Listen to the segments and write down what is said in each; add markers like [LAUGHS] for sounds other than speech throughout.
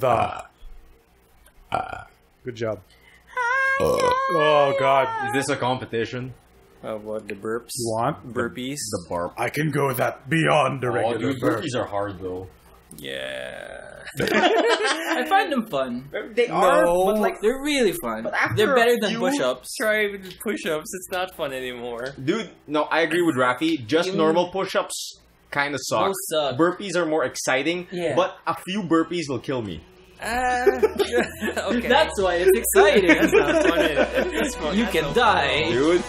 The. Uh, uh, good job. Uh, oh God! Is this a competition? How about the burps? You want? burpees? The barp. I can go that beyond the Oh, regular dude, burp. burpees are hard though. Yeah. [LAUGHS] I find them fun. They No. but like, They're really fun. after They're better than few- push-ups. Try with push-ups. It's not fun anymore. dude, no, I agree with Raffy. Just You- normal push-ups kind of suck. Those suck. Burpees are more exciting, Yeah. but a few burpees will kill me. Ah. [LAUGHS] okay. That's why it's exciting. [LAUGHS] That's not fun. It's fun. you That's can no die. Dude,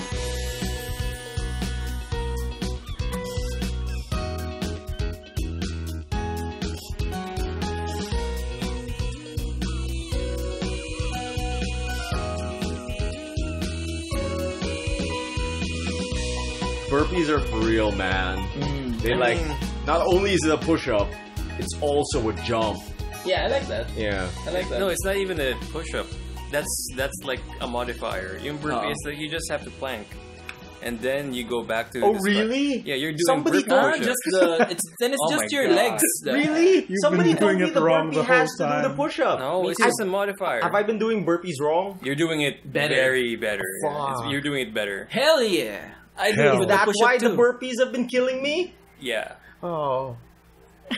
burpees are for real, man. Mm. They like, not only is it a push-up, it's also a jump. Yeah, I like that. Yeah. I like that. No, it's not even a push-up. That's that's like a modifier. Yung burpee, Oh. it's like you just have to plank, and then you go back to. Oh, the start. really? Yeah, you're doing Somebody burpee told Ah, push-ups. just [LAUGHS] the it's then it's Oh just your God. legs. though. Really? You've Somebody been told doing me it the wrong burpee the has whole to do the time. push-up. No, Me it's too. just a modifier. Have I been doing burpees wrong? You're doing it Better. very better. Fuck. it's- You're doing it better. Hell yeah! I do Hell. it That's why too. the burpees have been killing me? Yeah. Oh. [LAUGHS]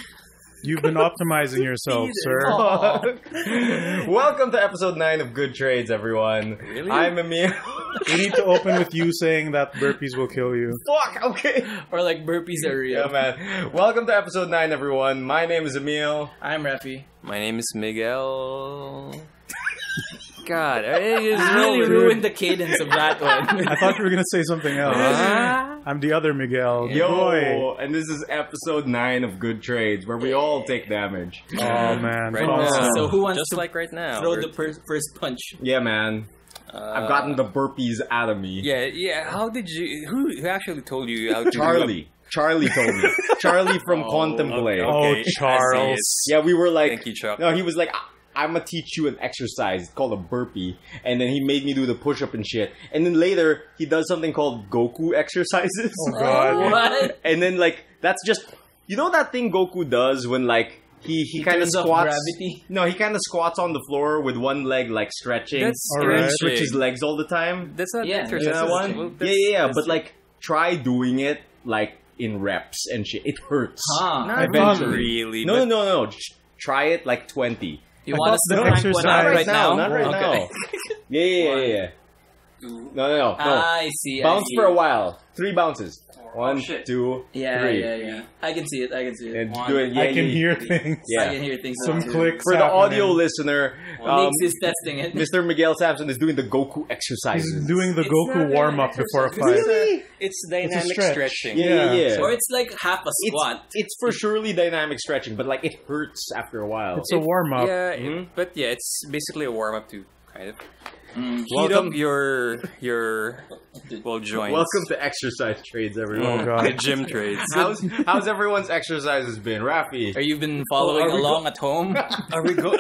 You've been optimizing yourself, sir. [LAUGHS] Welcome to episode 9 of Good Trades, everyone. Really? I'm Emile. We need to open with you saying that burpees will kill you. Fuck, okay. or like burpees are real. Yeah, man. Welcome to episode 9, everyone. My name is Emile. I'm Raffy. My name is Miguel. [LAUGHS] God, it is You really really ruined the cadence of that one. [LAUGHS] I thought you were gonna say something [LAUGHS] else. Huh? I'm the other Miguel. Yo, Boy. and this is episode 9 of Good Trades, where we all take damage. Oh man. Right now. So who wants Just to like right now. Throw the per- first punch. Yeah, man. I've uh, gotten the burpees out of me. Yeah, yeah. How did you? Who, who actually told you how to? do Charlie. Charlie told me. [LAUGHS] Charlie from Oh, Contemplate. okay. Oh, Charles. Yeah, we were like, Thank you, Chuck. no, he was like, I'm gonna teach you an exercise it's called a burpee, and then he made me do the push up and shit. And then later he does something called Goku [LAUGHS] exercises, Oh god. Oh, what? and then like that's just you know that thing Goku does when like he he, kind of squats. gravity? No, he kind of squats on the floor with one leg like stretching. That's All and right. he stretching. legs all the time. That's not Yeah, exercise. You know that Well, one? Yeah, that's- yeah, yeah. that's- But like, try doing it like in reps and shit. It hurts. Huh. not eventually. really. No, but no, no, no. Just try it like twenty. You I want us to the crank one exercise- out Not right now? Not right okay. now. [LAUGHS] Yeah, yeah, yeah, yeah. No, no, no. no. I see. I Bounce see. for a while. Three bounces. One, shit. two, Yeah, three. yeah, yeah. I can see it. I can see it. And One. do it. Yeah, I can yeah, hear yeah. things. Yeah. I can hear things. Some clicks. For the happening. audio listener, um, Nix is testing it. Mr. Miguel Sampson is doing the Goku exercises. He's doing the It's Goku warm up before a fight. Really? It's a dynamic stretch. stretching. Yeah, yeah, Yeah. yeah. Or it's like half a squat. it's for surely dynamic stretching, but like it hurts after a while. It's a warm up. Yeah, it- Mhm. but yeah, it's basically a warm up too, kind of. Mm. Heat Welcome- up your your well joints. Welcome to exercise trades, everyone. Oh, God. gym trades. How's how's everyone's exercises been, Raffy? Are you've been following Oh, are we along at home? [LAUGHS] Are we go? [LAUGHS]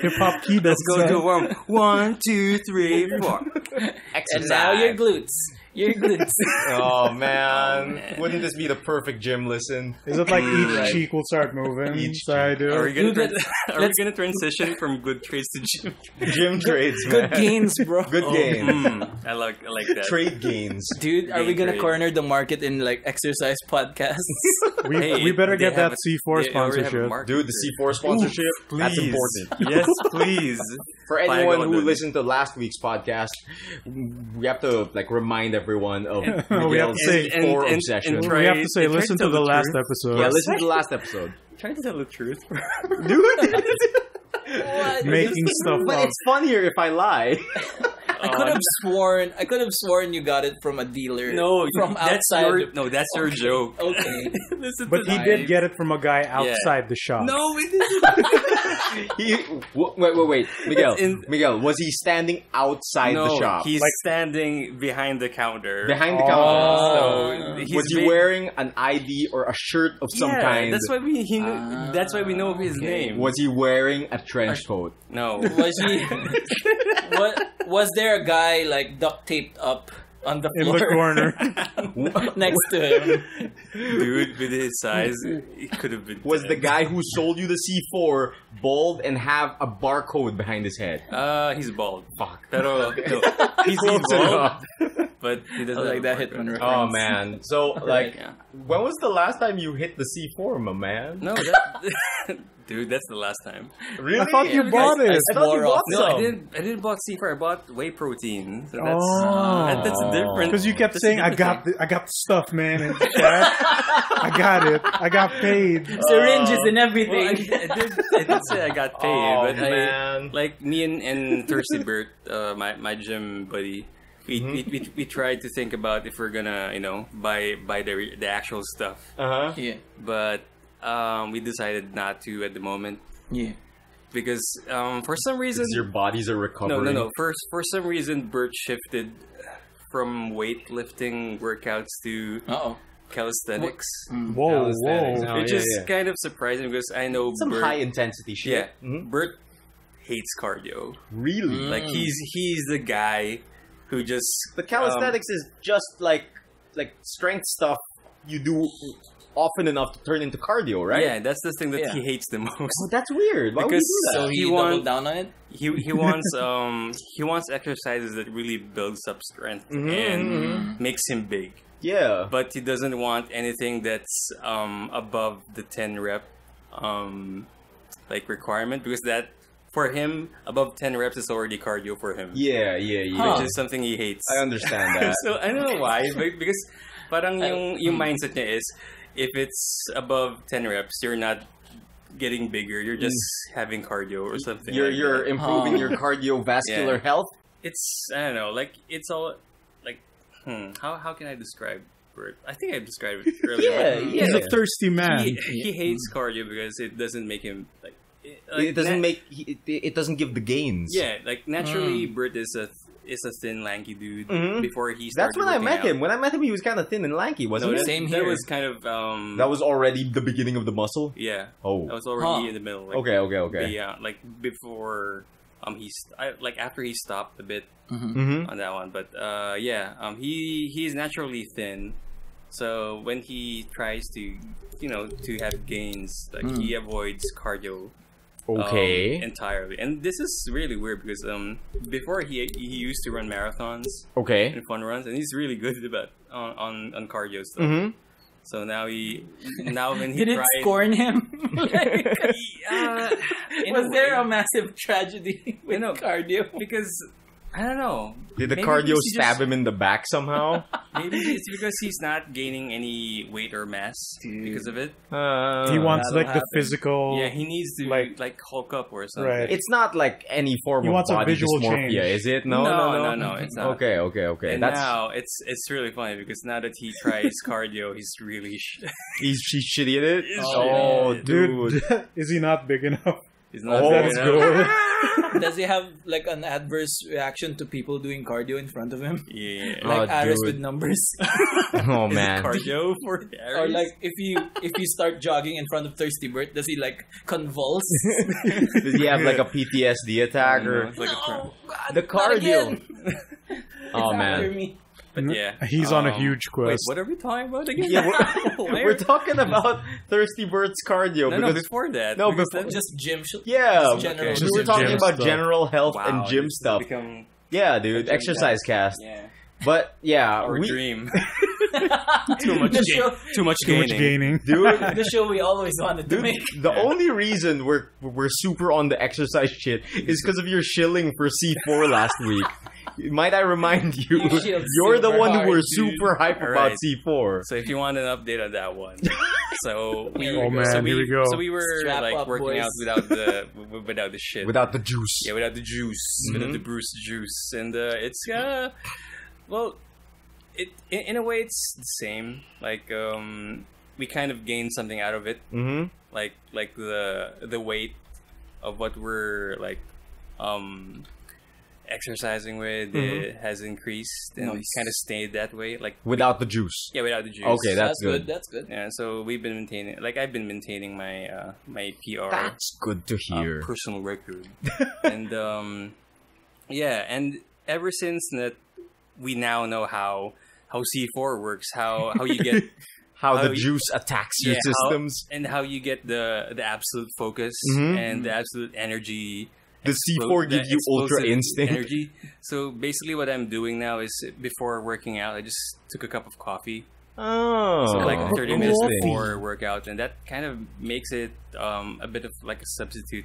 Hip hop key. Let's go to warm. One, two, three, four. [LAUGHS] and now your glutes. Your glutes. [LAUGHS] Oh man. man. wouldn't this be the perfect gym listen? Is it like each Right. cheek will start moving? Each So I do. Are we gonna Dude, tran- [LAUGHS] are we gonna transition from good trades to gym? Gym [LAUGHS] trades, man. Good gains, bro. Good Oh, gains. mm, I like I like that. Trade gains. Dude, are we gonna trade. corner the market in like exercise podcasts? We, Hey, we better get that a- C4 they already have a sponsorship. market Dude, the C4 sponsorship, that's please. important. yes, please. For anyone who listened to last week's podcast, we have to like remind everyone of [LAUGHS] We have to say- C4 and- and- obsession. and we try- have to say, try to listen to the the last truth. episode. yeah, listen to the last episode. Trying to tell the truth. Dude! [LAUGHS] [LAUGHS] what? Making stuff but up. it's funnier if I lie. I could have sworn. I could have sworn you got it from a dealer. No, from that's outside. your no, that's your joke. [LAUGHS] Okay. [LAUGHS] Listen But to he that. did get it from a guy outside the shop. No, it isn't. he, [LAUGHS] w- wait, wait, wait. Miguel, In- Miguel, was he standing outside no, the shop? he's Like- standing behind the counter. behind the Oh. counter. So he's was he being- wearing an ID or a shirt of some yeah, kind? That's why we. He, knew, Ah, that's why we know his okay. name. Was he wearing a trench coat? No. Was he? what was there a guy like duct taped up on the in floor the corner. [LAUGHS] next to him. Dude, with his size, it could have been. Was the guy who sold you the C4 bald and have a barcode behind his head? Uh, he's bald. Fuck. Pero, [LAUGHS] no, he's Close bald, but he doesn't like that a Hitman barcode. reference. Oh man. So [LAUGHS] like, Yeah. when was the last time you hit the C4, my man? No, that, dude, that's the last time. Really? I thought you Yeah, bought I- I it. I thought you bought off. No, I didn't. I didn't bought C4. I bought whey protein. So that's Oh. that, that's a different. Because you kept saying, "I got, the, I got the stuff, man." And chat, I got it. I got paid. [LAUGHS] Syringes and thing. Well, I, everything. I did. I did say I got paid, Oh but I, like me and, and Thirsty Bert, uh, my my gym buddy, we, Mm-hmm. we, we we tried to think about if we're gonna you know buy buy the the actual stuff, Uh huh. yeah, but um, we decided not to at the moment yeah. because um, for some reason Your bodies are no recovering. no no first for some reason Bert shifted from weightlifting workouts to Uh oh. calisthenics. Whoa, Calisthenics. whoa. Oh, which yeah, is yeah. kind of surprising because I know Some Bert, high intensity shit. yeah, Mhm. Bert hates cardio. Really? Mm. Like he's he's the guy who just But calisthenics um, is just like like strength stuff you do often enough to turn into cardio, right? Yeah, that's the thing that Yeah. he hates the most. Oh, that's weird. Why Because would So you he, He doubled want- down on it. He he wants um he wants exercises that really builds up strength Mhm, and mhm. makes him big. Yeah. But he doesn't want anything that's um above the ten rep um like requirement because that for him above ten reps is already cardio for him. yeah, yeah, yeah. Huh. Which is something he hates. I understand [LAUGHS] that. so I don't know why, but because parang yung yung mindset niya is if it's above 10 reps, you're not getting bigger, you're just having cardio or something. you're like you're that. improving your cardiovascular Yeah. health. it's I don't know, like it's all like hmm, how how can I describe it? I think I described it earlier. [LAUGHS] Yeah, but yeah. He's a thirsty man. He, he hates cardio because it doesn't make him like it, like, it doesn't na- make it, it doesn't give the gains. yeah like naturally Bert is a is a thin lanky dude Mhm. before he That's when I met out. him. When I met him, he was kind of thin and lanky, wasn't No, it? that, Same that was kind of um That was already the beginning of the muscle. yeah Oh, That was already Huh. in the middle. Like, okay, okay, okay. Yeah, like before um he st- like after he stopped a bit Mm-hmm. on that one, but uh yeah um he he's naturally thin, so when he tries to you know to have gains like he avoids cardio um, Okay. entirely, and this is really weird because um before he he used to run marathons okay. and fun runs, and he's really good about on on, on cardio stuff. Mm-hmm. So now he now when [LAUGHS] he Did it scorn him? [LAUGHS] [LAUGHS] like, uh, was a there a massive tragedy with know. cardio? because I don't know. Did the Maybe cardio stab just- him in the back somehow? [LAUGHS] Maybe it's because he's not gaining any weight or mass because of it. Uh, he wants that'll like the physical. Yeah, he needs to like- like, Hulk up or something. Right. It's not like any form He of wants a body visual dysmorphia, change. is it? No, No, no, no, no, no, it's not. Okay, okay, okay. And That's now it's it's really funny because now that he tries [LAUGHS] cardio, he's really sh- he's she's shitty at it. He's Oh, shitty. dude. Dude, [LAUGHS] is he not big enough? He's not Oh, big let's enough. go. Does he have like an adverse reaction to people doing cardio in front of him? Yeah. Like Oh, Aris dude. with numbers? [LAUGHS] [LAUGHS] oh man. cardio for or like if you if you start jogging in front of Thirsty Bert, does he like convulse? [LAUGHS] Does he have like a PTSD attack or it's like a God, the not cardio? again. Oh It's after man. Me. But yeah, He's on a um, huge Wait, quest. what are we talking about again? Yeah, we're, [LAUGHS] [LAUGHS] we're talking about Thirsty Bert's cardio no, no, because before that. No, before- that- Just gym. Sh- yeah, Just general we Just were talking about stuff. general health wow, and gym stuff. Yeah, dude, exercise cast. yeah, But yeah, our we, dream. [LAUGHS] Too much the show, Too much Too much gaining. gaining. dude, the show we always wanted to Dude, make. the only reason we're we're super on the exercise shit is because of your shilling for C4 last week. Might I remind [LAUGHS] you, you [LAUGHS] you're the super one who hard, were dude. super hype about C4. So if you want an update on that one, [LAUGHS] so we, Oh, man, so we, here we go. So we were Strap like up, working boys. out without the without the shit. Without the juice. yeah, without the juice, without Mhm. the Bruce juice, and uh, it's uh, well, it in, in a way it's the same. Like um, we kind of gained something out of it, Mm-hmm. like like the the weight of what we're like um exercising with Mhm. it has increased and Nice. kind of stayed that way. Like Without the juice. yeah, without the juice. Okay, that's good. That's good. Yeah, so we've been maintaining, like I've been maintaining my uh, my PR That's good to uh, hear. personal record, [LAUGHS] and um, yeah, and ever since that we now know how how C4 works, how how you get How [LAUGHS] How the you- juice attacks your Yeah, how- systems. and how you get the the absolute focus Mhm. and the absolute energy. The explo- C4 gives you ultra explosive instinct. energy. So basically, what I'm doing now is before working out, I just took a cup of coffee, Oh, so like 30 minutes before workout, and that kind of makes it um, a bit of like a substitute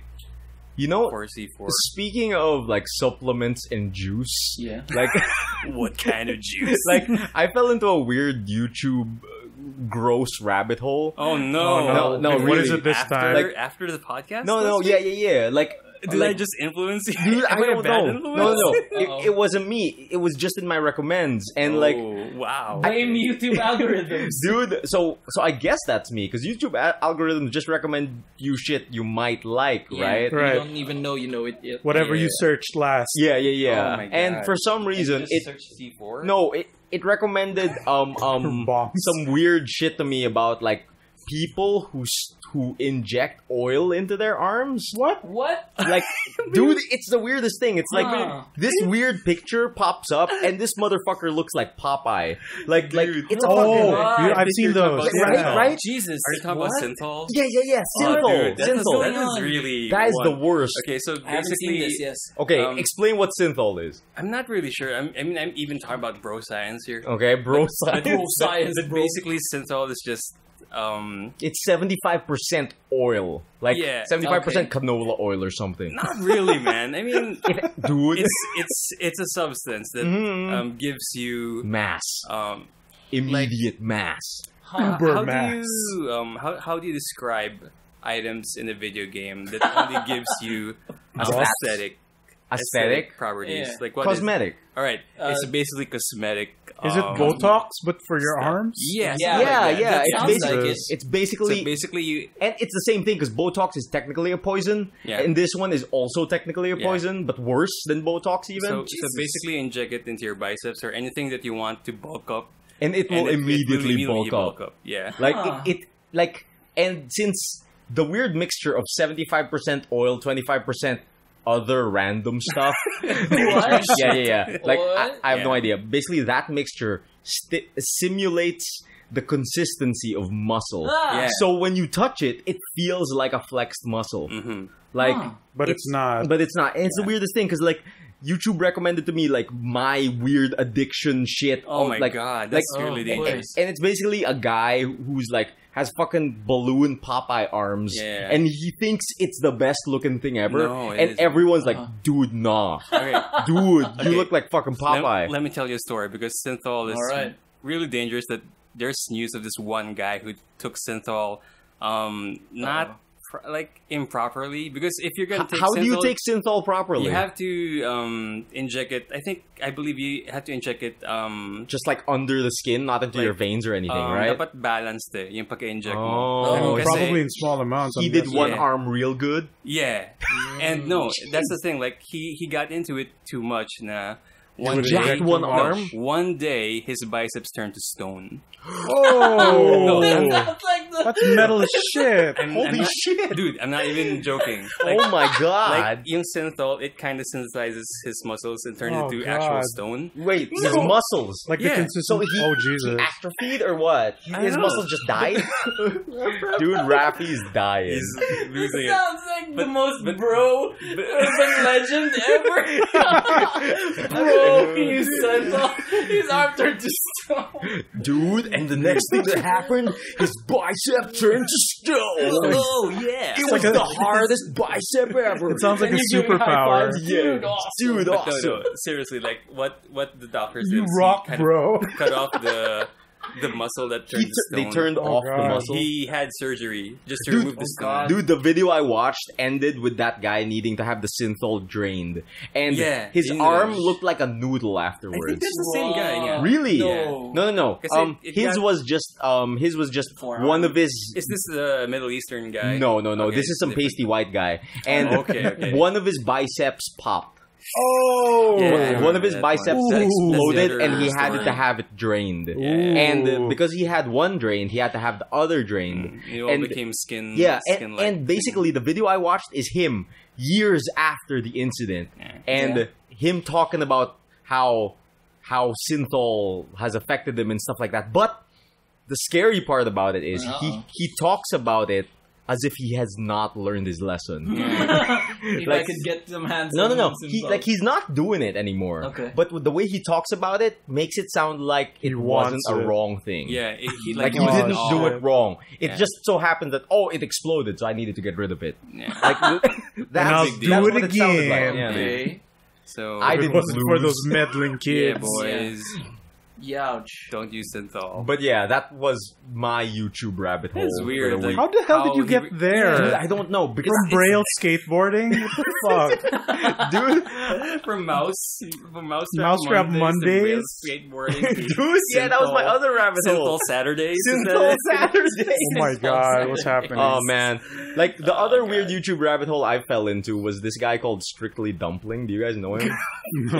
You know, for C4. speaking of like supplements and juice, Yeah. like [LAUGHS] what kind of juice? [LAUGHS] like I fell into a weird YouTube uh, gross rabbit hole. oh no, Oh, no. No, What really. is it this after, time? Like- after the podcast? No, no, yeah, yeah, yeah. Like, Did like, I just influence you? [LAUGHS] Dude, I don't know. influence? No, no, Uh-oh. it, it wasn't me. It was just in my recommends, and like, Oh, wow. Blame YouTube algorithms. dude. So, so I guess that's me because YouTube a- algorithms just recommend you shit you might like, Yeah, right? Right. You don't even know you know it yet. Whatever you searched last. Yeah, yeah, yeah. Oh my and for some reason, Just it search C4. no, it it recommended um [LAUGHS] um some weird shit to me about like people who s- who inject oil into their arms. What? What? Like, [LAUGHS] dude, it's the weirdest thing. It's like Huh. this weird picture pops up, and this motherfucker looks like Popeye. Like, like it's a Oh, fucking Wow. you- I've seen those. us. right, yeah. right. Jesus. Are you talking what? about synthol? Yeah, yeah, yeah. Oh, Synthol, dude, that is- synthol. that is really That is the worst. Okay, so I seen basically, this, yes. Okay, Um, explain what synthol is. I'm not really sure. I'm, I mean, I'm even talking about bro science here. Okay, bro. But, Bro science, but bro. basically, synthol is just um, It's seventy five percent oil, like Yeah, seventy five percent okay. canola oil or something. not really, man. I mean, [LAUGHS] Dude, it's it's it's a substance that Mhm. um, gives you mass, um, immediate mass. how, Uber how mass. do you um, how how do you describe items in a video game that only gives you [LAUGHS] aesthetic Aesthetic, properties? Yeah. Like what cosmetic. all right, Uh, it's basically cosmetic. Is it um, Botox, but for your stuff. arms? Yeah, Yeah, yeah, like yeah. It's basically, like it. it's So basically basically, you And it's the same thing because Botox is technically a poison, Yeah. and this one is also technically a Yeah. poison, but worse than Botox even. so, so basically inject it into your biceps or anything that you want to bulk up, and it will and it- it immediately, bulk, up. Yeah, Like Huh. it, it, like, and since the weird mixture of seventy five percent oil, twenty five percent other random stuff. [LAUGHS] What? yeah, yeah, yeah. Like I, What? I have no idea. Basically, that mixture sti- simulates the consistency of muscle. Ah. Yeah. So when you touch it, it feels like a flexed muscle. Mm-hmm. Like Huh. But it's, not. but it's not. And it's the weirdest thing because like YouTube recommended to me like my weird addiction shit. Oh of, my like, god, that's like- really oh, dangerous. And it's basically a guy who's like has fucking balloon Popeye arms, Yeah. and he thinks it's the best looking thing ever. No, and isn't. everyone's like, Uh-huh. "Dude, nah, Okay, [LAUGHS] dude, Okay. you look like fucking Popeye." Let, let me tell you a story because synthol is Alright. really dangerous. That there's news of this one guy who took synthol, um, not Uh-oh. pr- like improperly. Because if you're gonna take How do you take synthol properly? You have to um, inject it. I think I believe you have to inject it. Um, Just like under the skin, not into Like, your veins or anything, um, right? Dapat balanced eh, yung pagka-inject. Oh, Oh, Kasi- Probably in small amounts. he I'm did guessing. one Yeah. arm real good. Yeah, and no, that's the thing. Like he he got into it too much. Na one would day, inject one no, arm? One day, his biceps turned to stone. [GASPS] Oh, That sounds like the. that's metal as shit. I'm- Holy I'm not- shit! dude! I'm not even joking. [LAUGHS] Like, oh my god! like god! yung synthol, it kind of synthesizes his muscles and turns Oh, into God. actual stone. Wait, his muscles. Like Yeah, the consistent. so he- oh He Jesus! atrophied or what? He- His know. muscles just died. [LAUGHS] Dude, Raffy's dying. He's losing it. sounds like the But- most but- bro urban legend ever. [LAUGHS] bro, he sent off his arm turned to stone. Dude, and the next thing that happened, his bicep turned to stone. Oh yeah. Oh, it was the hardest bicep ever. [LAUGHS] It sounds like And a you're giving superpower. Yeah. Dude, awesome. Dude, awesome. no, no, seriously, like what what the doctors did You is rock, kind of bro. cut off the the muscle that He turned t- to they turned Oh, off the muscle. He had surgery just to Dude, remove the oh, stone. God. Dude, the video I watched ended with that guy needing to have the synthol drained, and Yeah, his you know. arm looked like a noodle I afterwards. think that's the same guy. Yeah. Wow. Really? No. No, no, no. 'Cause Um, it- it his got- was just um, his was just Forearm. one of his. Is this the Middle Eastern guy? No, no, no. Okay, this is some different. pasty white guy, and Okay, okay. [LAUGHS] one of his biceps popped. Oh, Yeah. one of his that one. biceps Ooh. That's- that's the exploded, and he had story. to have it drained. Ooh. And because he had one drained, he had to have the other drained. Mm, It all And- became skin. Yeah, skin and, and basically the video I watched is him years after the incident, Yeah. and Yeah. him talking about how how synthol has affected him and stuff like that. But the scary part about it is he Uh-oh. he talks about it as if he has not learned his lesson. if I [LAUGHS] Like- could get some hands. No, no, no. He like he's not doing it anymore. Okay. But with the way he talks about it makes it sound like it He wasn't a it. wrong thing. Yeah, it, he Like like, he wants it didn't all. do it wrong. It Yeah. just so happened that oh, it exploded, so I needed to get rid of it. Yeah. [LAUGHS] Like [LAUGHS] that's, I'll that's do what it sounded like. again. Yeah. Okay. So I If it didn't wasn't for those meddling yeah, kids. boys, Youch. don't use synthol. But yeah, that was my YouTube rabbit hole. That's weird, the like- How the hell did you get re- there? Dude, I don't know because From Braille skateboarding? What the [LAUGHS] fuck? dude, [LAUGHS] from mouse, from mouse Mousetrap Mondays? skateboarding, [LAUGHS] dude, yeah, that was my other rabbit hole. Synthol Saturdays. Synthol Saturdays. Oh my god, what's happening? Oh man! Like the Oh, other God. weird YouTube rabbit hole I fell into was this guy called Strictly Dumpling. Do you guys know him? Oh, no.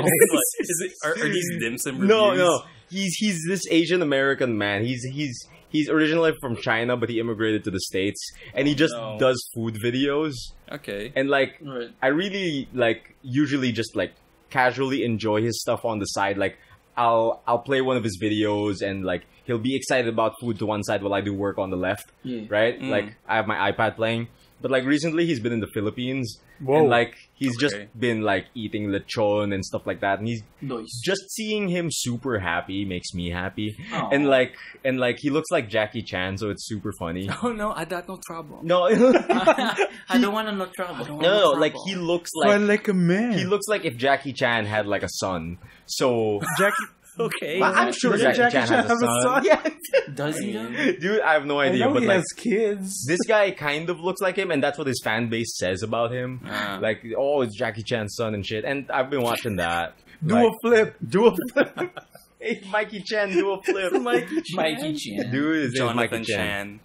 Is it, are, are these dim sum reviews? no, no. He's he's this Asian American man. He's he's he's originally from China, but he immigrated to the states, and he just No. does food videos. Okay. And like, Right. I really like usually just like casually enjoy his stuff on the side. Like, I'll I'll play one of his videos, and like he'll be excited about food to one side while I do work on the left. Right? Mm. Like I have my iPad playing. But like recently, he's been in the Philippines, Whoa. and like he's just been like eating lechon and stuff like that, and he's Nice. just seeing him super happy makes me happy. Aw. And like and like he looks like Jackie Chan, so it's super funny. [LAUGHS] Oh no, I got no trouble. No, [LAUGHS] [LAUGHS] I don't want to no trouble. no, no, like he looks Well, like like a man. he looks like if Jackie Chan had like a son. So Jackie. Okay. But I'm sure Doesn't Jackie, Jackie Chan, Chan has a have a son. son? Yeah, [LAUGHS] Does he? [LAUGHS] dude, I have no I idea, know but he like has kids. this guy kind of looks like him, and that's what his fan base says about him. Ah. Like, oh, it's Jackie Chan's son and shit. And I've been watching that. Do Like, a flip. do a flip. [LAUGHS] hey, Mikey Chan, do a flip. Mikey Chan. Mikey Chan. Dude, his name is Jonathan Mikey Chan. Chan.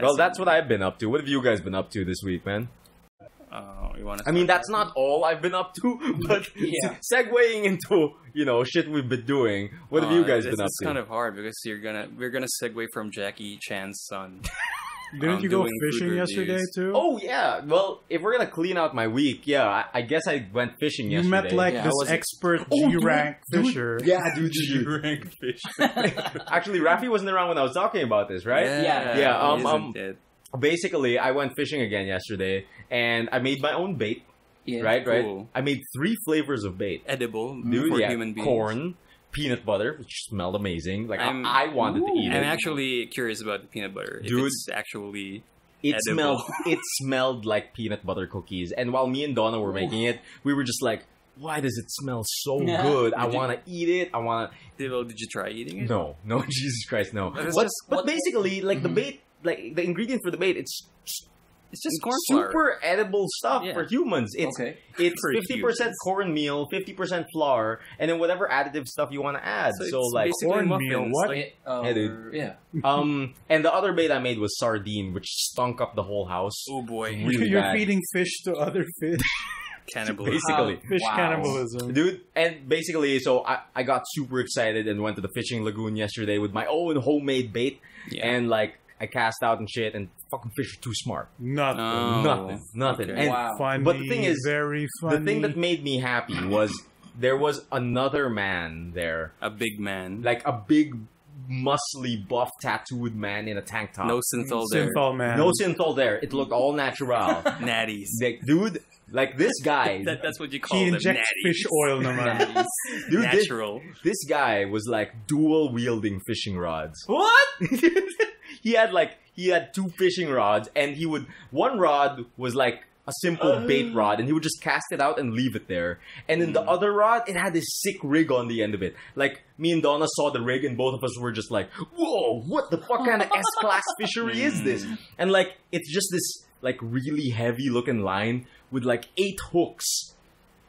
Well, that's what I've been up to. What have you guys been up to this week, man? Oh, you want to? I mean, that's not all I've been up to, [LAUGHS] but Yeah. [LAUGHS] segueing into you know shit we've been doing. What have you guys been up to? It's kind of hard because you're gonna we're gonna segue from Jackie Chan's son. [LAUGHS] Didn't Um, you go doing food fishing reviews. yesterday too? Oh yeah. Well, if we're gonna clean out my week, yeah, I, I guess I went fishing you yesterday. You met like Yeah, this expert Oh, G rank dude, fisher. Yeah, dude, dude, dude. rank fish. Actually, Raffy wasn't around when I was talking about this, right? Yeah. Yeah, um, he isn't um, dead. Basically, I went fishing again yesterday, and I made my own bait. Yeah. right, right. I made three flavors of bait. edible Dude, for yeah, human beings. corn, peanut butter, which smelled amazing. Like I, I'm- I wanted to eat it. I'm actually curious about the peanut butter. Dude. it's actually it edible. smelled [LAUGHS] it smelled like peanut butter cookies. And while me and Donna were making it, we were just like, "Why does it smell so [LAUGHS] Yeah. good? I Did you- want to eat it. I want did, well, did you try eating it? No, no, [LAUGHS] Jesus Christ, no. But But, just- but what- basically, like the Mhm. bait, like the ingredient for the bait, it's It's just corn flour. super edible stuff Yeah. for humans. It's Okay. it's For fifty percent humans. cornmeal, fifty percent flour, and then whatever additive stuff you want to add. So So, it's like basically cornmeal, what? like- Uh, Yeah, dude. Yeah. um, and the other bait I made was sardine, which stunk up the whole house. oh boy, Really You're bad. feeding fish to other fish. [LAUGHS] cannibalism. Basically. Fish Wow. cannibalism. Dude, and basically, so I, I got super excited and went to the fishing lagoon yesterday with my own homemade bait, Yeah. and like I cast out and shit, and fucking fish are too smart. Nothing. Oh. nothing, nothing. okay. And Wow. Funny. But the thing is, very funny. the thing that made me happy was there was another man there, a big man. like a big, muscly, buff, tattooed man in a tank top. no synthol mm, there. Synthol man. no synthol there. It looked all natural. [LAUGHS] Natties. like, dude, like this guy, [LAUGHS] That, that's what you call He them. injects natties. fish oil naman. [LAUGHS] Natties. Dude, this- Natural. this guy was like dual wielding fishing rods. What? He had like he had two fishing rods and he would one rod was like a simple oh. bait rod and he would just cast it out and leave it there. And then the hmm. other rod it had this sick rig on the end of it. Like me and donna saw the rig and both of us were just like whoa what the fuck kind of s-class [LAUGHS] fishery is hmm. this? And like it's just this like really heavy looking line with like eight hooks.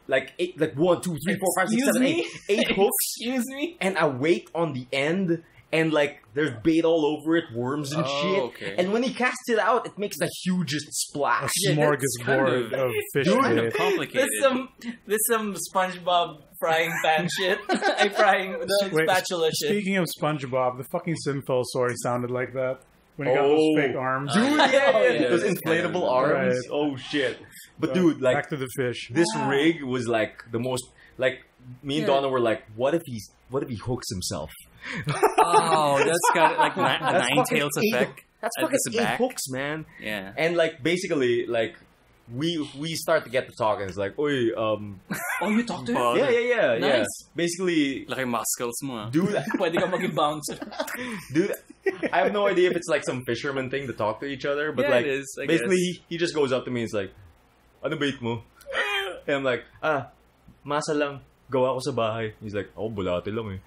Like eight like one two three four five six Excuse seven eight me? eight [LAUGHS] hooks. Excuse me? and a weight on the end, and like there's bait all over it, worms and Oh, shit. okay. And when he casts it out, it makes the hugest A splash. Yeah, that's kind of- of fish Dude, Kind of complicated. This some this some SpongeBob frying pan shit. [LAUGHS] I frying the Wait, spatula shit. Speaking of SpongeBob, the fucking synthol story sounded like that. when he got those Oh. fake arms. Dude, [LAUGHS] oh, yeah, yeah, Oh, yeah. those inflatable arms. Right. Oh shit! But So, dude, like back to the fish. this rig was like the most like me and Yeah. Donna were like, what if he's what if he hooks himself? Oh, that's got like [LAUGHS] ni- a That's nine fucking tails eight- effect. That's at fucking the eight back. hooks, man. Yeah. And like basically, like we we start to get to talk, and it's like, oi, um, [LAUGHS] Oh, you talk to him? Ball. yeah, yeah, yeah, yeah. Nice. Basically, Laki muscles mo. ah. dude, [LAUGHS] Pwede ka maging bouncer. dude, I have no idea if it's like some fisherman thing to talk to each other, but Yeah, like it is, I basically guess. he, he just goes up to me and is like, ano bait mo? And I'm like, ah, masa lang. Gawa ko sa bahay. He's like, oh, bulate lang eh. [LAUGHS]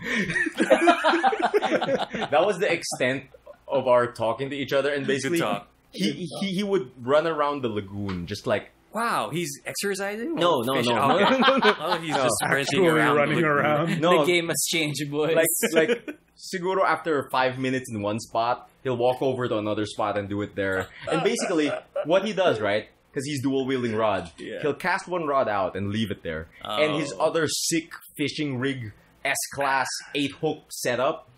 that was the extent of our talking to each other, and basically Good he, he he would run around the lagoon just like Wow, he's exercising? no no no no, no, no. [LAUGHS] Oh, he's No. just sprinting Actually around. running like- around. No, The game has changed, boys. like like [LAUGHS] siguro after five minutes in one spot, he'll walk over to another spot and do it there. And basically, what he does, right? Because he's dual wielding rod, Yeah. he'll cast one rod out and leave it there. Oh. And his Oh. other sick fishing rig S class eight hook setup,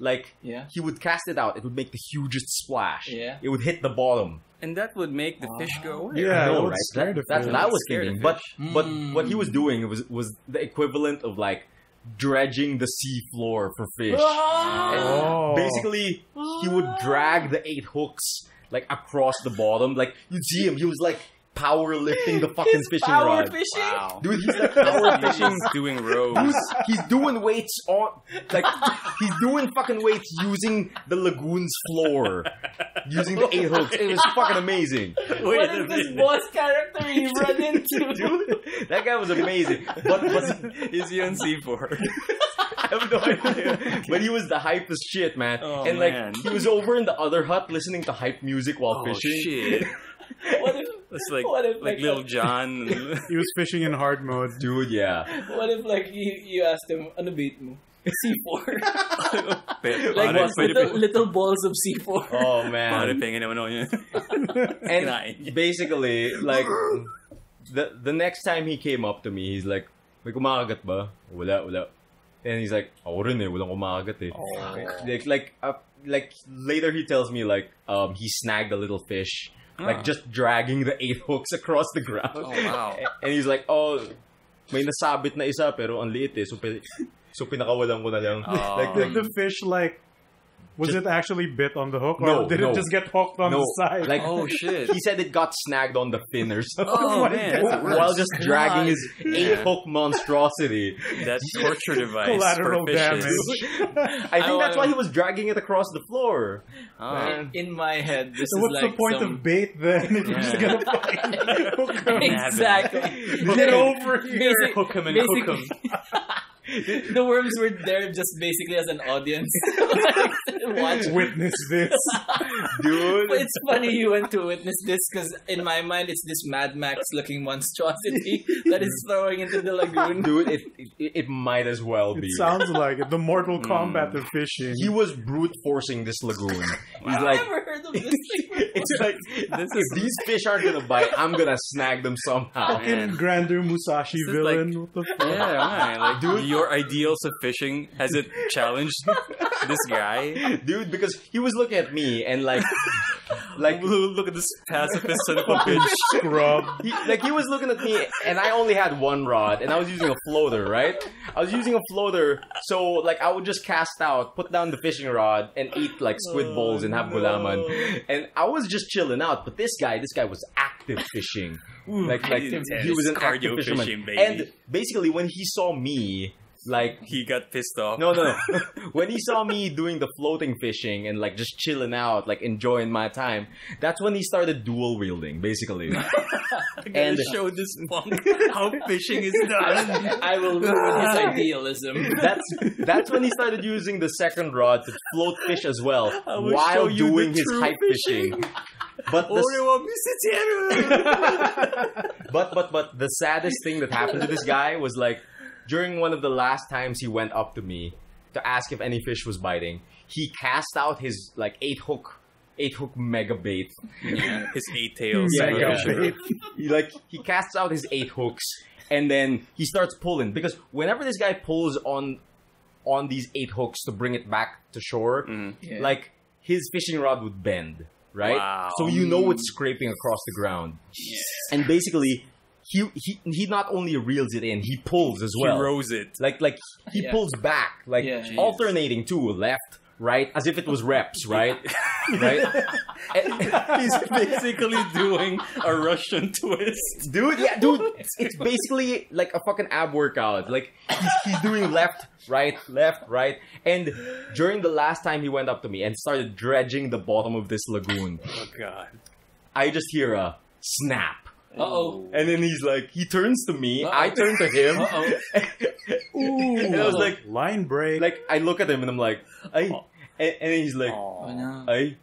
like yeah. he would cast it out, it would make the hugest splash. Yeah. It would hit the bottom. And that would make the fish go away. Yeah, I know, that would right? scare That- the that's fish. what I was Scare the thinking. But fish. but Mm. what he was doing was was the equivalent of like dredging the sea floor for fish. Ah! Oh. Basically, he would drag the eight hooks like across the bottom. Like you'd see him, he was like [LAUGHS] power lifting the fucking His fishing power rod. fishing. Wow. Dude, he's like power He's fishing. doing rows. Dude, he's doing weights on like [LAUGHS] he's doing fucking weights using the lagoon's floor, using the eight hooks. It was fucking amazing. What is this boss character you [LAUGHS] run into? Dude, that guy was amazing. But but Is he on C4? I have no idea. But he was the hypest shit, man. Oh, and man. like he was over in the other hut listening to hype music while Oh, fishing. shit. [LAUGHS] What if It's like, What if, like like, Little John. [LAUGHS] He was fishing in hard mode. Dude, yeah. what if like you, you asked him ano bait mo? C4. like, [LAUGHS] like Pare- little, little balls of C4. Oh Pare man. pengen naman ako yun. And Kinain. basically, like the the next time he came up to me, he's like, "May kumakagat ba?" Wala, wala. And he's like, "Ako rin eh, walang kumakagat eh." Like like uh, like later he tells me like um he snagged a little fish. Like just dragging the eight hooks across the ground. Oh, wow. [LAUGHS] And he's like, oh, may nasabit na isa pero ang liit eh. So, so pinakawalan ko na lang. Oh. [LAUGHS] Like like, the fish, like was it actually bit on the hook, or No, did no. it just get hooked on no, the side? like Oh, shit. he said it got snagged on the fin or something. Oh, [LAUGHS] man. God. that's worse. While just dragging his eight Yeah. hook monstrosity. That torture device collateral damage. [LAUGHS] I think that's why he was dragging it across the floor. Oh. In my head, this So is what's like the point some... of bait then? If you're just gonna fucking hook 'em? [LAUGHS] Exactly. Get over here. Basic- him and hook 'em. [LAUGHS] the worms were there just basically as an audience. [LAUGHS] Watch. Witness this. [LAUGHS] Dude. But it's funny you went to witness this because in my mind it's this Mad Max looking monstrosity that is throwing into the lagoon. Dude, it, it, it might as well be. It sounds like it. The Mortal Hmm. Kombat of fishing. he was brute forcing this lagoon. He's I've like, never heard of this thing. it's like, if these fish aren't gonna bite, I'm gonna snag them somehow. fucking man. Grander Musashi villain. like- what the fuck? Yeah, man. Like, dude, your ideals of fishing has it challenged this guy? Dude, because he was looking at me and like, [LAUGHS] like, look at this pacifist son of a bitch. [LAUGHS] Scrub. he, like he was looking at me and I only had one rod and I was using a floater, right? I was using a floater, so like I would just cast out, put down the fishing rod, and eat like squid oh, balls and have gulaman. And I was just chilling out, but this guy, this guy was active fishing. Like, like he was an Cardio active fisherman. fishing, baby. And basically, when he saw me, like He got pissed off. No, no, no. [LAUGHS] when he saw me doing the floating fishing and like just chilling out, like enjoying my time, that's when he started dual wielding, basically. [LAUGHS] and show this punk how fishing is done. I will ruin his [LAUGHS] idealism. that's that's when he started using the second rod to float fish as well while doing his hype fishing. fishing. But the, but but but the saddest thing that happened to this guy was like during one of the last times he went up to me to ask if any fish was biting, he cast out his like eight hook eight hook mega bait. yeah, his eight tails. Yeah, yeah. bait. He like he casts out his eight hooks and then he starts pulling because whenever this guy pulls on on these eight hooks to bring it back to shore, Mhm. Yeah. like his fishing rod would bend, right? Wow. So you know it's scraping across the ground, and basically he he he not only reels it in, he pulls as well. He rows it. like like he Yeah. pulls back, like Yeah. Alternating too, left, right, as if it was reps, [LAUGHS] right, right. [LAUGHS] He's basically doing a Russian twist. dude, yeah, dude, it's, it's basically like a fucking ab workout. Like he's, he's doing left, right, left, right. And during the last time he went up to me and started dredging the bottom of this lagoon, Oh god. I just hear a snap. Uh-oh. And then he's like, he turns to me, Uh-oh. I turn to him, Uh-oh. [LAUGHS] Ooh, and I was like, line break. like I look at him and I'm like, ay, and, and then he's like, Oh, Aw. no. ay,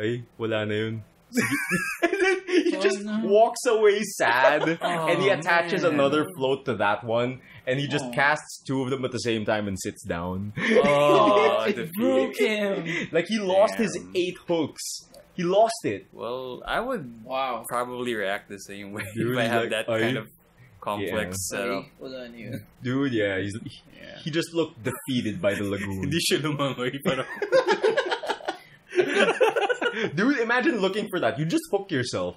ay, wala na yun. [LAUGHS] and then he Oh, just no. walks away sad, Oh, and he attaches man. another float to that one, and he just Oh. casts two of them at the same time and sits down. Oh, [LAUGHS] it defeat. broke him. like he lost his eight hooks. He lost it. Well, I would Wow. probably react the same way [LAUGHS] Dude, if I have like, that I- kind of complex setup. Ay, wala niyo. Dude, yeah, he's, Yeah. he just looked defeated by the lagoon. Hindi siya lumangoy, pero Dude, imagine looking for that. You just hook yourself.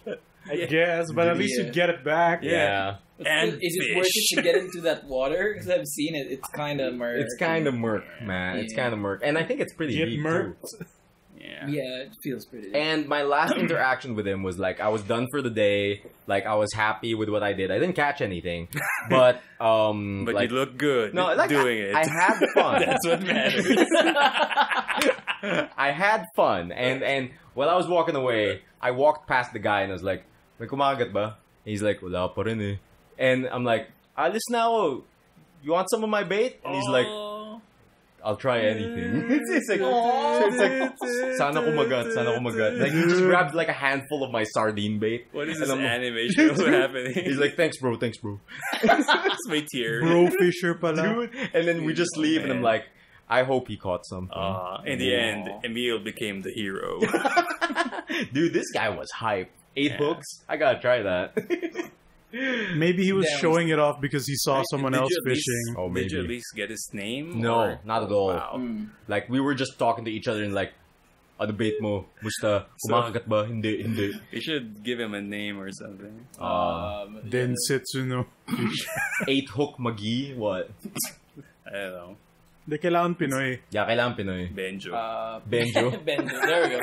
I guess, but at least Yeah. you get it back. Yeah. But And still, is it worth it to get into that [LAUGHS] water? Because I've seen it. It's kind of murder. It's kind of murk, man. It's kind of murk. And I think it's pretty Get deep, murked. too. Yeah. Yeah, it feels pretty. And my last interaction with him was like I was done for the day. Like I was happy with what I did. I didn't catch anything, [LAUGHS] but um, But like, you look good no, like doing I, it. I had fun. [LAUGHS] That's what matters. [LAUGHS] I had fun, and and while I was walking away, I walked past the guy and I was like, "May kumagat ba?" He's like, "Wala pa rin eh." And I'm like, "Alis na ako. You want some of my bait?" And he's like, Oh. I'll try anything. [LAUGHS] it's, it's like, so it's like, [LAUGHS] sana kumagat, sana kumagat. Like, he just grabs like a handful of my sardine bait. What is And this I'm like- animation [LAUGHS] What's happening? He's like, thanks, bro, thanks, bro. it's my tear. Bro Fisher pala. Dude. And then we just leave, and I'm like, I hope he caught something. Uh, in the end, Emile became the hero. Dude, this guy was hype. Eight Yeah. hooks? I gotta try that. Maybe he was Damn. showing it off because he saw someone else least- fishing. Oh, Did you maybe. at least get his name? No, or- not at all. Wow. Mm. like, we were just talking to each other and like, ano bait mo? Musta? So- Kumakagat ba? Hindi, hindi. You should give him a name or something. Uh, Um, Den Setsuno. [LAUGHS] eight hook magi? What? I don't know. De kailangan Pinoy. Yeah, kailangan Pinoy. Benjo. uh, Benjo. [LAUGHS] Benjo. There we go.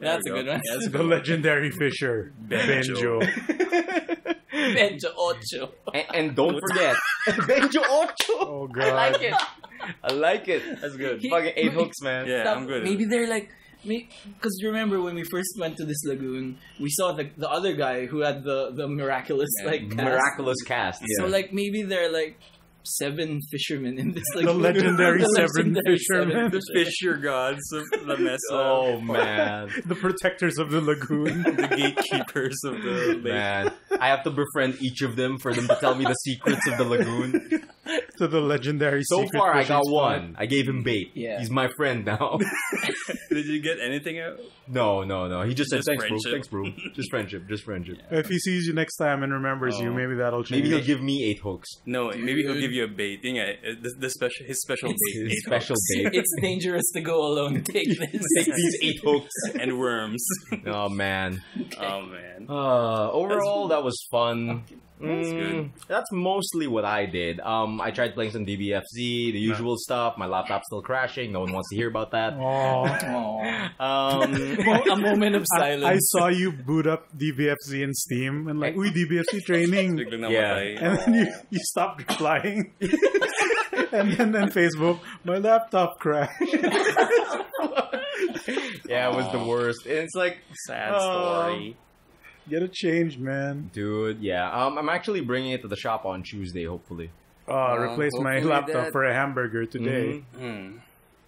That's we a go. good one. That's The legendary fisher. Benjo. Benjo. [LAUGHS] [LAUGHS] Benjo Ocho. and, and don't forget, [LAUGHS] [LAUGHS] Benjo Ocho. Oh god. I like it. I like it. That's good. He- Fucking eight hooks, man. Yeah, Stop. I'm good. Maybe they're like, because you remember when we first went to this lagoon, we saw the the other guy who had the the miraculous like cast. Miraculous cast. So like maybe they're like seven fishermen in this like The [LAUGHS] legendary the seven legendary fishermen. the fisher gods of La [LAUGHS] Mesa. Oh man, [LAUGHS] The protectors of the lagoon. the gatekeepers of the lake. man! I have to befriend each of them for them to tell me the secrets of the lagoon. [LAUGHS] to the legendary So secret far, I got spot. one. I gave him bait. Yeah. He's my friend now. [LAUGHS] Did you get anything out? no, no, no. He just said thanks, friendship." bro. Thanks, bro. [LAUGHS] Just friendship. Just friendship. If he sees you next time and remembers you, Oh. maybe that'll change. Maybe he'll give me eight hooks. No, maybe he'll give you a bait. Yung, uh, the, the special, his special bait. His special hooks. bait. It's dangerous to go alone. Take this. Take these eight hooks. and worms. Oh man. oh man. Uh, overall, that was fun. That's Mm, good. That's mostly what I did. Um, I tried playing some DBFZ, the usual stuff. My laptop's still crashing. No one wants to hear about that. Aw. Aw. Um, [LAUGHS] a moment of silence. I saw you boot up DBFZ in Steam and like, uy, DBFZ training. [LAUGHS] Yeah. And then you, you stopped replying. [LAUGHS] and then, then Facebook, my laptop crashed. yeah, it was the worst. It's like, Sad Uh, story. Get it changed, man. dude, yeah. Um, I'm actually bringing it to the shop on Tuesday, hopefully. Uh, replace my laptop that- for a hamburger today. Mhm. Hmm.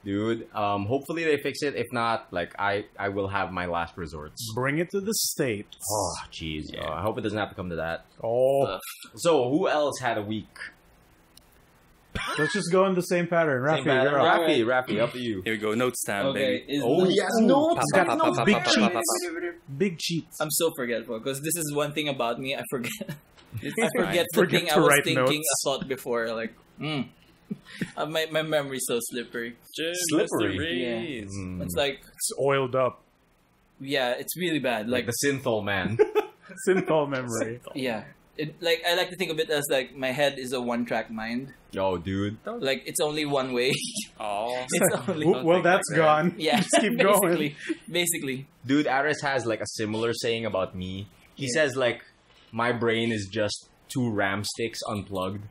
Dude, um, hopefully they fix it. If not, like I, I will have my last resorts. Bring it to the States. Oh, jeez. Yeah. Uh, I hope it doesn't have to come to that. Oh, Uh, So, who else had a week? Let's just go in the same pattern. Raffy, Same pattern. you're up. Raffy, Raffy, up to you. Here we go. Notes time, okay. baby. Is Oh, the- he has Ooh, notes. he's got Got notes. notes. Big [LAUGHS] cheats. pa, pa. Big cheats. I'm so forgetful because this is one thing about me. I forget. [LAUGHS] I fine. forget the Forget thing I was thinking notes. a thought before. Like, mm, [LAUGHS] Uh, my my memory's so slippery. Jim Slippery. Mysteries. Mm. It's like It's oiled up. yeah, it's really bad. like Like the synthol man. Synthol memory. yeah, it like I like to think of it as like my head is a one track mind. Yo, dude. Like it's only one way. [LAUGHS] Oh, it's only Well, well, think that's like that. gone. yeah. Just keep [LAUGHS] going. basically, basically. Dude, Aris has like a similar saying about me. He Yeah. says like my brain is just two RAM sticks unplugged.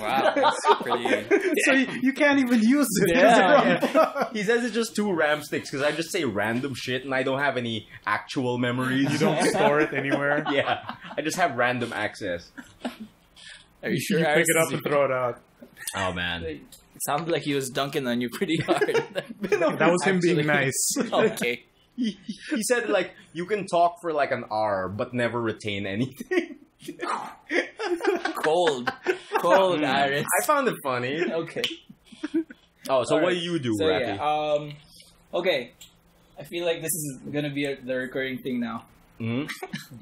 Wow, that's [LAUGHS] pretty. So you, you can't even use it. [LAUGHS] Yeah, He says it's just two RAM sticks because I just say random shit and I don't have any actual memories. You don't store it anywhere. [LAUGHS] yeah, I just have random access. Are you sure? You pick it up and throw it out. Oh man. It sounded like he was dunking on you pretty hard. That was him being nice. Oh, okay. He, he said like you can talk for like an hour but never retain anything. [LAUGHS] Cold. Cold, Aris. I found it funny. [LAUGHS] Okay. Oh, so All what right. do you do, So Raffy? yeah, um, okay. I feel like this is gonna be a, the recurring thing now. [LAUGHS] Mhm.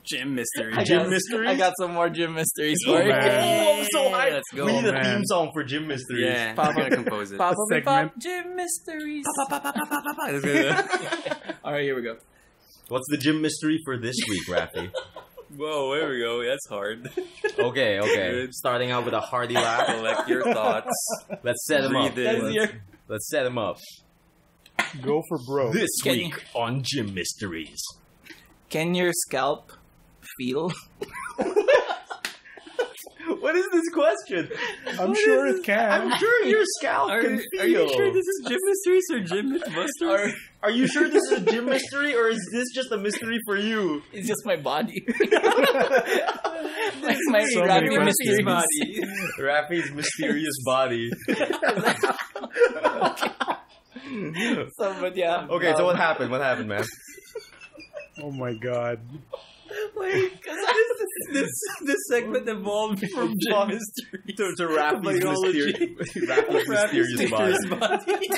Gym Mysteries. I Gym got- mysteries? I got some more gym mysteries Oh, for you. man. Oh, I'm so hyped. Let's go. we need a man. theme song for Gym Mysteries. Yeah, Papa- I'm gonna compose it. Pop, A pop, pop, segment. gym mysteries. Let's go. All right, here we go. What's the gym mystery for this week, Raffy? Whoa, there we go. That's hard. [LAUGHS] okay, okay. Good. Starting out with a hearty laugh. Collect your thoughts. Let's set him up. Breathe That's in. your Let's set him up. Go for broke. This Can week on Gym Mysteries. Can your scalp feel? [LAUGHS] What is this question? I'm sure it can. I'm sure your scalp Are, can you- feel. are you sure this is Gym Mysteries or Gym Mythbusters? Or Are you sure this is a gym mystery, or is this just a mystery for you? it's just my body? [LAUGHS] like my So many Raffy questions. mysteries. Raffy's mysterious body. [LAUGHS] so, but yeah. Okay, so um, what happened? What happened, man? Oh my god. [LAUGHS] Wait, 'cause this, [LAUGHS] this this segment evolved from gym mystery To, to Biology. mysterious, [LAUGHS] Raffy's mysterious body.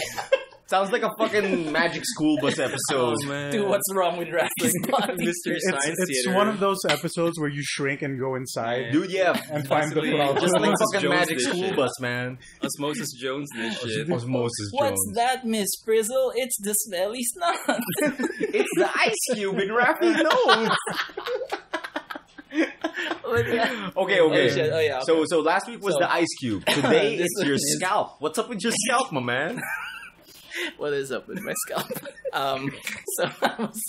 Sounds like a fucking Magic School Bus [LAUGHS] oh, episode. Oh, man. to what's wrong with Raffy's body. Mystery It's, Science it's Theater. one of those episodes where you shrink and go inside. Dude, yeah. And find the Possibly. flower. Just like Osmosis fucking Jones Magic School shit. Bus, man. Osmosis Jones did oh, shit. Osmosis Jones. What's that, Miss Frizzle? It's the smelly snot. [LAUGHS] It's the ice cube in Raffy's nose. Okay, okay. Oh. Oh, yeah, okay. So, so last week was So- the ice cube. Today [LAUGHS] This it's your is- scalp. What's up with your scalp, my man? [LAUGHS] what is up with my scalp? [LAUGHS] Um, so [LAUGHS] I was,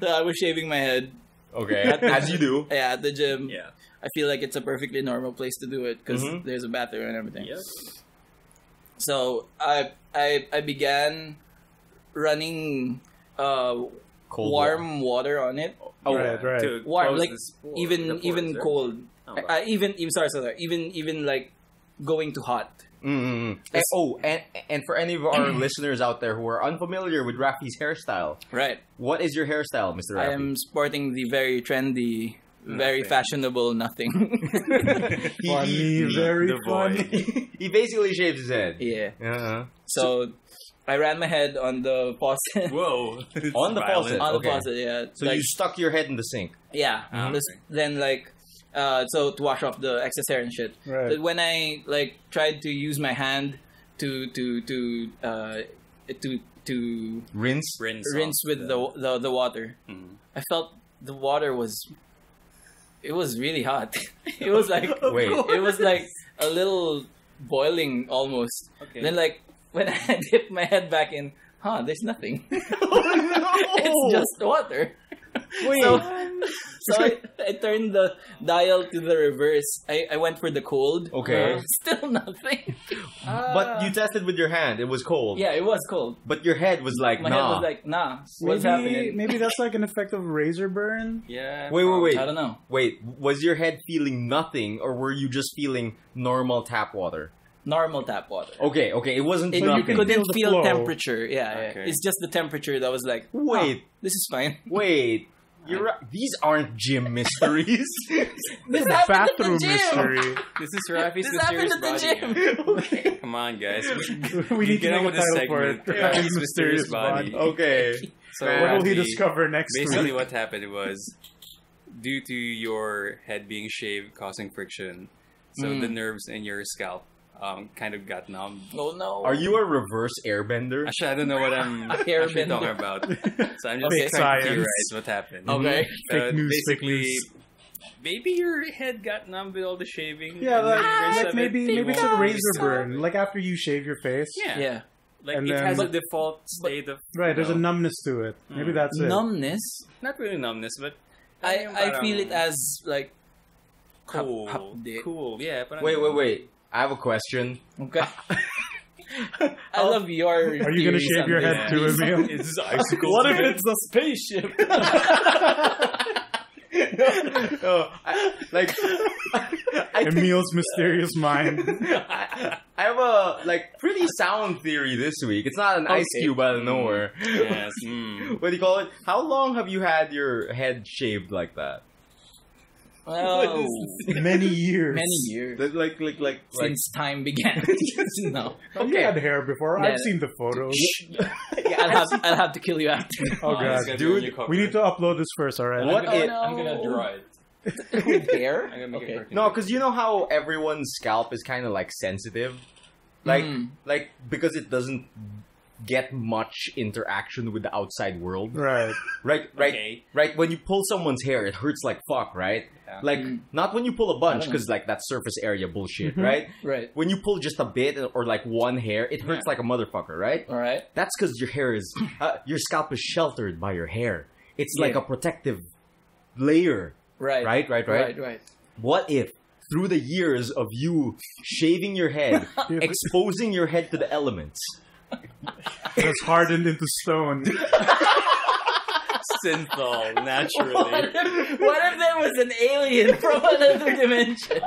so I was shaving my head. Okay, as you do. Yeah, at the gym. Yeah. I feel like it's a perfectly normal place to do it because Mhm. there's a bathroom and everything. Yep. So I I I began running uh Cold warm water on it, Oh, Right, right. To Warm, close like, the even pores, even right? cold. Oh, Uh, even even sorry, sorry, sorry, even even like going to hot. Mm-hmm. And, oh, and and for any of our [CLEARS THROAT] listeners out there who are unfamiliar with Raffy's hairstyle, Right. what is your hairstyle, Mr. I Raffy? am sporting the very trendy, very fashionable nothing. [LAUGHS] He- Funny, he- very boy. funny. [LAUGHS] he basically shaves his head. yeah. Uh-huh. So I ran my head on the faucet. Whoa. [LAUGHS] On the faucet. on the Okay. faucet, yeah. So like, you stuck your head in the sink. yeah. Ah, This- Then like, uh, so to wash off the excess hair and shit. Right. But when I like tried to use my hand to to to uh to to Rinse. Rinse, rinse with the the the water, Mhm. I felt the water was. It was really hot. [LAUGHS] it was like [LAUGHS] Wait. it was like a little boiling almost. Okay. Then like when [LAUGHS] I dipped my head back in, huh? There's nothing. Oh, it's just water. Wait. So, [LAUGHS] so I, I turned the dial to the reverse. I, I went for the cold. Okay. Uh, [LAUGHS] still nothing. but you tested with your hand. It was cold. yeah, it was cold. But your head was like, My nah. head was like, nah. What's Maybe, happening? maybe that's like an effect of razor burn. yeah. Wait, wait, wait. I don't know. Wait, was your head feeling nothing, or were you just feeling normal tap water? Normal tap water. Okay, okay, it wasn't It, you couldn't feel the feel temperature. Yeah, yeah. It's just the temperature that was like, Wait. "Huh, this is fine. [LAUGHS] Wait, you're right. These aren't gym mysteries. [LAUGHS] This The happened at bathroom the mystery. [LAUGHS] This is Raffy's This happened mysterious at the body. gym. okay. Come on, guys. we need to get a with this title for it. segment. Raffy's Raffy's mysterious mysterious body. body. Okay. So Man. What will he discover next Basically, week? what happened was due to your head being shaved causing friction, so Mm. the nerves in your scalp um, kind of got numb. Oh no. Are you a reverse airbender? Actually, I don't know what I'm [LAUGHS] actually talking about. So I'm just Fake trying science. to theorize what happened. Okay. Uh, Fake news, fake basically, news. maybe your head got numb with all the shaving. Yeah, like, the like maybe it, maybe it's a razor burn. Like after you shave your face. Yeah, Yeah. like And it then- has a default state of Right, you there's a numbness to it. Maybe Mm. that's it. Numbness. not really numbness, but I yung I feel it as like cool, cool. Yeah, parang Wait, wait, wait. I have a question. Okay. [LAUGHS] I love your. Are you gonna shave your head too, Emile? It's icicle. What if it's a spaceship? no, [LAUGHS] [LAUGHS] I, like I think Emile's mysterious mind. I, I have a like pretty sound theory this week. It's not an ice cube out of nowhere. yes. Mm. What do you call it? How long have you had your head shaved like that? Well, [LAUGHS] Many years. many years Like like like like, like since time began. [LAUGHS] [LAUGHS] no, Oh, You had hair before. Yeah. I've seen the photos. I'll have I'll have to kill you after. Oh it's god. Dude, on your cover. We need to upload this first, alright? What I'm gonna, it- I'm gonna draw it. With hair? I'm gonna make Okay. No, because you know how everyone's scalp is kind of like sensitive, like Mm. like because it doesn't get much interaction with the outside world. Right. Right, right, Okay. right. When you pull someone's hair, it hurts like fuck, right? Yeah. Like Mm. not when you pull a bunch, because like that's surface area bullshit, Mhm. right? Right. When you pull just a bit or like one hair, it hurts like a motherfucker, right? All right. That's because your hair is, uh, your scalp is sheltered by your hair. It's like a protective layer, Right. right? Right? Right? Right. Right. What if through the years of you shaving your head, [LAUGHS] exposing your head to the elements, It's hardened into stone. Synthol, naturally. What if, what if there was an alien from another dimension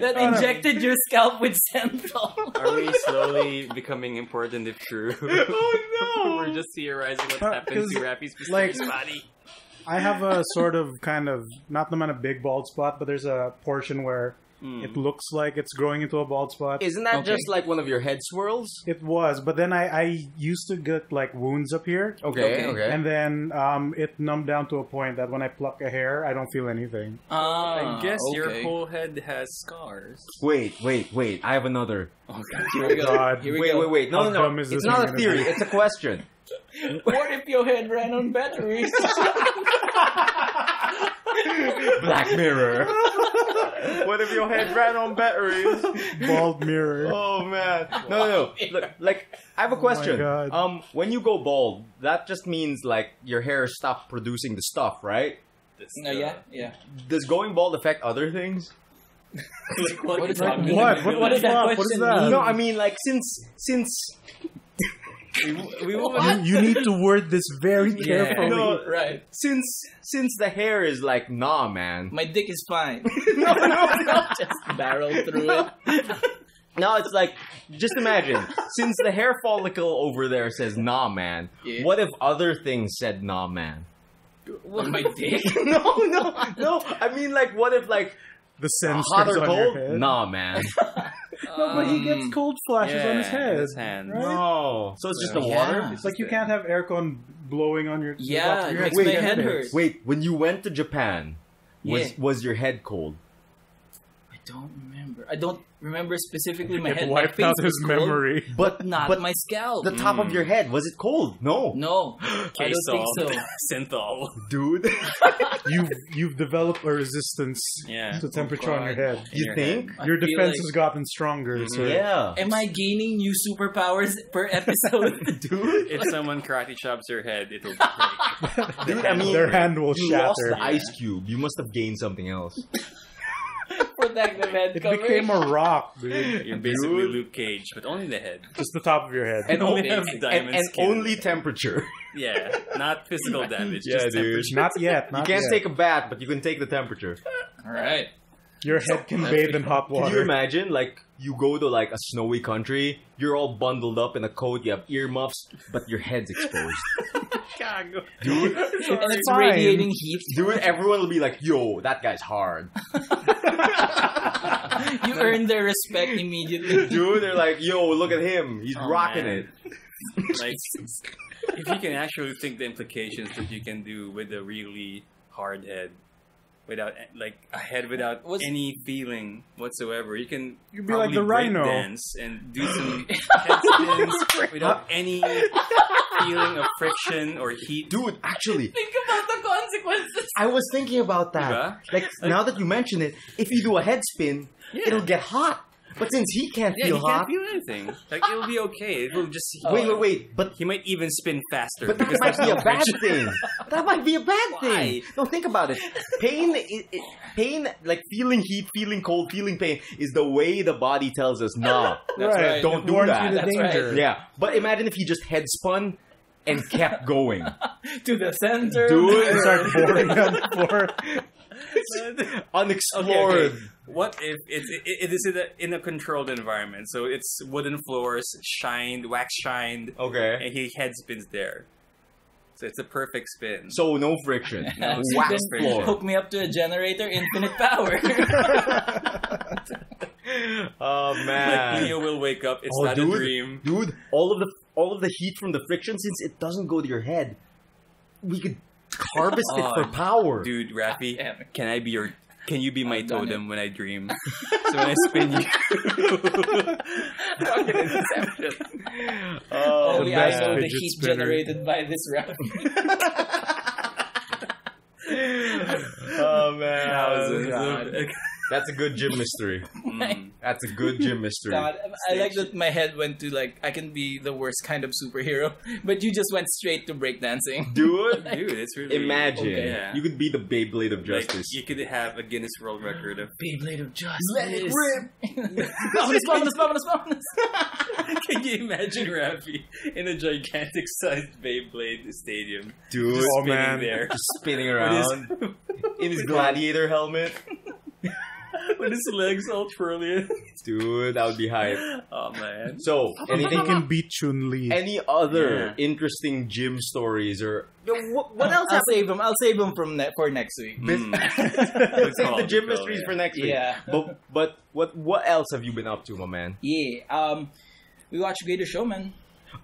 that injected your scalp with Synthol? Are we slowly becoming important if true? [LAUGHS] Oh, no. We're just theorizing what Uh, happened 'cause, to Raffy's like- body. I have a sort of kind of not the man a big bald spot, but there's a portion where Mm. it looks like it's growing into a bald spot. Isn't that Okay. just like one of your head swirls? It was, but then I, I used to get like wounds up here, Okay, Okay. okay. and then um, it numbed down to a point that when I pluck a hair, I don't feel anything. Ah, I guess your whole head has scars. wait, wait, wait. I have another. Okay. [LAUGHS] Here we go. God. Here we Wait, go. wait, wait. No, How no, no. It's not a theory. be? It's a question. [LAUGHS] What if your head ran on batteries? [LAUGHS] Black Mirror. [LAUGHS] what if your head ran on batteries? [LAUGHS] Bald mirror. Oh man. [LAUGHS] No, no, no. Look, like I have a my question. God. um, when you go bald, that just means like your hair stopped producing the stuff, right? no, yeah, yeah. Does going bald affect other things? What is Like that? what? What What the does that fuck? What question is that? No, I mean like since since We, we You, you need to word this very Yeah. carefully. No. Right. since since the hair is like nah, man. My dick is fine. [LAUGHS] no, no, no. Just barrel through it. [LAUGHS] No, it's like just imagine since the hair follicle over there says nah, man. Yeah. What if other things said nah, man? What, my dick? [LAUGHS] no, no, no. I mean, like, what if like The sensors hot or on cold? your head. Nah, man. No, but he gets Um, cold flashes on his yeah, head. his hand. Right? No. So it's just the Yeah. water. It's like you can't have aircon blowing on your the Yeah, top your it makes Wait, my you head get hurt. Wait, when you went to Japan, was Yeah. was your head cold? I don't remember. I don't remember specifically my It head. wiped my out face his cold, memory. but not but my scalp. the top of Mm. your head was it cold? No, no, [GASPS] I don't think so. [LAUGHS] Synthol. dude. [LAUGHS] You've you've developed a resistance Yeah. to temperature on your head. In you your think? I Your defense like- has gotten stronger, sir. Yeah. Am I gaining new superpowers per episode? [LAUGHS] Dude, If someone karate chops your head, it'll break. dude, I mean, Their hand will you lost shatter. the ice cube. You must have gained something else. [LAUGHS] Protective head It coverage. became a rock, dude. You're basically Dude. Luke Cage, but only the head. Just the top of your head. And, [LAUGHS] only only, have and, diamond and skin. only [LAUGHS] temperature. Yeah, not physical damage. Yeah, just dude. temperature. Not yet. You can't yet. take a bath, but you can take the temperature. All right. Your head can bathe in hot water. Can you imagine, like, you go to like a snowy country, you're all bundled up in a coat, you have earmuffs, but your head's exposed. [LAUGHS] Dude, and [LAUGHS] it's fine. radiating heat. dude, everyone will be like, "Yo, that guy's hard." [LAUGHS] you earn their respect immediately. Dude, they're like, "Yo, look at him, he's Oh, rocking man. it." Like, if you can actually think the implications that you can do with a really hard head, without like a head without Was- any feeling whatsoever. You can You could be like the rhino. dance and do [LAUGHS] some head spins without any feeling of friction or heat. Dude, actually, Think about the consequences. I was thinking about that. Diba? Like, now that you mention it, if you do a head spin, Yeah. it'll get hot. But since he can't Yeah, feel he hot, can't feel anything. Like it'll be okay. It'll just wait, wait, wait. But He might even spin faster. but that might be no a bad friction. thing. [LAUGHS] That might be a bad Why? thing. No, think about it. Pain, i i pain, like feeling heat, feeling cold, feeling pain, is the way the body tells us, no. [LAUGHS] That's right. Don't It do warns that. you the That's right. Yeah, but imagine if he just head spun and kept [LAUGHS] going. to the center. Dude. And start boring on the floor. Unexplored. Okay, okay. What if it's it, it is in a, in a controlled environment? So it's wooden floors, shined, wax shined, Okay. and he head spins there. So it's a perfect spin. So no friction. [LAUGHS] No, Wax floor. Hook me up to a generator, infinite power. [LAUGHS] oh like man. Leo will wake up. It's Oh, not dude. a dream. Dude, all of the all of the heat from the friction, since it doesn't go to your head, we could harvest it Oh, for power. Dude, Raffy, Damn it. can I be your? Can you be my totem when I dream? [LAUGHS] so when I spin [LAUGHS] you. Fucking inception. [LAUGHS] Oh, Only the I know the heat spinner. generated by this rap. oh man, oh, Thousands God. of- that's a good gym mystery. Mm. That's a good gym mystery. God, I like that my head went to like I can be the worst kind of superhero, [LAUGHS] but you just went straight to breakdancing. [LAUGHS] Dude, Dude, it's really imagine Okay. Yeah. you could be the Beyblade of Like, justice. you could have a Guinness World Record of. Beyblade of Justice. Let it rip. [LAUGHS] Vamonos, vamonos, vamonos, vamonos. Can you imagine Raffy in a gigantic sized Beyblade stadium? Dude, Oh spinning man. there. just spinning With his- around in his gladiator helmet. With his legs all twirling. Dude, that would be hype. Oh man. So, He anything can beat Chun Li. any other Yeah. interesting gym stories or Yo, what, what else I'll happened? save them. I'll save them from ne- for next week. Bis- Mm. [LAUGHS] Save call, the gym good call, mysteries yeah. for next week. Yeah. But but what what else have you been up to, my man? Yeah. Um, we watched Greatest Showman.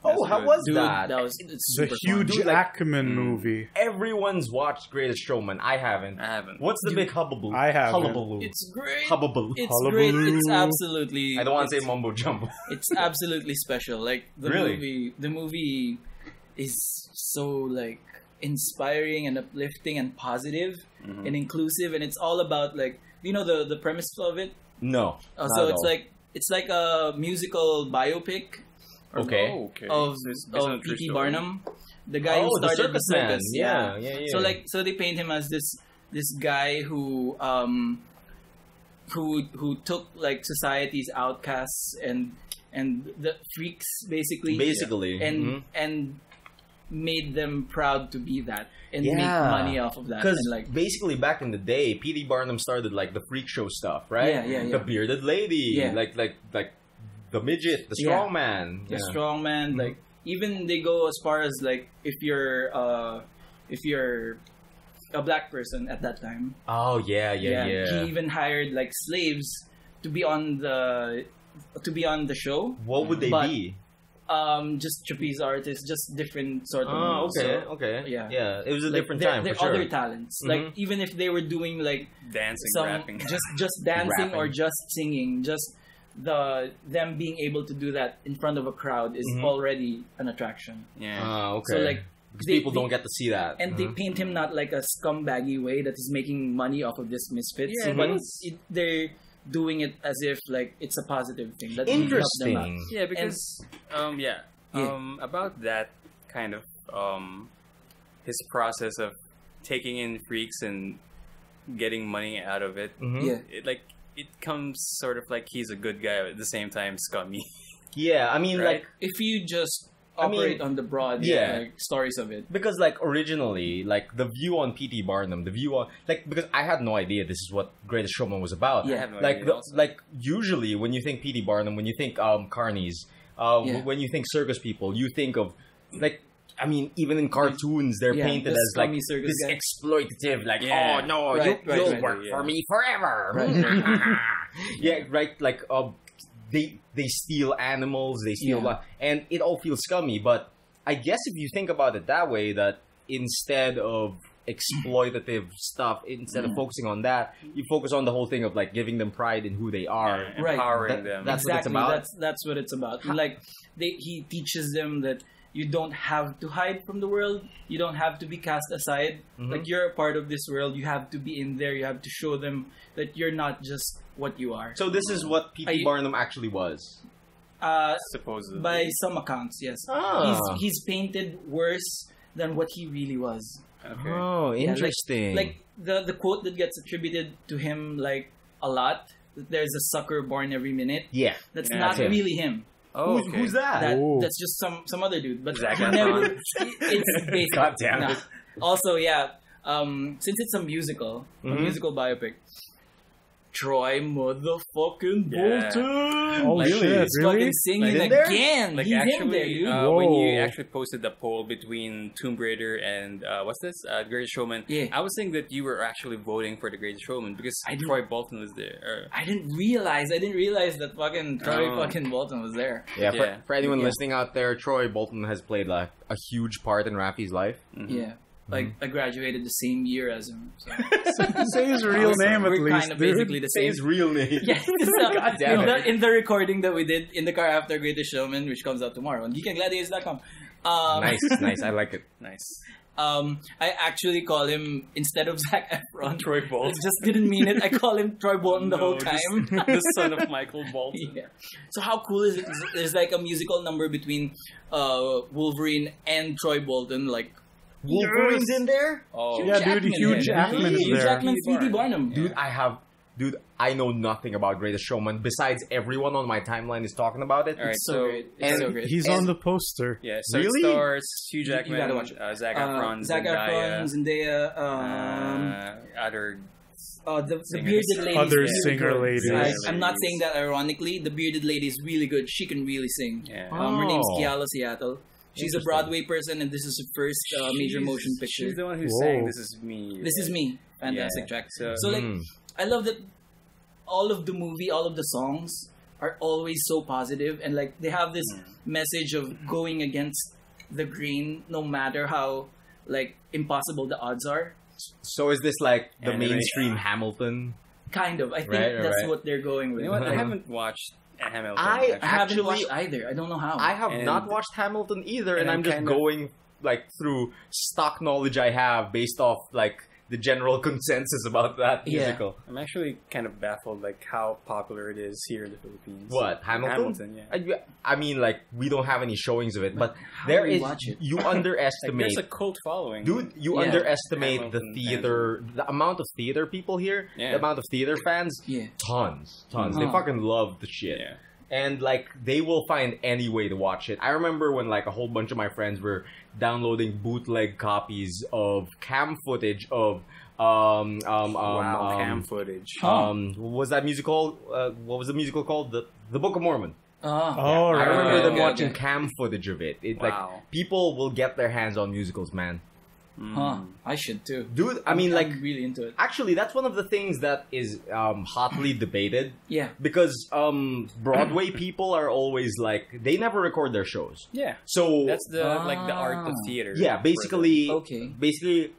Oh, how was Dude, that? that was it's the super huge Dude, like- Jackman Mm. movie. Everyone's watched Greatest Showman. I haven't. I haven't. What's the big hullabaloo? I haven't. Hullabaloo. It's great. Hullabaloo. It's Hullabaloo. great. It's absolutely. I don't want to say it's- mumbo jumbo. It's absolutely special. Like the Really? movie. The movie is so like inspiring and uplifting and positive Mhm. and inclusive, and it's all about like you know the the premise of it. No. Uh, so it's all. like it's like a musical biopic Okay. Oh, okay. of So it's based on a of true P.T. story. Barnum, the guy who oh, the started circus the man. circus. Yeah, yeah, yeah. So like, so they paint him as this this guy who um who who took like society's outcasts and and the freaks basically basically, and mhm. and made them proud to be that and Yeah. make money off of that Because like basically back in the day, P.T. Barnum started like the freak show stuff, right? Yeah, yeah, yeah. The bearded lady, Yeah. like like like the midget, the Yeah. strong man. the yeah. strong man Mhm. like even they go as far as like if you're uh if you're a black person at that time Oh yeah, yeah, yeah. he even hired like slaves to be on the to be on the show what would they But- be? um just trapeze artists just different sort of Oh, moves. okay, So, okay. yeah. yeah. It was a like, different they're- time they're for sure. other talents Mhm. like even if they were doing like Dancing, some rapping. just just dancing or just singing just the them being able to do that in front of a crowd is Mhm. already an attraction yeah. Ah, okay. so like because they- people don't get to see that. and they Mhm. paint him not like a scumbaggy way that he's making money off of this misfits, Yeah, but it's- it, they're doing it as if like it's a positive thing. That will them out. interesting. Yeah, because um yeah, Yeah. um about that kind of um his process of taking in freaks and getting money out of it. Mhm. Yeah, It like it comes sort of like he's a good guy at the same time scummy. Yeah, I mean, Right. like if you just I mean, operate on the broad yeah. like, stories of it. because like originally, like the view on P.T. Barnum, the view on like because I had no idea this is what Greatest Showman was about. Yeah. No like idea the, like usually when you think P.T. Barnum, when you think um carnies, uh, Yeah. when you think circus people, you think of like. I mean, even in cartoons, they're Yeah, painted as like this guy. exploitative, like, Yeah. oh no, Right, you, right, you'll right, work yeah. for me forever. Right. [LAUGHS] [LAUGHS] yeah, right. Like, uh, they they steal animals, they steal, Yeah. and it all feels scummy. But I guess if you think about it that way, that instead of exploitative stuff instead of focusing on that you focus on the whole thing of like giving them pride in who they are Yeah, Right. empowering That- them. that's- what it's exactly. about. That's that's what it's about. Like they, he teaches them that you don't have to hide from the world. You don't have to be cast aside. Mhm. Like you're a part of this world. You have to be in there. You have to show them that you're not just what you are. so this is what P.T. I- Barnum actually was Uh, supposedly. by some accounts, yes, Ah. he's he's painted worse than what he really was. okay. oh Yeah, like- interesting Like the the quote that gets attributed to him like a lot. There's a sucker born every minute. yeah That's Yeah, not that's him. really him. Oh, who's, okay. who's that, that Oh. that's just some some other dude. But Zac he [LAUGHS] Efron. never, [LAUGHS] it's [LAUGHS] based. God damn nah. Also, yeah. Um, since it's a musical, a Mhm. musical biopic, Troy motherfucking Yeah. Bolton. Oh Like, shit! He's Really? fucking singing Like, again. Like He's in actually, there, dude. uh, when you actually posted the poll between Tomb Raider and uh, what's this, uh, Greatest Showman, Yeah. I was saying that you were actually voting for the Greatest Showman because I didn't- Troy Bolton was there. Or, I didn't realize. I didn't realize that fucking Troy Oh. fucking Bolton was there. yeah, for, Yeah. for anyone Yeah. listening out there Troy Bolton has played like a huge part in Raffy's life Mhm. Yeah. Like I graduated the same year as him. So. [LAUGHS] Say his real So name at we're least, kind of dude. basically the same. say same. his real name [LAUGHS] Yes, so, [LAUGHS] God damn in, it. the, in the recording that we did in the car after Greatest Showman, which comes out tomorrow on geekandgladiators.com. Um, nice nice I like it Nice. Um, I actually call him instead of Zac Efron. Troy I Bolton. just didn't mean it. I call him Troy Bolton the No, whole just- time. the son of Michael Bolton. yeah. So how cool is it? There's like a musical number between uh, Wolverine and Troy Bolton. Like Wolverine's in there Oh, Yeah, dude, Jackman, Hugh yeah. Jackman's Hugh there. Jackman's P.T. P.T. Barnum. Dude, I have, dude, I know nothing about Greatest Showman besides everyone on my timeline is talking about it. All right, It's so, so- great. It's and so great. He's And- on the poster. Yeah, so Really? it stars Hugh you Jackman, gotta watch it. Uh, Zac Uh, Efron, Zac Efron, Zendaya, Zendaya, um, uh, other uh, the, the singers. bearded lady. Other really singer good. ladies. I, I'm not saying that ironically. The bearded lady is really good. She can really sing. yeah. Um, her name's Oh. Keala Settle. She's a Broadway person, and this is her first uh, major She's- motion picture. She's the one who Whoa. sang "This Is Me." This is me. Fantastic Yeah. track. So- So like, Mm. I love that all of the movie, all of the songs are always so positive, and like they have this Mm. message of going against the grain, no matter how like impossible the odds are. So is this like the Anime. mainstream Hamilton? Kind of. I think Right, right, that's right. what they're going with. You know what? I [LAUGHS] haven't watched Hamilton. I- I haven't Actually- watched either. I don't know how. I have And- not watched Hamilton either, and, and I'm, I'm just kind of- going like through stock knowledge I have based off like the general [LAUGHS] consensus about that Yeah. musical. I'm actually kind of baffled, like how popular it is here in the Philippines. What Hamilton? Hamilton, yeah. I, I mean, like we don't have any showings of it, but How there do we is. watch it? You [LAUGHS] Like, underestimate, there's a cult following, dude. You Yeah. underestimate the Hamilton theater, the amount of theater people here, Yeah. the amount of theater fans. yeah. Tons, tons. They Uh-huh. fucking love the shit. Yeah. and like they will find any way to watch it. I remember when like a whole bunch of my friends were downloading bootleg copies of cam footage of um um um, wow, um, cam footage. Um what was that musical uh, what was the musical called the the Book of Mormon. Ah. Oh, I right. remember them watching cam footage of it. It Wow. like people will get their hands on musicals, man. Mm. Huh. I should too. Dude, I mean I'm- like really into it. actually that's one of the things that is um hotly debated Yeah. because um Broadway [CLEARS THROAT] people are always like they never record their shows. Yeah, So that's the like the art of Ah. theater. yeah, for basically Okay. basically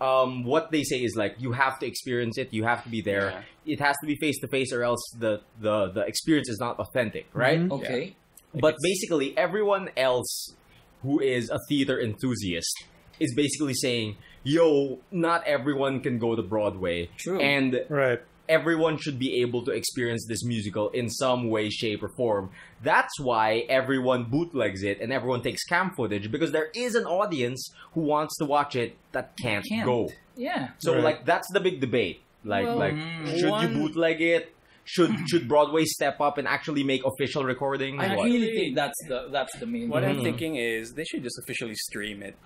um what they say is like you have to experience it, you have to be there. Yeah. It has to be face to face or else the the the experience is not authentic, right? Mhm. Okay. But basically everyone else who is a theater enthusiast is basically saying, "Yo, not everyone can go to Broadway." True. And Right. everyone should be able to experience this musical in some way, shape, or form. That's why everyone bootlegs it and everyone takes cam footage because there is an audience who wants to watch it that can't, Can't. go. Yeah. So Right. like that's the big debate. Like Well, like mm, should one- you bootleg it? Should [CLEARS THROAT] should Broadway step up and actually make official recordings? I What? really think that's the that's the main. What one. I'm thinking is they should just officially stream it.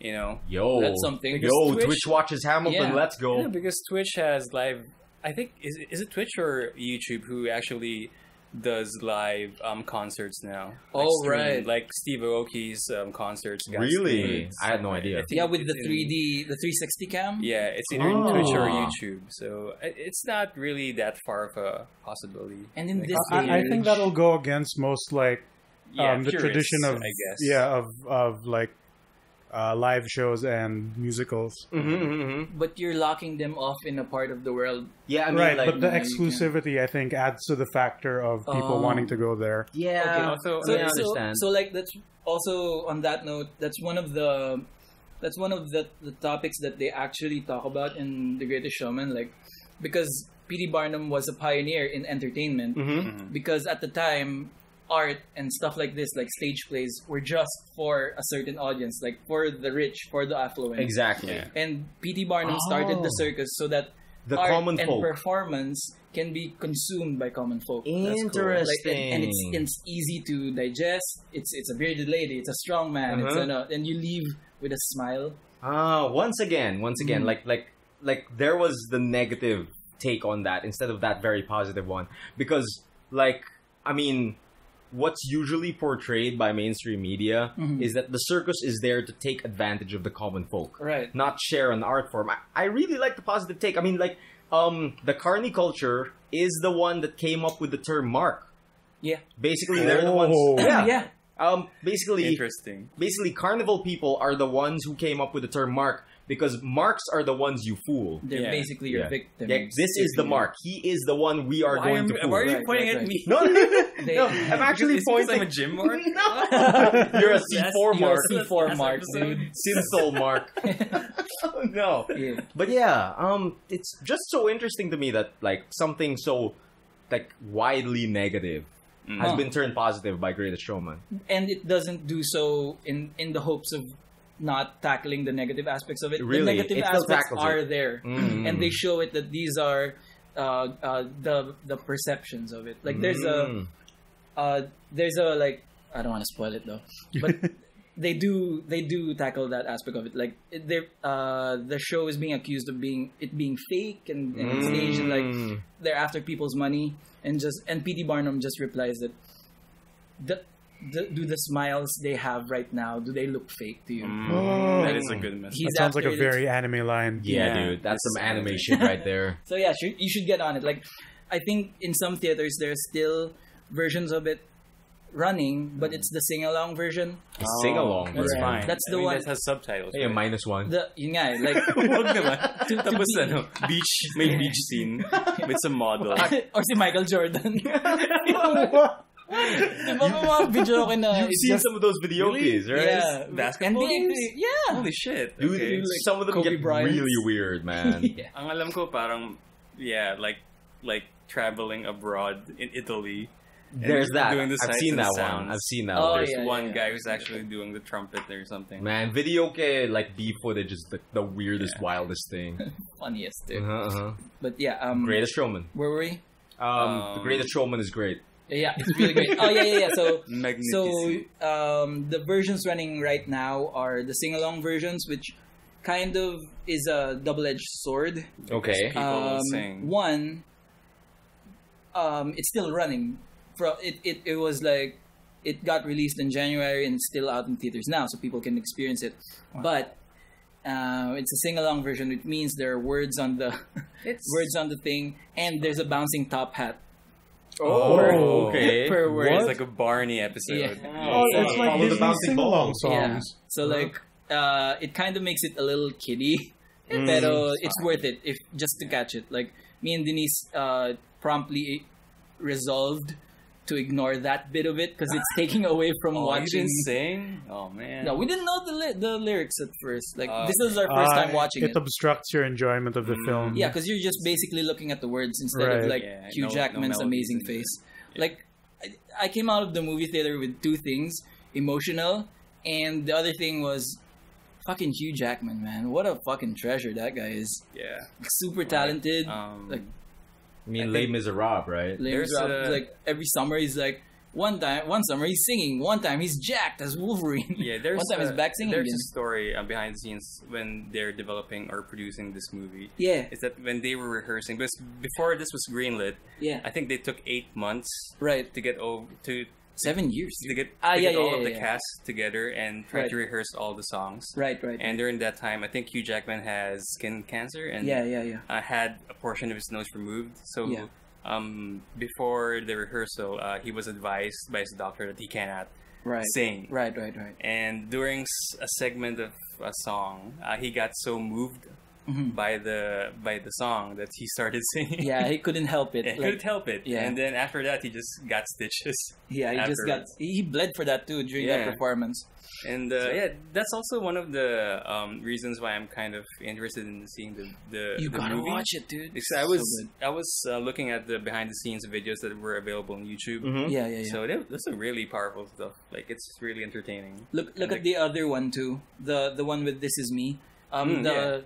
You know, Yo, That's something. Yo, Twitch- Twitch, watches Hamilton. Yeah. Let's go. yeah, because Twitch has live. I think is it- is it Twitch or YouTube who actually does live um concerts now? Like Oh, stream- right. like Steve Aoki's um concerts. Really? streamed I had no idea. Yeah, with the 3D, the 360 cam. Yeah, it's either Oh. Twitch or YouTube, so it's not really that far of a possibility. And in Like, this I, I think that'll go against most like yeah, um, the purists, tradition of I guess. yeah of of like uh, live shows and musicals. Mm-hmm, mm-hmm. But you're locking them off in a part of the world. Yeah, I mean, right, like, but the Yeah, you can- exclusivity, I think, adds to the factor of people Oh. wanting to go there. yeah. Okay. Also, So, I so, understand. so like that's also on that note, that's one of the that's one of the, the topics that they actually talk about in The Greatest Showman, like because P.T. Barnum was a pioneer in entertainment. Mhm. Because at the time, art and stuff like this, like stage plays, were just for a certain audience, like for the rich, for the affluent. Exactly. Yeah. And P.T. Barnum started the Oh. circus so that The art common and folk. performance can be consumed by common folk. Interesting. Like, and, and it's it's easy to digest. It's it's a bearded lady. It's a strong man. Uh-huh. an, uh, and you leave with a smile. Ah, once again, once again, Mhm. like like like there was the negative take on that instead of that very positive one because like I mean what's usually portrayed by mainstream media Mhm. is that the circus is there to take advantage of the common folk Right. not share an art form. I, I really like the positive take. I mean like um the carny culture is the one that came up with the term mark. Yeah. Basically they're the ones Oh. yeah. yeah. Um basically Interesting. basically carnival people are the ones who came up with the term mark because marks are the ones you fool. They're Yeah. basically your Yeah. victims. Yeah, this is the mark. He is the one we are Why, going am- to fool. why are you Right, pointing right, at right. me? No, [LAUGHS] [LAUGHS] no, They- no, I'm actually Is it 'cause I'm pointing. a gym mark? [LAUGHS] no, you're a Yes, C4 You're mark, a C4 mark, episode. dude. Synthol mark. oh, no, Yeah. but yeah, um, it's just so interesting to me that like something so like widely negative Mm. has Huh. been turned positive by Greatest Showman. and it doesn't do so in in the hopes of not tackling the negative aspects of it. Really, the negative it aspects are it. there, Mm. and they show it that these are uh, uh, the the perceptions of it. Like there's a Mm. uh, there's a like I don't want to spoil it though, but [LAUGHS] they do they do tackle that aspect of it. Like they uh, the show is being accused of being it being fake and, and it's staged and like Mm. they're after people's money and just and P.T. Barnum just replies that the, the do the smiles they have right now do they look fake to you? Mm, Oh. that is a good message. That sounds like a after- very anime line. Yeah, Yeah, dude, that's some animation right there. [LAUGHS] So yeah, should, you should get on it. Like I think in some theaters there's still versions of it running, but it's the sing along version. Sing along. That's Right. fine. That's I the mean, one- That has subtitles. Yeah, right? minus one. The yun [LAUGHS] nga, like Huwag naman. [LAUGHS] To- to Tapos be- ano, beach, may beach scene with some model. or si Michael Jordan. Di ba may mga video ko na You've seen just- some of those video Really? games, right? Yeah, Basketball NBA games? Yeah. Holy shit. Dude, okay. some of them Kobe get Bryant. really weird, man. [LAUGHS] yeah. Ang alam ko parang, yeah, like, like traveling abroad in Italy. There's that. Doing the I've seen that sounds. one. I've seen that Oh, one. There's yeah, one yeah, guy yeah. who's actually doing the trumpet or something. Man, videoke like B footage is the, the weirdest, Yeah. wildest thing. [LAUGHS] Funniest dude. Uh-huh, uh-huh. But yeah, um, Greatest Showman. where were we? Um, the Um, Greatest Showman is great. Yeah, it's really great. Oh yeah, yeah, yeah. So [LAUGHS] so um, the versions running right now are the sing along versions, which kind of is a double edged sword. Okay. Um, sing. One, um, it's still running. From it, it, it was like it got released in January and it's still out in theaters now, so people can experience it. But uh, it's a sing along version, which means there are words on the It's [LAUGHS] words on the thing, and there's a bouncing top hat. Oh, okay. [LAUGHS] Per word. It's like a Barney episode. Yeah. Oh, it's like the Disney bouncing sing-along ball. Yeah. songs. So like uh it kind of makes it a little kiddie. [LAUGHS] Mm. Pero it's worth it if just to catch it. Like me and Denise uh promptly resolved to ignore that bit of it because it's taking away from Oh, you watching. didn't sing? Oh man. No, we didn't know the li- the lyrics at first. Like Oh, this is our first Uh, time watching it it. obstructs your enjoyment of the Mm. film. Yeah, because you're just basically looking at the words instead of like Yeah, Hugh no- no Jackman's melodies amazing in there. face. Like, I, I came out of the movie theater with two things: emotional, and the other thing was fucking Hugh Jackman. Man, what a fucking treasure that guy is. Yeah. Super talented. Um, Like, I mean, I Les think- Miserables, right? Lame there's drop. a- like every summer he's like. One time, one summer he's singing. One time he's jacked as Wolverine. yeah, [LAUGHS] there's one time a, he's back singing There's again. a story uh, behind the scenes when they're developing or producing this movie. Yeah, Is that when they were rehearsing? Because before this was greenlit, yeah, I think they took eight months right. to get over to Seven years. to get, Ah, to yeah, get yeah, all yeah, of the cast together and try Right. to rehearse all the songs. Right, right. And during that time, I think Hugh Jackman has skin cancer and yeah, yeah, yeah. uh, had a portion of his nose removed. So um, before the rehearsal, uh, he was advised by his doctor that he cannot Right. sing. Right, right, right. And during a segment of a song, uh, he got so moved Mhm. by the by the song that he started [LAUGHS] singing. Yeah, he couldn't help it. Yeah, he Like, couldn't help it. yeah. And then after that, he just got stitches. [LAUGHS] yeah, he just got he he bled for that too during that performance. And uh, yeah, that's also one of the um, reasons why I'm kind of interested in seeing the the, You the gotta movie. watch it, dude. Because I was good. I was uh, looking at the behind the scenes videos that were available on YouTube. Mhm. Yeah, yeah, yeah. So that, that's a really powerful stuff. Like it's really entertaining. Look look Like- at the other one too. The the one with This Is Me. Um Mm, the yeah.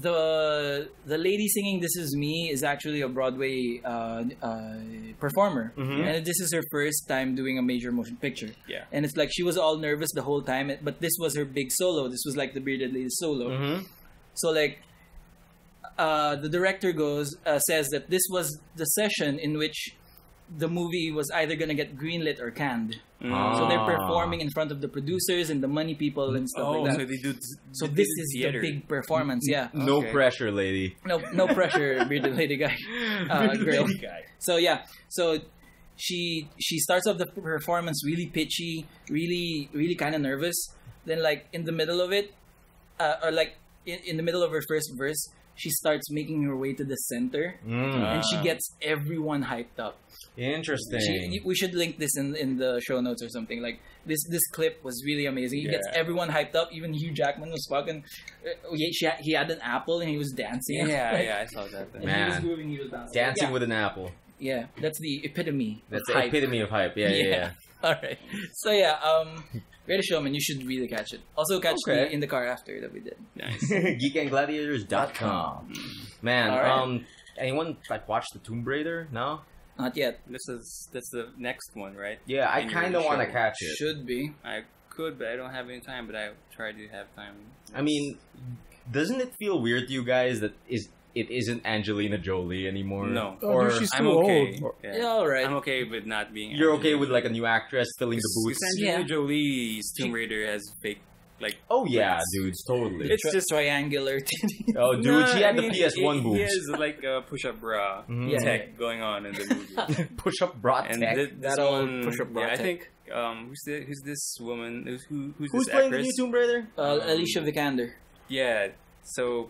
The the lady singing This Is Me is actually a Broadway uh, uh, performer. Mhm. And this is her first time doing a major motion picture. Yeah. And it's like she was all nervous the whole time, but this was her big solo. This was like the Bearded Lady solo. Mhm. So like uh, the director goes uh, says that this was the session in which the movie was either gonna get greenlit or canned. Mm. So they're performing in front of the producers and the money people and stuff Oh, like so that. they do. So, they this do is theater. the big performance. Yeah. No Okay. pressure, lady. No, no pressure, bearded lady guy, [LAUGHS] uh, girl. Lady guy. So yeah, so she she starts off the performance really pitchy, really really kind of nervous. Then like in the middle of it, uh, or like in, in the middle of her first verse, she starts making her way to the center, Mm. and she gets everyone hyped up. Interesting. She, we should link this in, in the show notes or something. Like this this clip was really amazing. He gets everyone hyped up. Even Hugh Jackman was fucking. Uh, he, she, had- he had an apple and he was dancing. Yeah, [LAUGHS] Like, yeah, I saw that. And Then. he was Man. moving. He was dancing. Dancing yeah. with an apple. Yeah, that's the epitome. That's of the hype. epitome of hype. Yeah, yeah, [LAUGHS] yeah. All right. So yeah, um, [LAUGHS] Greatest Showman. You should really catch it. Also catch Okay. the in the car after that we did. Nice. [LAUGHS] Geekandgladiators.com. Man, All right. um, anyone like watch the Tomb Raider? No. Not yet. This is that's the next one, right? Yeah, I kind of want to catch it. Should be. I could, but I don't have any time. But I try to have time. I mean, doesn't it feel weird to you guys that is it isn't Angelina Jolie anymore? No. Oh, or dude, she's I'm too okay. old. Yeah. Yeah, all right. I'm okay with not being. you're okay with like a new actress filling the Because boots? Angelina Yeah. Jolie's Tomb Raider has fake, like. Oh yeah, It's- dudes, totally. It's Tri- just- triangular. [LAUGHS] titty. oh, dude, No, she I had mean, the PS1 he, boobs. He has like a push-up bra Mhm. Yeah. tech going on in the [LAUGHS] movie. Push up bra and tech. thi- this That old one, push-up bra yeah, I think um, who's the, who's this woman? Who's who, who's, Who's this playing actress? the new Tomb Raider? Uh, Alicia Vikander. Yeah, so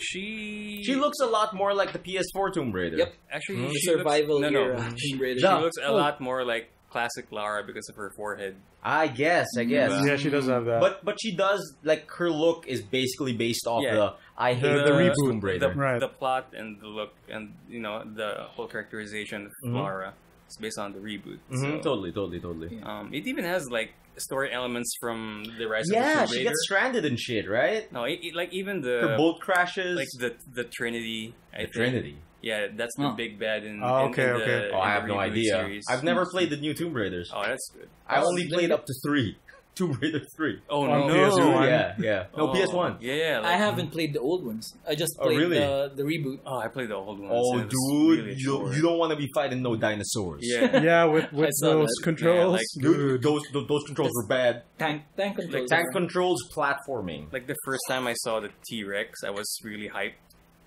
she She looks a lot more like the PS4 Tomb Raider. Yep. actually Hmm? she Survival looks, no, era. no. [LAUGHS] Tomb She, Raider. she Yeah. looks a Oh. lot more like classic Lara because of her forehead. I guess, I guess. Yeah. Yeah, she does have that. But but she does like her look is basically based off Yeah. the I hate The- the, the reboot. Tomb Raider. The, Right. the plot and the look and you know the whole characterization of Mhm. Lara is based on the reboot. Mhm, So, Totally, totally, totally. Um, it even has like story elements from the Rise of the Tomb Raider. she gets stranded and shit, right? no, it, it- like even Her the boat crashes. like the the Trinity. I the think. Trinity. Yeah, that's the Huh. big bad in. Oh, in- okay, in the, okay. in Oh, I have no idea. Series. I've never played the new Tomb Raiders. Oh, that's good. I only played up to three. Tomb Raider three. [LAUGHS] Oh On no! PS1. Yeah, yeah. Oh, no Oh, PS1. Yeah, like, I haven't played the old ones. I just Oh, played really? the the reboot. Oh, I played the old ones. Oh, and it was dude, really you, you don't want to be fighting no dinosaurs. Yeah. [LAUGHS] yeah, with [LAUGHS] with those that. controls, like, Dude, those those, those controls were bad. Tank tank controls. Tank controls, platforming. Like the first time I saw the T Rex, I was really hyped.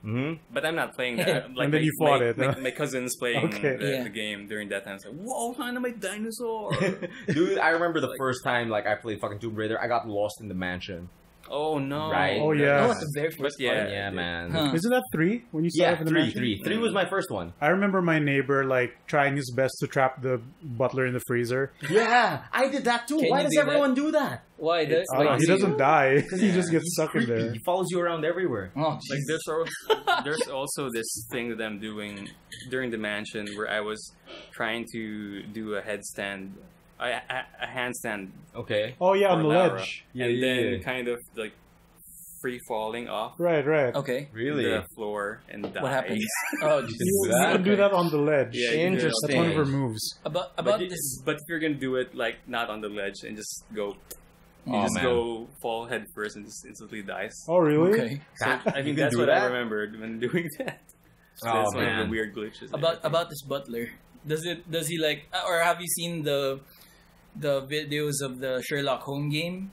Hmm But I'm not playing [LAUGHS] that. Like And then my, you fought my, it, My, huh? my cousin's playing [LAUGHS] Okay. the, Yeah. the game during that time. It's like, whoa, dynamite dinosaur! [LAUGHS] Dude, I remember the Like- first time like I played fucking Tomb Raider. I got lost in the mansion. Oh no! Right. Oh, yeah. Oh, it's the very first yeah, part. Yeah, man. Huh. Isn't that three when you saw Yeah, it in the three, mansion? three, three was my first one. I remember my neighbor like trying his best to trap the butler in the freezer. Yeah, I did that too. Can Why does do that? everyone do that? Why? does It's I don't know, why he doesn't die. [LAUGHS] he just gets stuck in there. He follows you around everywhere. Oh, Like there's also, [LAUGHS] there's also this thing that I'm doing during the mansion where I was trying to do a headstand, a, a, a handstand, Okay. Oh yeah, on the ledge. Yeah, and yeah, then yeah. kind of like free falling off Right, right. okay. Really? the floor and die. What happens? [LAUGHS] Oh, jeez. do You, that? you can do that on the ledge. Yeah, you can do it. That's one of her moves. About But, about you- this. but if you're gonna do it like not on the ledge and just go, you Oh, just man. go fall head first and just instantly dies. Oh really? Okay. So [LAUGHS] I you think that's what that? I remembered when doing [LAUGHS] that. So Oh, that's one of man. the weird glitches. About about this butler. Does it does he like uh, or have you seen the the videos of the Sherlock Holmes game?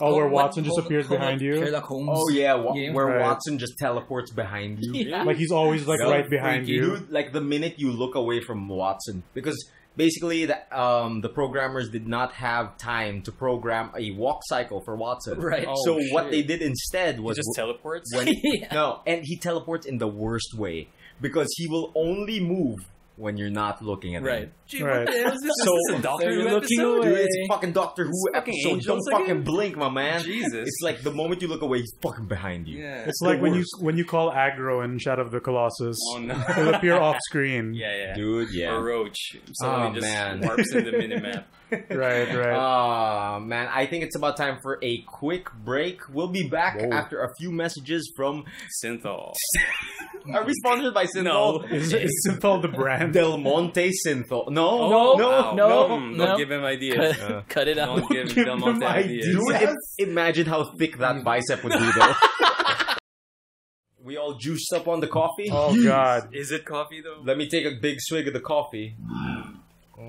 Oh, where Home- what- Watson just Home- appears Home- behind you. Sherlock Holmes. Oh yeah, wa- game? where Right. Watson just teleports behind you. Yeah. Like he's always like That right behind freaky. you. Dude, like the minute you look away from Watson, because basically the um the programmers did not have time to program a walk cycle for Watson. Right. Oh, so what they did instead He was just teleports. when [LAUGHS] Yeah. no, and he teleports in the worst way because he will only move when you're not looking at him. Right. him. Gee, Right. what the hell is this? So- Is a Doctor Who looking episode? away. Dude, it's fucking Doctor Who It's fucking episode. Don't angels again? fucking blink, my man. Jesus. It's like the moment you look away, he's fucking behind you. Yeah. It's like the when you when you call Agro in Shadow of the Colossus. Oh no. It'll appear off screen. [LAUGHS] Yeah, yeah. Dude, Or yeah. Roach. Suddenly Oh, just man. warps in the [LAUGHS] minimap. Right, right. Ah, man, I think it's about time for a quick break. We'll be back Whoa. after a few messages from. Synthol. [LAUGHS] Are we sponsored by Synthol? No. is, is Synthol the brand? Del Monte Synthol. No, No, no, Wow. no, Mm, no. Don't give him ideas. Cut, Uh, cut it out. Don't give Give Del them Monte ideas. Dude, imagine how thick that bicep would be, though. [LAUGHS] we all juiced up on the coffee. Oh God, Is it coffee though? Let me take a big swig of the coffee.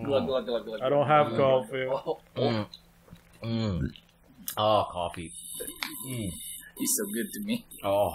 Glug, glug, glug, glug. I don't have coffee. Oh, oh, Mm. Mm. Oh, coffee. Mm. he's so good to me. Oh,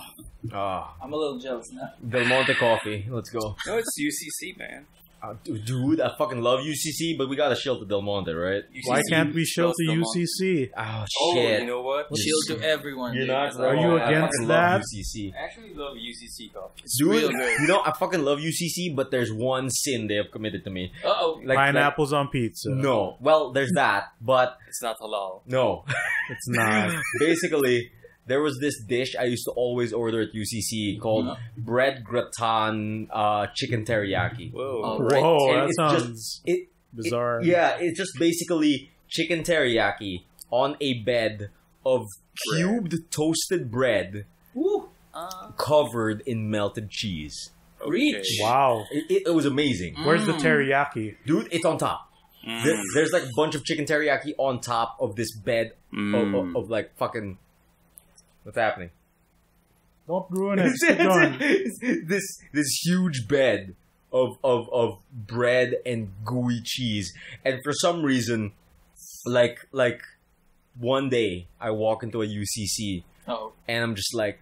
oh. I'm a little jealous now. Del Monte coffee. Let's go. No, it's UCC, man. Uh, du- dude, I fucking love UCC, but we gotta shill to Del Monte, right? Why can't we show spells to UCC? Oh, Oh, shit. you know what? Shield to everyone. You're dude. not Are wrong. you I against fucking that? Love UCC. I actually love UCC coffee. It's Dude, real good. you know, I fucking love UCC, but there's one sin they have committed to me. Uh oh. Like, Pineapples on pizza. no. Well, there's that, but It's not halal. no. it's not. [LAUGHS] Basically, there was this dish I used to always order at UCC called bread gratin uh, chicken teriyaki. Whoa. Oh, Right. Whoa, And that it's sounds just- It, bizarre. it- yeah, it's just basically chicken teriyaki on a bed of cubed toasted bread Woo. Uh, covered in melted cheese. okay. Reach. Wow. It, it, it was amazing. Where's the Mm. teriyaki? Dude, it's on top. Mm. There- there's like a bunch of chicken teriyaki on top of this bed Mm. of, of, of like fucking. What's happening? Don't ruin it. [LAUGHS] Keep going. [LAUGHS] this this huge bed of, of of bread and gooey cheese, and for some reason, like like one day I walk into a UCC Oh. and I'm just like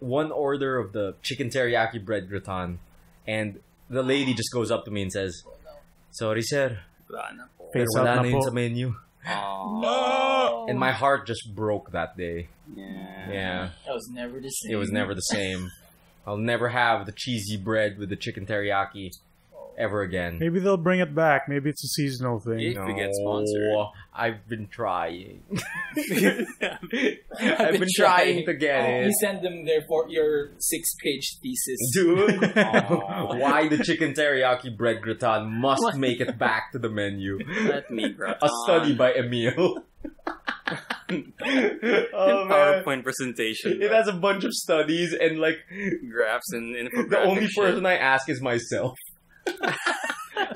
one order of the chicken teriyaki bread gratin, and the lady just goes up to me and says, "Sorry, sir, Wala na po. Face wala na na yun po. sa menu." Aw. No. And my heart just broke that day. Yeah. Yeah. That was never the same. It was never the same. [LAUGHS] I'll never have the cheesy bread with the chicken teriyaki ever again. Maybe they'll bring it back. Maybe it's a seasonal thing. If we get sponsored. I've been trying. Yeah. [LAUGHS] I've been trying to get oh, You it. send them there for your six-page thesis. Dude, [LAUGHS] oh. [LAUGHS] why the chicken teriyaki bread gratin must make it back to the menu? Let me gratin. A study by Emile. oh man. PowerPoint presentation. It has a bunch of studies and like graphs and infographics. the only shit. person I ask is myself.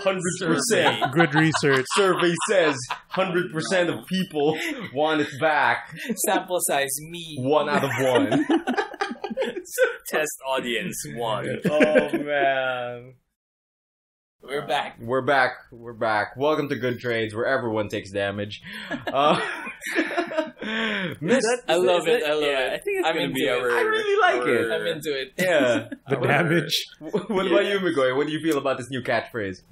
Hundred percent. Good research. Survey says hundred percent of people want it back. Sample size me. One out of one. [LAUGHS] Test audience one. [LAUGHS] oh man. We're back. We're back. We're back. Welcome to Good Trades, where everyone takes damage. [LAUGHS] Uh, Miss, I love it. I love yeah, it. I think it's I'm gonna into be it. our. I really like our- it. I'm into it. yeah. [LAUGHS] [LAUGHS] The our- damage. What about you, Migoy? What do you feel about this new catchphrase?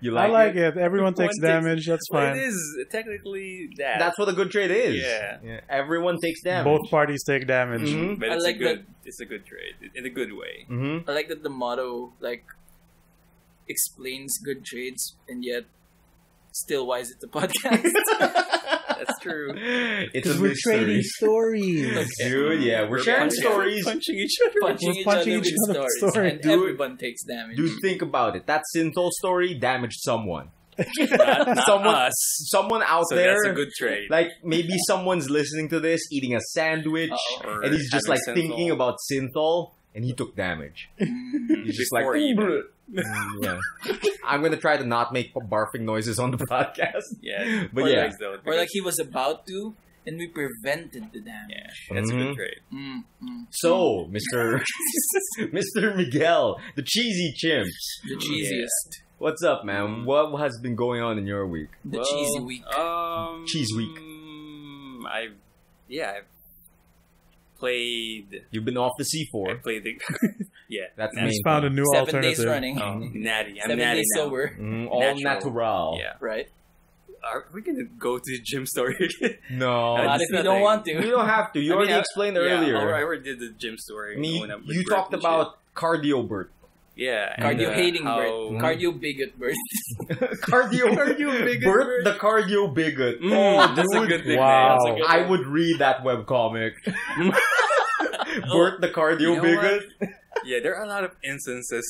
You like, I like it? it. Everyone takes One takes- damage. That's Well, fine. it is technically that. That's what a good trade is. Yeah. Everyone takes damage. Both parties take damage. Mhm. but I it's like a good. It's a good trade in a good way. Mm-hmm. I like that the motto like explains good trades and yet still why is it the podcast? [LAUGHS] That's true. It's a trading stories. Dude, yeah, we're We're sharing punching- stories. punching each other. punching, We're each, punching other each with other's stories, story. and Dude. everyone takes damage. Dude, think about it. That Synthol story damaged someone. Not, not [LAUGHS] Someone- us. Someone out So there, that's a good trade. like maybe someone's listening to this, eating a sandwich, Uh-oh. And he's just having like thinking about Synthol, and he took damage. [LAUGHS] He's just like, Before even. [LAUGHS] Yeah. I'm gonna try to not make barfing noises on the podcast. Yeah, [LAUGHS] But or yeah. like, though, or like he was about to, and we prevented the damage. yeah, that's a Mhm. good trade. Mm, mm. So, Mister Mister Miguel, the cheesy chimps, the cheesiest, what's up, man? Mm. What has been going on in your week? the Well, cheesy week. Um, Cheese week. I've yeah, I've played. You've been off the I C4. I played the. [LAUGHS] yeah, That's Natty. me. He's found a new Seven days running. Oh, [LAUGHS] natty. I'm Seven natty days now. sober. Mm, all Natural. natural. Yeah. Right. Are we gonna go to the gym story again? [LAUGHS] No. Uh, Not if you don't want to. you don't have to. You I mean, already I- explained yeah, earlier. I already did the gym story. I mean, when I'm you talked Bert shit. about cardio, Bert. Yeah and, Cardio uh, hating how- bird. Cardio bigot bird. [LAUGHS] cardio, Cardio [LAUGHS] bigot, Bert, Bert. the cardio bigot. Mm, oh, that's a dude. good nickname. Wow. That's a good I would read that webcomic. [LAUGHS] Bert, the cardio You know bigot. Yeah, there are a lot of instances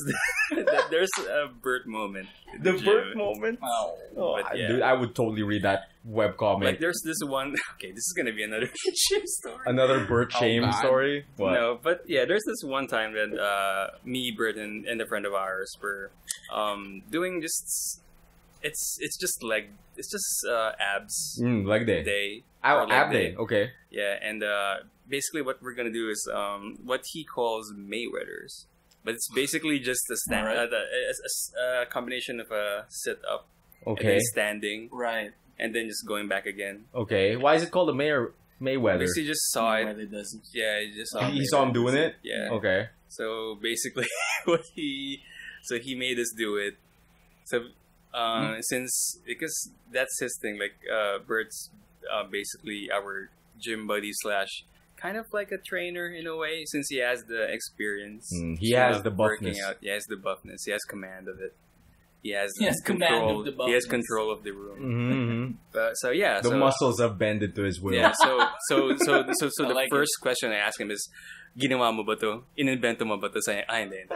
that there's a Bert moment. in The gym. Bert moment. Wow. Oh, But yeah. dude, I would totally read that webcomic. Like there's this one. [LAUGHS] Okay, this is gonna be another [LAUGHS] gym story. Another Bert Oh, shame God. story. What? No, but yeah, there's this one time that uh, me, Bert, and, and a friend of ours were um, doing just. It's it's just like it's just uh, abs Mm, leg day. day. Ow, leg ab day. day. Okay. Yeah, and uh, basically what we're gonna do is um, what he calls Mayweather's, but it's basically just a stand, Alright. uh, the, a, a- a combination of a sit up Okay. then standing Right. And then just going back again. Okay. Why is it called the Mayor Mayweather? Basically, just saw it. Whether it doesn't. Yeah, he just saw. He saw him doing it? Yeah. Okay. So basically, [LAUGHS] what he so he made us do it. So uh, since because that's his thing, like uh, Bert's uh, basically our gym buddy slash kind of like a trainer in a way, since he has the experience. Mm, he has the buffness. Out. He has the buffness. He has command of it. He has, He has control. of the he has control of the room. Mm-hmm. [LAUGHS] Uh, so yeah, The so, muscles have bended to his will. Yeah, so so so [LAUGHS] so so the like first question I ask him is, ginawa mo ba to? Ininvento mo ba to? Sa ah, hindi. hindi."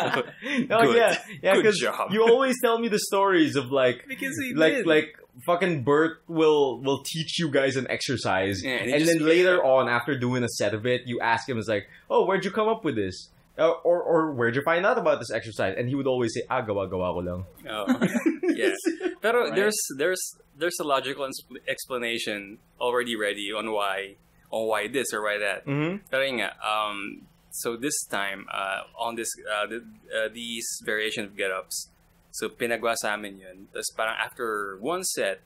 So, [LAUGHS] oh Good. yeah, yeah. Good Because job. you always tell me the stories of like, because he like, did. like fucking Bert will will teach you guys an exercise, Yeah, and and, then just- later on, after doing a set of it, you ask him, "It's like, oh, where'd you come up with this?" Uh, or or where'd you find out about this exercise? And he would always say, "Ah, gawa gawa ko lang." Oh. [LAUGHS] yeah. Pero Right. there's there's there's a logical ins- explanation already ready on why on why this or why that. Mm-hmm. Pero yun nga, um, so this time uh, on this uh, the, uh, these variation of get-ups, so pinagwa sa amin yun. Tapos parang after one set,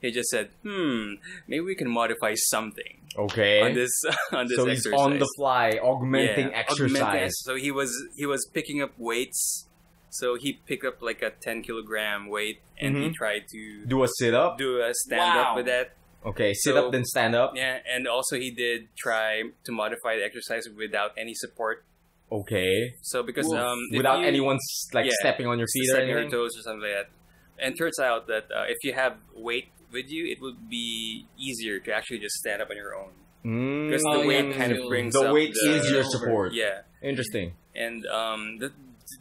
he just said, hmm, maybe we can modify something Okay. on this [LAUGHS] on this so he's exercise. on the fly, augmenting Yeah, exercise. augmenting So he was he was picking up weights. So he picked up like a ten kilogram weight, and he Mhm. tried to Do a sit up. do a stand up with that. Okay, sit So- up then stand up. Yeah, and also he did try to modify the exercise without any support. Okay, So because Oof. um without you- anyone like Yeah. stepping on your feet or stepping your toes or something like that. And turns out that uh, if you have weight with you, it would be easier to actually just stand up on your own Mm, because Oh, the weight yeah, kind of brings the up weight the, is your support. Yeah, Interesting. and um, the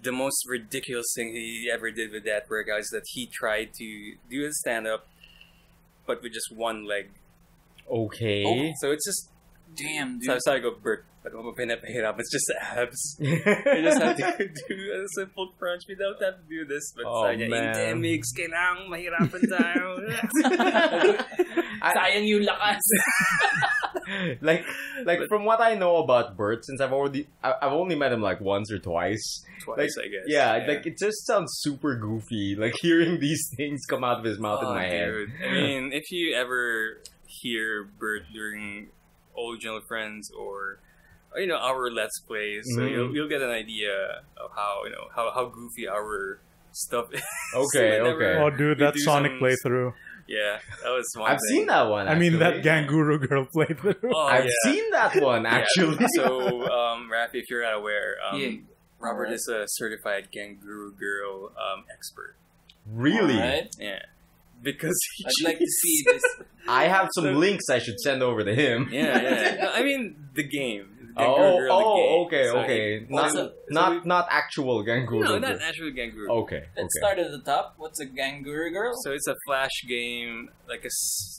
the most ridiculous thing he ever did with that workout is that he tried to do a stand up, but with just one leg. Okay. Oh. So it's just Damn, dude. so, so I go Bert, but mo pinapahirap. It's just abs. You [LAUGHS] just have to do a simple crunch. We don't have to do this. But Oh, uh, sabi niya, man. hindi, mix, kailangang mahirapan tayo. Sayang yung lakas. like, like from what I know about Bert, since I've already, I- I've only met him like once or twice. Twice, I guess. Yeah, like it just sounds super goofy. Like [LAUGHS] hearing these things come out of his mouth in Oh, my head. I mean, if you ever hear Bert during old General Friends or you know our Let's Plays, so Mhm. you'll, you'll get an idea of how you know how, how goofy our stuff is. Okay, [LAUGHS] Whenever okay. Oh, dude, we that Sonic some- playthrough. Yeah, that was one. I've thing. seen that one. I mean, that actually. Ganguro girl playthrough. Oh, I've yeah. seen that one Yeah. actually. so, um, Raph, if you're not aware, um, Yeah. Robert Alright. is a certified Kangaroo Girl um, expert. really, Alright. Yeah, because he I'd like to see this. [LAUGHS] I have some links I should send over to him. Yeah, yeah. [LAUGHS] I mean the game. The Oh, Kangaroo Girl, the oh, game. okay, So okay. he- Not, Also- not, so we- not actual Ganguro. No, not actually Kangaroo. Okay, Let's okay. start at the top. What's a Ganguro girl? So it's a flash game, like a,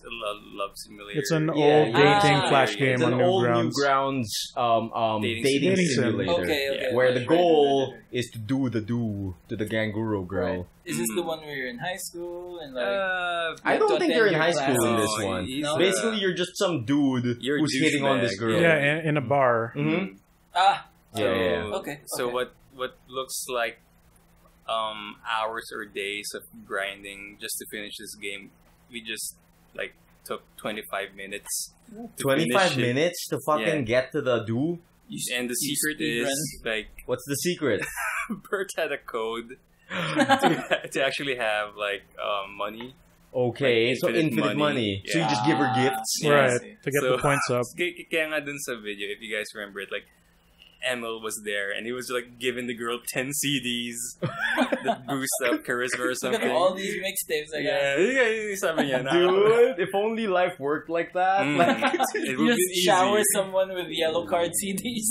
lo- love simulator. It's an Yeah, old yeah. dating Ah. flash It's game It's on an old Newgrounds. Newgrounds um, um, Dating dating, Dating sim. simulator. okay, okay. Yeah. Where the Right, goal right, right, is to do the do to the Ganguro girl. Right. Is this the one where you're in high school and like? Uh, I don't think you're in your high school in this one. he's, No? uh, Basically, you're just some dude You're who's hitting on this girl. Yeah, in, in a bar. hmm ah, So, Yeah, yeah, yeah. Okay, So okay. what what looks like um hours or days of grinding just to finish this game, we just like took 25 minutes. to 25 finish it. minutes to fucking Yeah. get to the do? You And the secret speed is like What's the secret? [LAUGHS] Bert had a code [LAUGHS] to, to actually have like um, money. Okay, Like so infinite infinite money. money. So you just give her gifts? Yeah. Right. To get So- the points up. K- [LAUGHS] k- Kaya nga dun sa video, if you guys remember it, like Emile was there and he was like giving the girl 10 CDs [LAUGHS] that boost up charisma or [LAUGHS] Look something. at all these mixtapes I got. yeah, yeah, yeah, sabi niya, Dude, if only life worked like that. Mm. Like, it [LAUGHS] would just be shower easy. someone with Yellowcard CDs.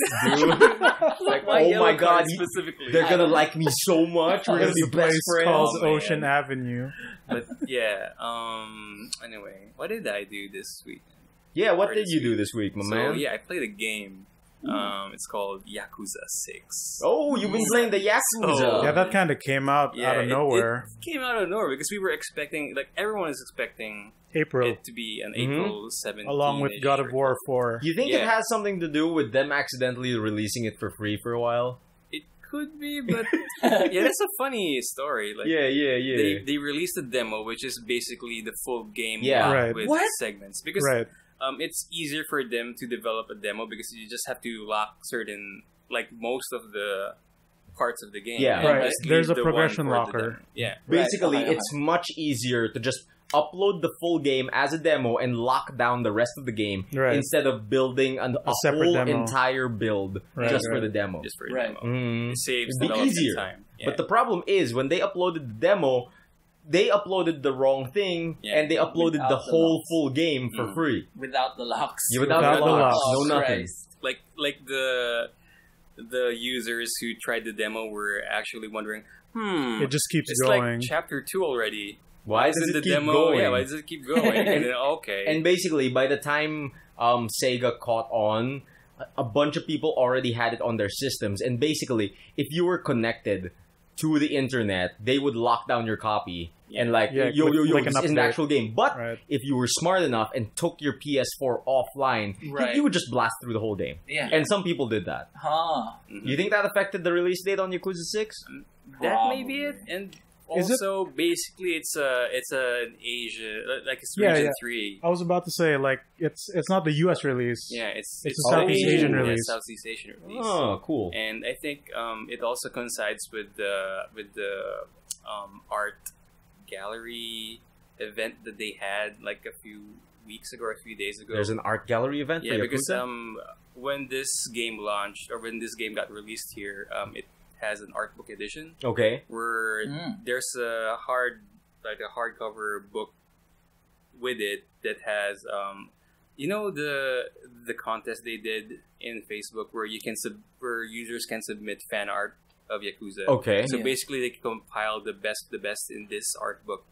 Like, why oh my god, card he- specifically. they're gonna like me so much. We're gonna be best friends. called Oh. Ocean Avenue. but yeah, um, anyway, what did I do this week? Yeah, what Or did this you do this week, my so man? yeah, I played a game. Um, it's called Yakuza Six. Oh, you've been playing the Yakuza. Oh. Yeah, that kind of came out Yeah, out of it- nowhere. It came out of nowhere because we were expecting, like everyone is expecting April, it to be an Mhm. April 17th. along with God of War 4. You think it has something to do with them accidentally releasing it for free for a while? It could be, but [LAUGHS] yeah, that's a funny story. Like, yeah, yeah, yeah. They, they released a demo, which is basically the full game Yeah. Right. with What? segments. Because Right. Um, it's easier for them to develop a demo because you just have to lock certain, like most of the parts of the game. Yeah. Right. There's a the progression for the locker. Yeah. Basically, Right, it's much easier to just upload the full game as a demo and lock down the rest of the game Right. instead of building an, a, separate whole demo. entire build Right, just for the demo. Just for a Right. demo. Mm. It saves It'd be easier. time. Yeah. But the problem is when they uploaded the demo, they uploaded the wrong thing Yeah. and they uploaded Without the the whole locks. full game for Mm. free. Without the locks. Yeah, without, Without the the locks, locks. no nothing. Christ. like like the the users who tried the demo were actually wondering, hmm, It just keeps it's going. like chapter two already. Why does Isn't it the keep demo? going? Yeah, why does it keep going? and then, [LAUGHS] okay, And basically, by the time um, Sega caught on, a- a bunch of people already had it on their systems. And basically, if you were connected to the internet, they would lock down your copy and like Yeah, yo with- yo yo like an this isn't the actual game. But right. if you were smart enough and took your PS4 offline, Right. you would just blast through the whole game. Yeah. And some people did that. Huh. You think that affected the release date on Yakuza Six? that may be it. Um, and Is it- also, basically, it's a it's a an Asia like it's Yeah, region yeah. three. I was about to say like it's it's not the U.S. release. Yeah, it's It's a Southeast Asian yeah, release. Southeast Asian release. Oh, cool. and I think um, it also coincides with the with the um, art gallery event that they had like a few weeks ago or a few days ago. There's an art gallery event yeah, because um, when this game launched or when this game got released here, um, it has an art book edition okay. where Mm. there's a hard like a hardcover book with it that has um, you know the the contest they did in Facebook where you can sub where users can submit fan art of Yakuza. Okay. So Yeah. basically, they compile the best the best in this art book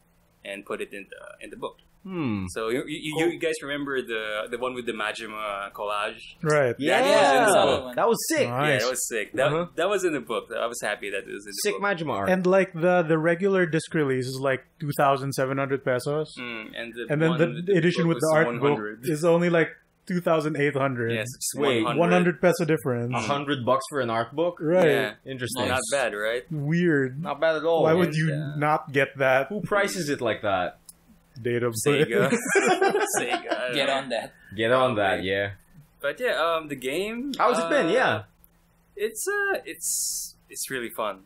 and put it in the in the book. Hmm. So you, you, you guys remember the the one with the Majima collage? Right. Yeah, That was in the book. that was sick. Nice. Yeah, that was sick. That, Uh-huh. that was in the book. I was happy that it was in the Sick book. Majima art. And like the the regular disc release is like two thousand seven hundred pesos, Mm, and the and then one the, with edition with the art 100. book is only like two thousand eight hundred. Yes, Wait, 100. one hundred peso difference. A hundred bucks for an art book? Right. Yeah. Interesting. Not bad, right? Weird. Not bad at all. Why would you yeah. not get that Who prices it like that? Data? Sega. [LAUGHS] Sega. I don't Get know. on that. Get on that, yeah. But yeah, um, the game. How's it been? uh, Yeah. It's uh, it's it's really fun.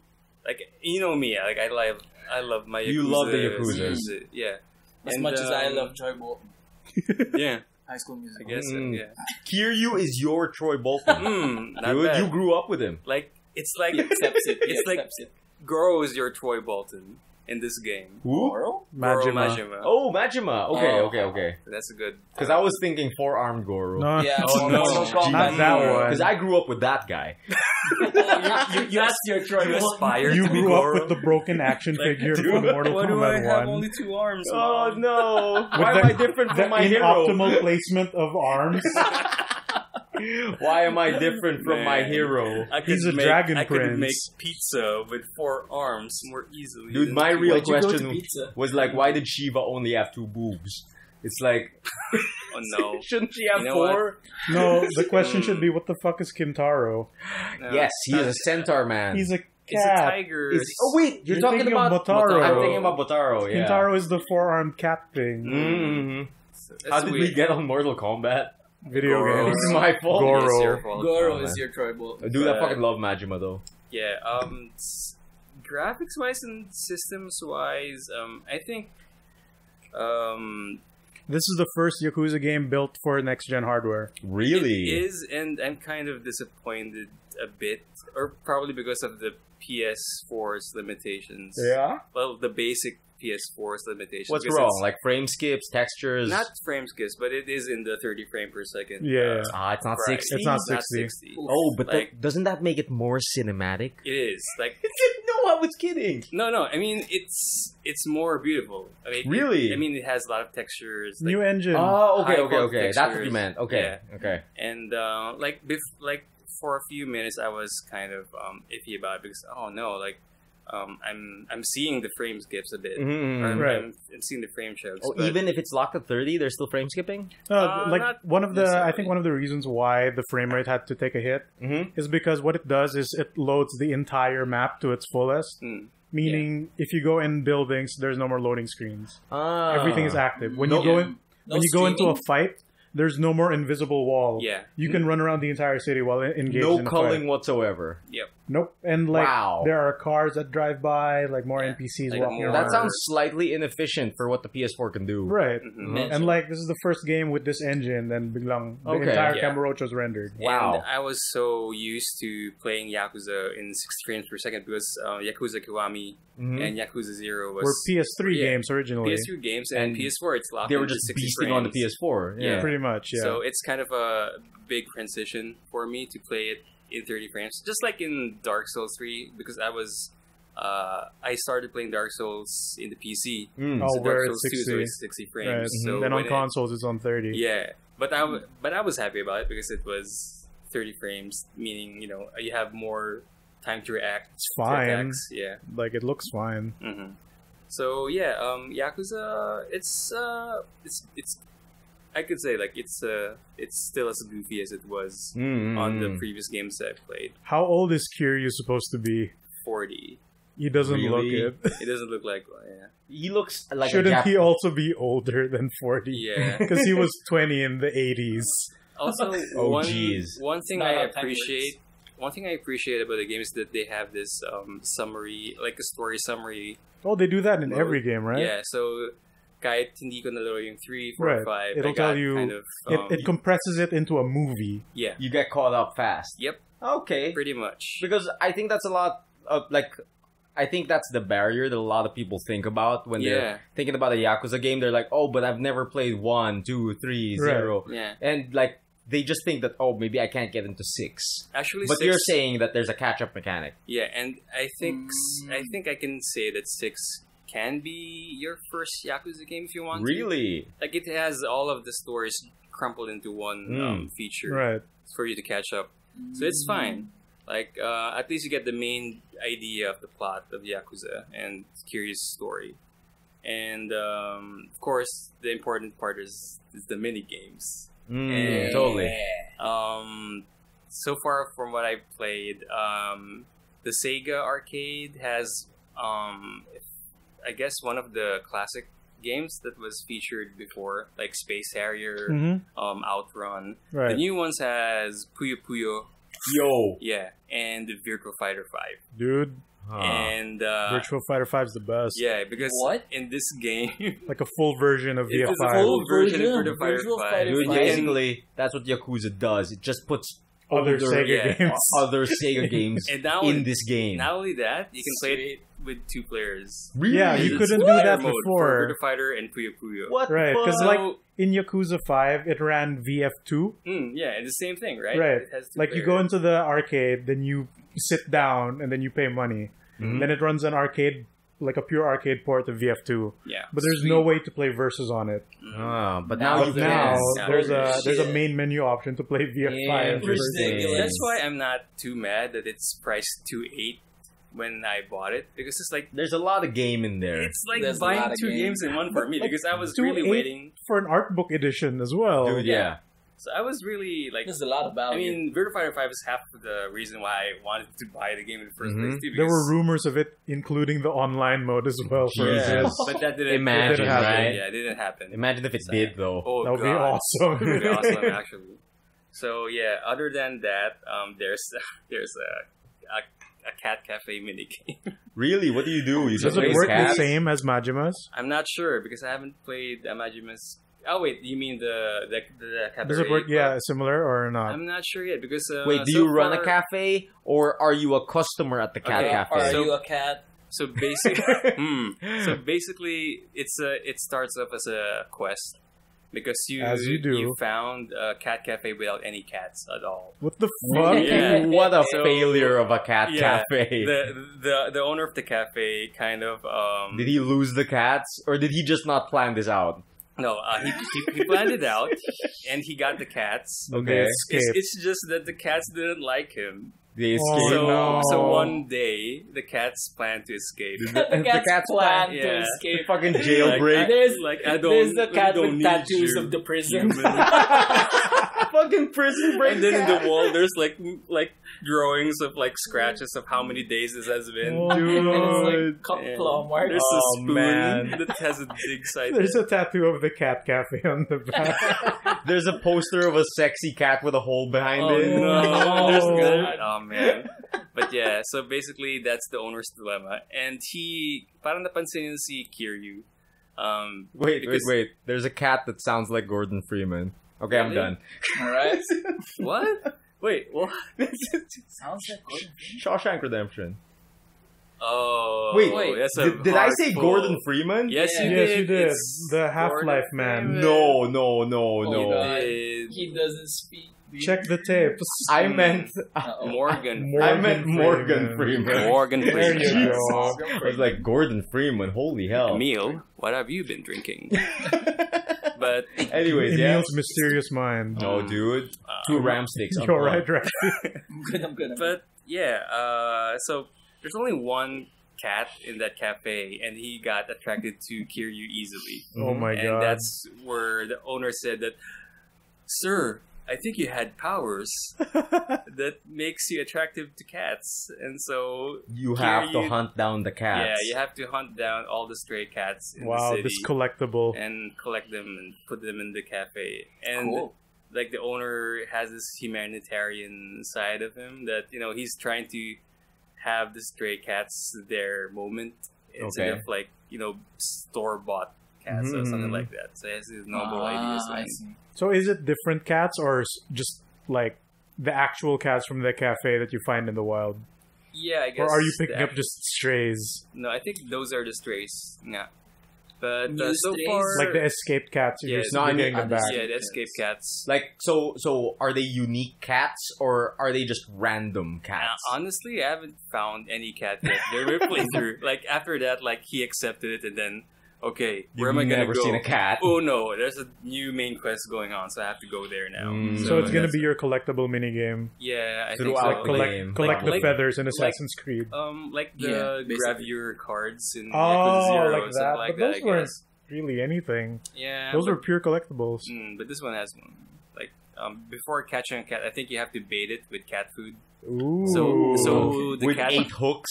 Like you know me, like I love I love my. You love the Yakuza, series, Yeah. As And, much as I um, love Troy Bolton. [LAUGHS] Yeah, High School Musical. I guess so, Mm. yeah. Kiryu is your Troy Bolton. Mm, Dude, you grew up with him. like it's like He accepts it. It's like- accepts it. Goro is your Troy Bolton in this game. Who? Goro? Goro Majima. Majima. Oh, Majima. Okay, Oh. okay, okay. That's a good. Because uh, I was thinking four-armed Goro. No, Yeah. [LAUGHS] Oh, no. Mortal Kombat. not that one. Because I grew up with that guy. [LAUGHS] you, you, you asked your Troy You Bolton. aspire You to be grew up Goro. with the broken action [LAUGHS] Like, figure dude, from Mortal Why do I Kombat have 1. only two arms? Oh no! Why the- am I different the from my hero? inoptimal placement of arms. Why am I different from my hero? I could He's a make, dragon I could make pizza with four arms more easily. Dude, my real Why'd you go to question pizza? was like, why did Shiva only have two boobs? It's like, [LAUGHS] Oh no. [LAUGHS] shouldn't she have You know four? No, the [LAUGHS] question should be, what the fuck is Kintaro? No. Yes, he is a centaur man. He's a cat. It's a tiger. Is- oh wait, you're, You're talking thinking of about Motaro. I'm thinking about Motaro. Yeah. Kintaro is the four-armed cat thing. Mm-hmm. That's How did we get on Mortal Kombat? Video Goro. games. It's my fault. Goro. It's your fault. Goro Oh, is man. your trouble. Dude, I But- fucking love Majima though. Yeah. Um, graphics wise and systems wise, um, I think, um, This is the first Yakuza game built for next gen hardware. Really? it is, and I'm kind of disappointed a bit, or probably because of the PS4's limitations. Yeah. Well, the basic PS4's limitations. What's wrong? Like frame skips, textures? Not frame skips, but it is in the 30 frame per second. Yeah. uh, ah, it's not right. 60. It's not Not 60. 60. Oh, but Like- that, doesn't that make it more cinematic? It is [LAUGHS] like no, I was kidding. no, no. I mean, it's it's more beautiful. I mean, Really? it- I mean, it has a lot of textures. Like, New engine. Oh, okay, High okay, quality okay. That's what you meant. Okay, okay. and uh, like bef- like for a few minutes I was kind of um, iffy about it because oh no like um, I'm I'm seeing the frame skips a bit Mhm. I'm, Right. I'm, I'm seeing the frame chokes Oh, but- even if it's locked at 30, there's still frame skipping? No, Uh, like one of the, I think one of the reasons why the frame rate had to take a hit Mm-hmm. is because what it does is it loads the entire map to its fullest. Mm. Meaning, if you go in buildings, there's no more loading screens. Ah. Everything is active. When No- you go in, No when you go into a fight, there's no more invisible wall. yeah You can run around the entire city while engaged no in a culling fight. whatsoever. Nope. And like, Wow. there are cars that drive by, like more Yeah. NPCs Like walking more- around. That sounds slightly inefficient for what the PS4 can do. right. Mhm. Mhm. And like, this is the first game with this engine, then biglang the Okay. entire Yeah. Kamurocho was rendered. Wow. And I was so used to playing Yakuza in 60 frames per second because uh, Yakuza Kiwami Mhm. and Yakuza Zero was Were PS3 Yeah. games originally. PS3 games and, And PS4 it's locked They were just 60 beasting on the. PS4. Yeah. Yeah. Pretty much, yeah. So it's kind of a big transition for me to play it in 30 frames, just like in Dark Souls 3, because I was. Uh, I started playing Dark Souls in the PC. Mm. Oh, so where Dark it's Souls 2 so 60. it's 60 frames. Right. So then on when it- consoles, it's on 30. yeah, but I w- but I was happy about it because it was 30 frames, meaning you know you have more time to react. It's fine. attacks. Yeah. Like, it looks fine. hmm So yeah, um, Yakuza, it's uh, it's it's. I could say like it's uh, it's still as goofy as it was Mm, on the previous games that I played. How old is Kiryu supposed to be? 40. He doesn't Really? look it. [LAUGHS] It doesn't look like yeah. He looks like Shouldn't Jap- he also be older than 40? Yeah. [LAUGHS] [LAUGHS] Because he was 20 in the 80s. Also, Oh, one jeez. one thing I appreciate one thing I appreciate about the game is that they have this um, summary, like a story summary. Oh, they do that in Mode. every game, right? Yeah, so kahit hindi ko nalaro yung 3, 4, Right. 5, It'll tell you- kind of, It, um, it compresses it into a movie. yeah, You get caught up fast. Yep. Okay. pretty much. Because I think that's a lot of like. I think that's the barrier that a lot of people think about when Yeah. they're thinking about a Yakuza game. They're like, "Oh, but I've never played one, two, three, Right. zero," Yeah, and like they just think that, "Oh, maybe I can't get into six. actually, But six, you're saying that there's a catch-up mechanic. yeah, and I think Mm. I think I can say that six can be your first Yakuza game if you want. to. Really? like it has all of the stories crumpled into one Mm. um, feature Right. for you to catch up. So it's fine. Like uh, at least you get the main idea of the plot of Yakuza and Kiryu's story, and um, of course the important part is, is the mini games. Mm, Yeah. Totally. Um, so far from what I've played, um, the Sega arcade has, um, I guess, one of the classic games that was featured before, like Space Harrier, hmm um, Outrun. The new ones has Puyo Puyo, Yo. yeah, and the Virtua Fighter Five, Dude, Huh. and uh, Virtua Fighter 5 is the best. yeah, because What? in this game, [LAUGHS] Like a full version of It's a VF5. full version of version Virtua of Fighter Virtua 5. Fighter Dude, You can- basically, that's what Yakuza does. It just puts Other older- Sega yeah. games. [LAUGHS] other Sega games and now in this game. Not only that, you can play it with two players. really? Yeah, you couldn't do that mode before. For Virtua Fighter and Puyo Puyo. What? the Right, 'cause fuck? like- In Yakuza 5, it ran VF2. Mm, yeah, it's the same thing, right? Right. It has two Like you go into the arcade, then you sit down, and then you pay money. Mhm. Then it runs an arcade, like a pure arcade port of VF2. yeah, But there's no way to play versus on it. Ah, but Now now, But there now is. can. Now there's a there's there's a main menu option to play VF5. Interesting. That's why I'm not too mad that it's priced two eight when I bought it because it's like There's a lot of game in there. it's like There's buying two games. games in one for me Like, because I was really waiting. For an art book edition as well. Dude, yeah. So I was really like, There's a lot of value. I mean, Virtua Fighter Five is half of the reason why I wanted to buy the game in the 1st Mhm. place. Too, There were rumors of it including the online mode as well for Jesus. [LAUGHS] this. but that didn't Imagine, it didn't happen. right? Yeah, it didn't happen. Imagine if it So- did though. Oh, That would be awesome. It would be awesome, [LAUGHS] actually. So yeah, other than that, um, there's [LAUGHS] there's a, a a cat cafe mini game. Really? What do you do? You Does it raise work the same as Majima's? I'm not sure because I haven't played Amajima's. Oh wait, you mean the the the cabaret? Does it work? Yeah, similar or not? I'm not sure yet because uh, Wait, do so you run a cafe or are you a customer at the cat Okay, cafe? Are So- you a cat? So basically, [LAUGHS] hmm. so basically, it's a it starts off as a quest because you As you do. found a cat cafe without any cats at all. What the [LAUGHS] fuck? Yeah. what a So- failure of a cat Yeah, cafe. The the the owner of the cafe kind of um did he lose the cats or did he just not plan this out? No uh, he, he he planned it out and he got the cats. Okay. It's, escaped. it's just that the cats didn't like him. They Oh, escaped. So no. so one day the cats plan to escape. the cat's cat's plan plan- to yeah. escape. fucking Like, jailbreak. I- There's like I don't. There's the I cat don't with tattoos you, of the prison. [LAUGHS] fucking prison break. and then in the wall there's like like drawings of like scratches of how many days this has been. Oh, [LAUGHS] and it's Dude. like cup Yeah. claw marks. There's Oh, a spoon man. [LAUGHS] that has a dig [LAUGHS] side. There's a tattoo of the cat cafe on the back. There's a poster of a sexy cat with a hole behind Oh it. no! There's Oh. Oh man. But yeah, so basically that's the owner's dilemma, and he parang napansin yun si Kiryu. Um, Wait, wait, Because- wait. There's a cat that sounds like Gordon Freeman. Okay, I'm done. All right. what? Wait, what? [LAUGHS] Sounds like Gordon. Shawshank Redemption. Oh, Wait, wait. That's a Did, did I say full. Gordon Freeman? Yes, Yeah. you Yes, did. you did. It's The Half-Life man. No, no, no, Oh, no. God. Did. He doesn't speak. Check the tapes. I meant Uh-oh. Morgan. [LAUGHS] Morgan I meant Morgan Freeman. Freeman. Morgan There Freeman. you Jesus. I was like Gordon Freeman. Holy hell! Emile, what have you been drinking? [LAUGHS] But [LAUGHS] Anyways, yeah. Emile's mysterious mind. No, dude. uh, Two ram sticks. You're unplugged. right, right. [LAUGHS] I'm good. I'm good. I'm but yeah, uh, so there's only one cat in that cafe, and he got attracted to Kiryu easily. Oh my and god. that's where the owner said that, "Sir, I think you had powers [LAUGHS] that makes you attractive to cats, and so You have to you- hunt down the cats. yeah, you have to hunt down all the stray cats in wow, the city this collectible. and collect them and put them in the cafe. And cool. like the owner has this humanitarian side of him that you know he's trying to have the stray cats their moment instead Okay. of like you know store bought cats or Mhm. something like that. So he has these noble Ah, ideas. I and- see. So is it different cats or just like the actual cats from the cafe that you find in the wild? Yeah, I guess. Or are you the picking up just strays? No, I think those are the strays. Yeah, but uh, so strays? far, Like the escaped cats, you're Yeah, just no, I mean- getting them uh, back. yeah, the escaped cats. Like so, so are they unique cats or are they just random Uh, cats? honestly, I haven't found any cat yet. They were playthrough. [LAUGHS] Like after that, like he accepted it, and then okay, where am I gonna never go? seen a cat. Oh no, there's a new main quest going on, so I have to go there now. Mm. So it's gonna be your collectible minigame. yeah, I think so. the Collect, game. collect the Like- feathers in like- Assassin's Creed. Um, like the Yeah, basically. gravure cards in Oh, Yakuza Zero, like something that. like But that. those I weren't- guess. Really, anything. Yeah, Those but, were pure collectibles. mm, but this one has one. Like um, before catching a cat, I think you have to bait it with cat food. Ooh. So, so the With cat. eight hooks.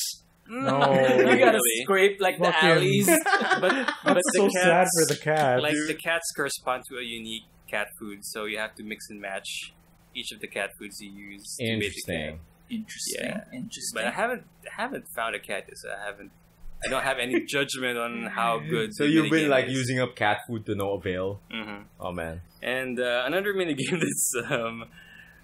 No. [LAUGHS] you gotta Really. scrape like the Fucking- alleys. [LAUGHS] but but That's the so sad cats- for the cat. like the cats correspond to a unique cat food, so you have to mix and match each of the cat foods you use. To make the cat. Interesting. Interesting. Yeah. Interesting. But I haven't haven't found a cat yet, so I haven't. I don't have any [LAUGHS] judgment on how good. So the you've been minigame like is. using up cat food to no avail. Mhm. Oh man. And uh, another minigame that's um,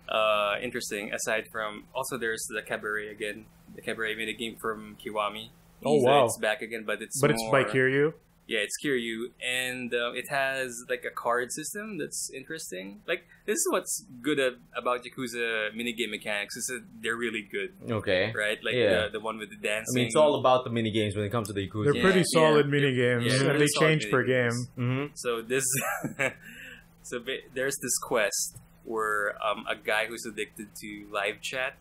uh, interesting, aside from also there's the cabaret again, the cabaret minigame from Kiwami. Oh, So wow. It's back again, but it's but it's by more- Kiryu. Yeah, it's Kiryu, and uh, it has like a card system that's interesting. Like this is what's good at, about Yakuza minigame mechanics is that they're really good, Okay. right? Like Yeah. the, the one with the dance. I mean, it's all about the mini games when it comes to the Yakuza. They're Yeah, pretty yeah. solid minigames, Yeah, and they change per game. Mm-hmm. So this, [LAUGHS] so there's this quest where um, a guy who's addicted to live chat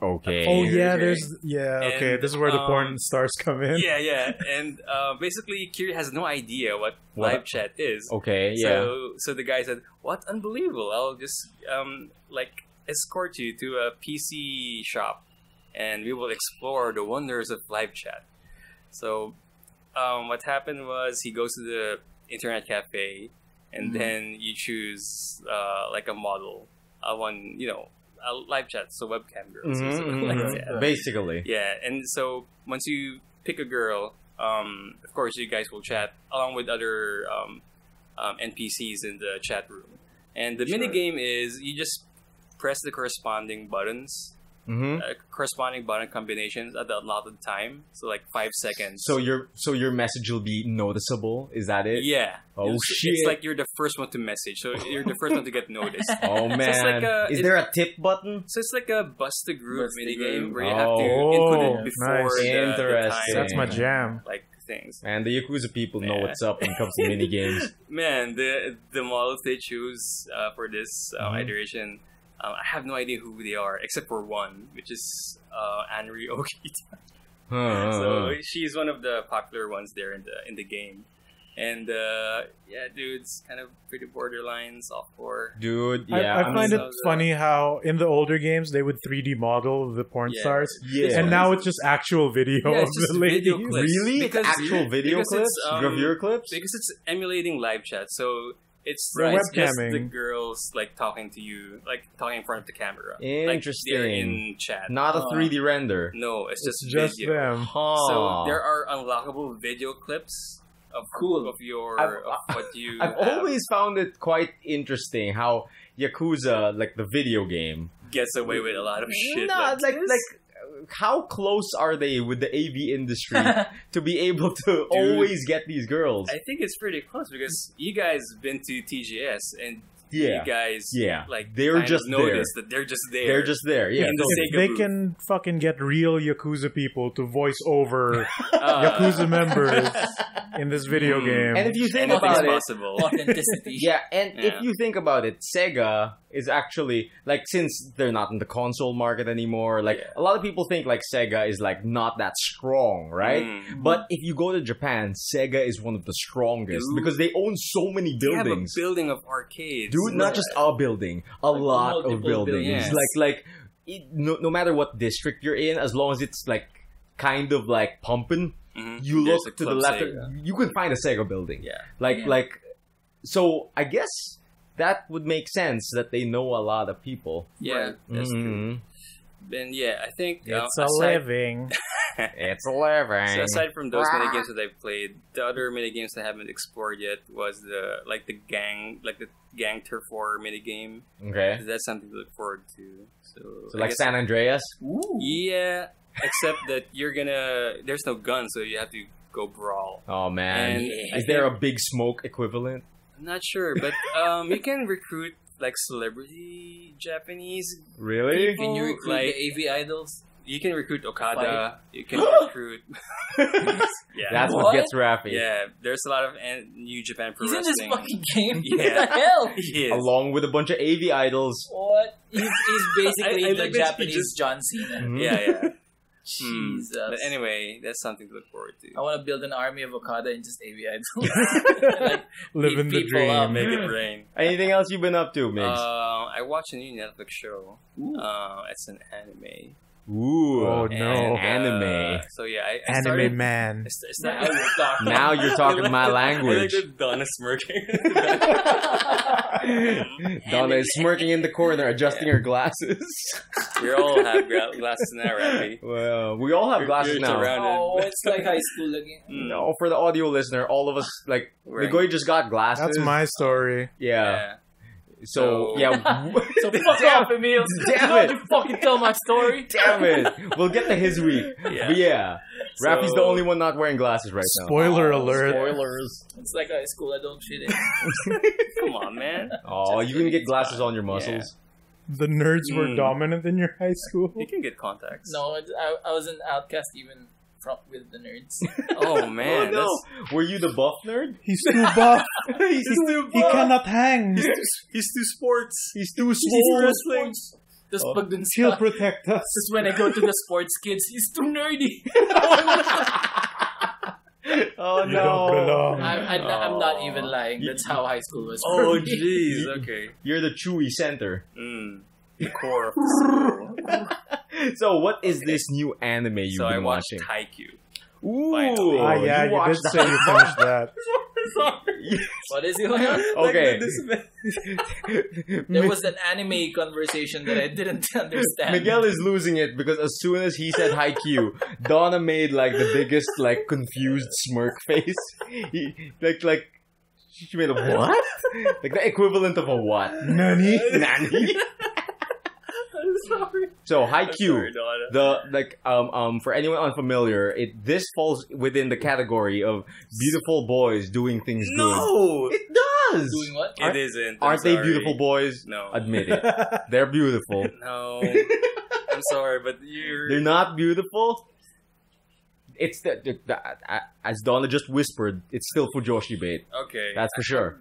Okay. Oh yeah, okay. there's yeah. Okay, this is where the porn um, stars come in. yeah, yeah, [LAUGHS] and uh, basically, Kiryu has no idea what, What? live chat is. Okay. Yeah. So, so the guy said, "What unbelievable! I'll just um like escort you to a PC shop, and we will explore the wonders of live chat." So, um, what happened was he goes to the internet cafe, and Mhm. then you choose uh, like a model, uh, one you know, a live chat, so webcam girls, or Mhm, something mhm. like. Basically. Yeah, and so once you pick a girl, um, of course you guys will chat along with other um, um, NPCs in the chat room. And the Sure. mini game is you just press the corresponding buttons, hmm uh, corresponding button combinations at the allotted time. So like five seconds. So your so your message will be noticeable. Is that it? yeah. Oh, it's, shit. It's like you're the first one to message, so you're the first one to get noticed. [LAUGHS] Oh man. like a- Is it- there a tip button? So it's like a Bust a Groove Bust a mini group. game where you have to Oh, input it before the, the Interesting. time, That's my jam. like things. Man, the Yakuza people know what's up when it comes to mini [LAUGHS] games. Man, the the models they choose uh, for this uh, Mhm. iteration, um, I have no idea who they are except for one, which is uh, Anri [LAUGHS] Okita. Huh, so she's one of the popular ones there in the in the game, and uh, yeah, dude, it's kind of pretty borderline softcore. dude, I, yeah. I mean, find it so- funny how in the older games they would 3D model the porn Yeah. stars, yeah. and now it's just actual video Yeah, of just the ladies. video clips. really, Because- [LAUGHS] it's actual video because clips, it's, um, gravure clips. because it's emulating live chat, so. It's, Right. it's just the girls like talking to you, like talking in front of the camera. Like they're Interesting. in chat. Not a Uh, 3D render. No, it's It's just just video. them. Huh. So there are unlockable video clips of Cool. of your I've- of what you. I've have. always found it quite interesting how Yakuza, like the video game, gets away with a lot of shit. No, like, like like how close are they with the AV industry [LAUGHS] to be able to always get these girls? I think it's pretty close because you guys have been to TGS and yeah, you guys yeah. like They're kind of just noticed that they're just there. they're just there. Yeah, the If they booth. can fucking get real Yakuza people to voice over [LAUGHS] Uh, Yakuza members [LAUGHS] in this video Mm. game, and if you think anything's about it, possible. Authenticity. yeah, and if you think about it, Sega is actually like since they're not in the console market anymore. Like Yeah. a lot of people think like Sega is like not that strong, right? Mm. But if you go to Japan, Sega is one of the strongest Dude. because they own so many They have a buildings. building of arcades. Dude, not just a building, a Like lot of buildings. buildings. Like, like, it, no, no matter what district you're in, as long as it's like kind of like pumping, Mhm. you There's look to the left, Sega. you can find a Sega building. Yeah. Like, Yeah. like, so I guess that would make sense that they know a lot of people. Yeah, that's true. Mhm. And yeah, I think uh, it's a aside- living. [LAUGHS] It's a living. So aside from those mini games [LAUGHS] that I've played, the other mini games I haven't explored yet was the like the gang like the gang turf war mini game. okay, That's something to look forward to. So, so like guess- San Andreas. Ooh. yeah, except that you're gonna there's no gun, so you have to go brawl. Oh man, And is there a big smoke equivalent? I'm not sure, but um, you can recruit like celebrity Japanese. Really? Can you recruit Like- the AV idols? You can recruit Okada. You can recruit. [GASPS] [LAUGHS] yeah, That's what, What? gets Raffy. yeah. There's a lot of New Japan pro He's in this fucking game. Yeah. What the hell? [LAUGHS] He is. Along with a bunch of AV idols. What? He's, he's basically [LAUGHS] I- I the like that he Japanese just- John Cena. Mhm. Yeah, yeah. Jesus. But anyway, that's something to look forward to. I want to build an army of Okada and just AV idols. [LAUGHS] [LAUGHS] like, Living the people up. dream. Make it [LAUGHS] rain. Anything else you've been up to, Uh, I watched a new Netflix show. Ooh. Uh, it's an anime. Ooh, Oh, And, no. uh, anime. so yeah, I, I Anime started, man. I st- I now started- you're talking. Now you're [LAUGHS] talking like my language. I like Donna smirking. [LAUGHS] Donna is smirking in the corner, adjusting her glasses. [LAUGHS] we all have gra- glasses now, right? well, we all have glasses You're now. surrounded. Oh, it's like high school again. Mm. No, for the audio listener, all of us like Right. Migoy just got glasses. That's my story. yeah. Yeah. So So- yeah. [LAUGHS] So fuck [LAUGHS] off, Emile. Damn you it. You fucking tell my story. [LAUGHS] Damn it! We'll get to his week. Yeah. But yeah, So- Raffy's the only one not wearing glasses right now. Spoiler Oh, alert. Spoilers. It's like high school. I don't fit in. Come on, man. Oh, Just you can get glasses on your muscles. The nerds were Mm. dominant in your high school. You can get contacts. No, I, I was an outcast even from with the nerds. [LAUGHS] Oh man, oh no! Were you the buff nerd? He's too buff. [LAUGHS] He's too buff. he cannot hang. that's he's too sports. He's too He's swole. wrestling. Tapos Oh. pag dun He'll protect us. Tapos when I go to the sports kids, he's too nerdy. [LAUGHS] Oh You don't. I'm, I'm, not, I'm not even lying. That's how high school was. for Oh, jeez. Okay. You're the Chewy center. Mm. The core of the [LAUGHS] school. So, what is this new anime you've so I been watched watching? Haikyuu. Ooh, Finally. Ah, yeah, you, did watched say you finished that. [LAUGHS] Sorry. What is it? Leon? Okay. [LAUGHS] There was an anime conversation that I didn't understand. Miguel is losing it because as soon as he said Haikyuu, Donna made like the biggest like confused smirk face. He, like like she made a what? like the equivalent of a what? Nani? Nanny. I'm [LAUGHS] sorry. So I'm Haikyuu, the like um um for anyone unfamiliar, it this falls within the category of beautiful boys doing things No! good. It does. Doing what? It isn't. I'm Aren't they beautiful boys? No. Admit it. [LAUGHS] They're beautiful. No. [LAUGHS] I'm sorry, but you're. They're not beautiful. It's the, the, the as Donna just whispered. It's still Fujoshi bait. Okay. That's for sure.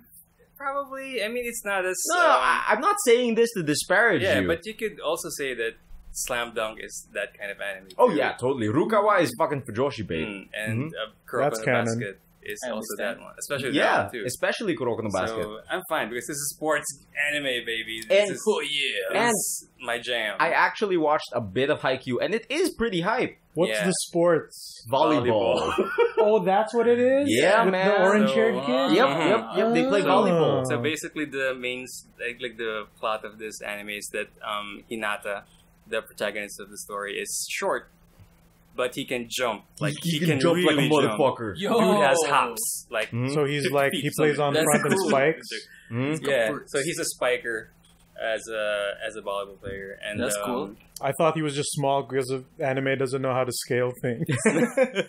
Probably. I mean, it's not as. No, no um, I, I'm not saying this to disparage yeah, you. but you could also say that Slam Dunk is that kind of anime. oh too. yeah, totally. Rukawa is fucking Fujoshi babe. Mm, and uh, Kuroko That's no canon. Basket is I also understand. that one, especially that one too. especially Kuroko no Basket. So I'm fine because this is sports anime, baby. This And- is, Oh yeah. And- this is my jam. I actually watched a bit of Haikyuu, and it is pretty hype. What's Yeah. the sports? Volleyball. [LAUGHS] Oh, that's what it is? Yeah, With man. The orange haired So, kid? Yep, yep, yep. They play Oh. volleyball. So basically, the main like, like the plot of this anime is that um, Hinata, the protagonist of the story, is short, but he can jump. Like he, can, jump like a really motherfucker. Yo. Dude has hops. Like Mhm. So he's [LAUGHS] like, he plays on something. front and That's cool. spikes. Mhm. yeah. So he's a spiker as a as a volleyball player, and That's um, cool. I thought he was just small because of anime doesn't know how to scale things. [LAUGHS]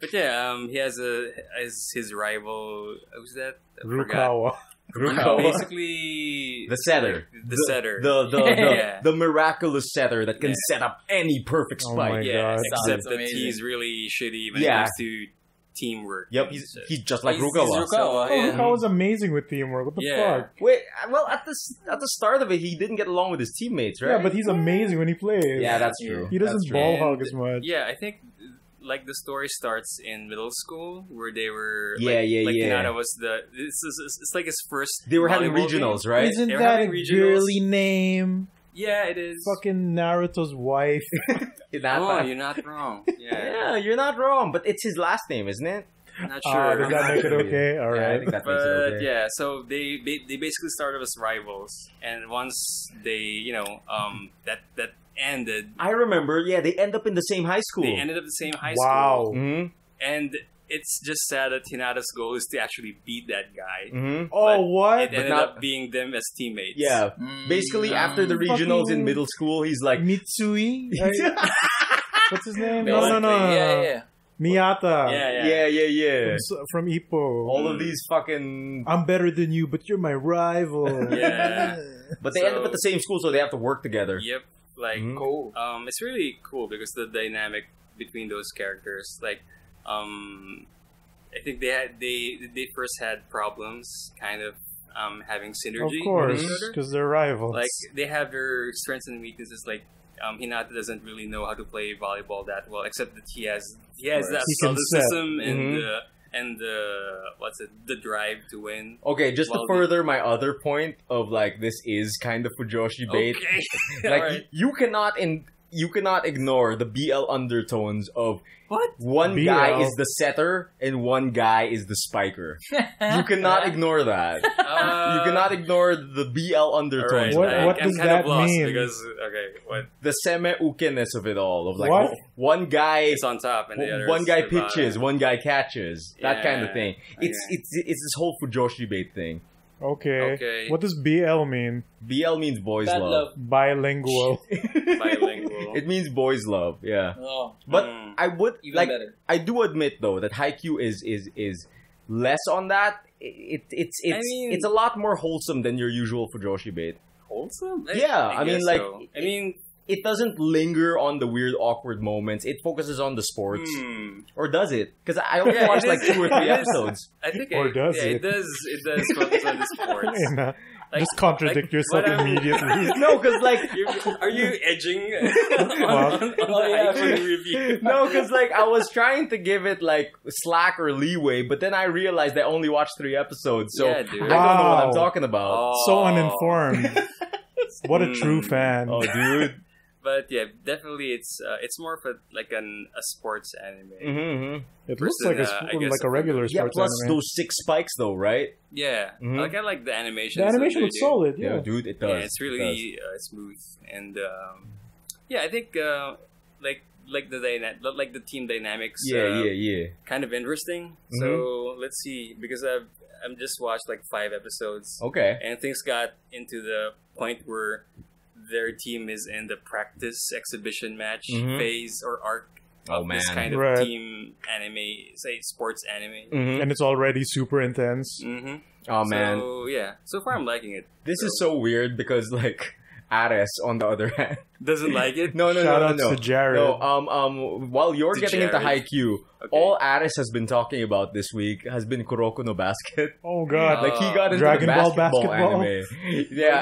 But yeah, um, he has a as his rival. Who's that? I forgot. Rukawa. Rukawa. Basically, The setter. The, setter. The the, the, [LAUGHS] Yeah. the miraculous setter that can Yeah. set up any perfect Oh spike. my yeah, God. except that amazing. he's really shitty when Yeah. it comes to teamwork. Yep, he's shit. he's just like He's- Rukawa. he's Rukawa, Oh, yeah. Rukawa's amazing with teamwork. What the Yeah. fuck? Wait, uh, well at the at the start of it, he didn't get along with his teammates, right? Yeah, but he's amazing when he plays. yeah, that's true. He doesn't That's true. ball And- hog as much. Yeah, I think like the story starts in middle school where they were Yeah, like, yeah, like yeah. Hinata was the it's, it's, it's like his first They were having regionals, game. right? Isn't They that a regionals. girly name? Yeah, it is. Fucking Naruto's wife. [LAUGHS] That- oh, you're not wrong. [LAUGHS] Yeah, yeah, you're not wrong, but it's his last name, isn't it? I'm not Ah, sure. does that make it okay? All Yeah, I right. think that makes but okay. yeah, so they they basically started as rivals, and once they you know um that that ended, I remember. Yeah, they end up in the same high school. they ended up the same high Wow. school, hmm and it's just sad that Hinata's goal is to actually beat that guy. hmm Oh, what? It ended not- up being them as teammates. Yeah, Mm, basically after the regionals in middle school, he's like, Mitsui? Right? [LAUGHS] What's his name? No, no, no, no. Yeah, yeah. Miyata. yeah, yeah. yeah, yeah, yeah. From, S- from Ippo. All of these fucking, I'm better than you, but you're my rival. Yeah. but they end up at the same school, so they have to work together. Yep. Like Mhm. Cool. um, it's really cool because the dynamic between those characters, like, um, I think they had they they first had problems, kind of um having synergy. Of course, with each other. because they're rivals. Like they have their strengths and weaknesses. Like um, Hinata doesn't really know how to play volleyball that well, except that he has he has that He can set. athleticism and Mhm. And the what's it the drive to win. Okay, just to further my other point of like this is kind of Fujoshi bait. Okay, [LAUGHS] Like Alright. you cannot in you cannot ignore the BL undertones of What? one BL? guy is the setter and one guy is the spiker. You cannot [LAUGHS] ignore that. Uh, you cannot ignore the BL undertones. Alright, What- I- what I'm does that mean? Because okay, what The seme ukeness of it all. Of like What? one guy is on top and the other one guy pitches, bottom. one guy catches. That kind of Yeah, thing. It's it's it's this whole Fujoshi bait thing. Okay. Okay. What does BL mean? BL means boys Bad love. love. Bilingual. [LAUGHS] Bilingual. it means boys love, yeah. Oh, But Mm. I would even like better. I do admit though that Haikyuu is is is less on that. It, it's it's mean- it's a lot more wholesome than your usual Fujoshi bait. wholesome. Yeah, I mean, like, so. I mean, It doesn't linger on the weird awkward moments. It focuses on the sports, hmm, or does it? Because I only Yeah, watched like two or [LAUGHS] three episodes. I think Or it, does yeah, it? it does. It does focus on the [LAUGHS] sports. in, uh, Like- Just contradict like, yourself what I'm- immediately. [LAUGHS] no, because like You're- are you edging on, on, on Oh, yeah, review? no, because like I was trying to give it like slack or leeway, but then I realized I only watched three episodes, so Yeah, dude. I don't know what I'm talking about. so Oh. uninformed. What a true Mm. fan. Oh, dude. But yeah, definitely it's uh, it's more of a like an a sports anime. mm-hmm. It looks like a uh, guess like a a- regular Yeah, sports plus anime. those six spikes though, right? Yeah, Mhm. like I like the animation. the animation looks solid. Yeah, Yeah. dude, it does. Yeah, it's It really uh, smooth and um, yeah, I think uh, like like the dyna- like the team dynamics. Yeah, uh, yeah, yeah. kind of interesting. Mhm. So let's see because I've I'm just watched like five episodes Okay. and things got into the point where their team is in the practice exhibition match Mhm. phase or arc Oh of this kind of Right. team anime, say sports anime. Mhm. And it's already super intense. Mm-hmm. Oh man, So yeah, so far I'm liking it. this is so weird because like Ares, on the other [LAUGHS] hand, Doesn't like it. no, no, Shout no, no, outs no. to Jared. No, um, um, while you're To getting into Jared. Haikyuu, Okay. all Aris has been talking about this week has been Kuroko no Basket. Oh god. Like he Uh, got into Dragon the Ball basketball, basketball? anime. [LAUGHS] Yeah,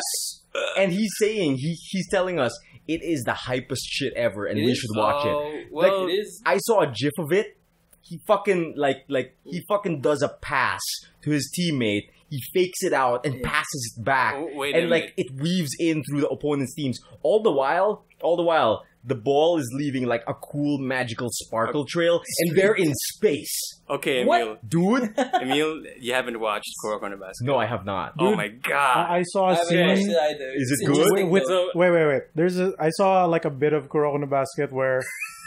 and he's saying he he's telling us it is the hypest shit ever, and It we should watch it. Oh, well, it is. I saw a gif of it. He fucking like like he fucking does a pass to his teammate. He fakes it out and passes it back, Oh, and like minute. it weaves in through the opponent's teams. All the while, all the while, the ball is leaving like a cool magical sparkle trail, and they're in space, Okay, What? Emile. dude. [LAUGHS] Emile, you haven't watched Kuroko no Basket. no, I have not. Oh my god. I, I saw I a haven't watched scene. it either. Is it It's good? interesting, Wait, wait, wait, wait. There's a. I saw like a bit of Kuroko no Basket where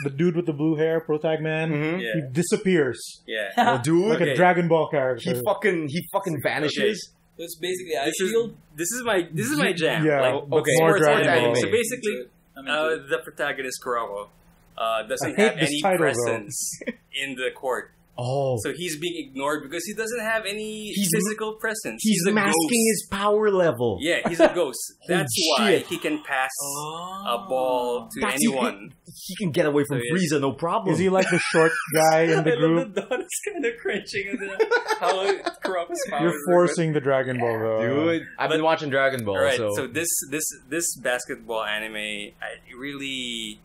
the dude with the blue hair, Protag Man, Mhm. yeah, he disappears yeah. [LAUGHS] Dude, like Okay. a Dragon Ball character. he fucking he fucking vanishes. It's basically Ice This is Shield. this is my this is my jam. Yeah, Like, okay. more sports Dragon anime. Ball. So basically, I'm into uh, it. the protagonist Kuroko uh, doesn't have any title, presence [LAUGHS] in the court. Oh, So he's being ignored because he doesn't have any He's- physical presence. he's, a masking ghost. his power level. Yeah, he's a [LAUGHS] ghost. That's why shit. he can pass Oh. a ball to That's- anyone. He can get away from So he is- Frieza, no problem. Is he like the short [LAUGHS] guy in the [LAUGHS] I group? love the Don is kind of cringing at the, how Kuroko's powers You're forcing the Dragon Ball, though. Dude, I've been watching Dragon Ball. All right, so, so this this this basketball anime, I really,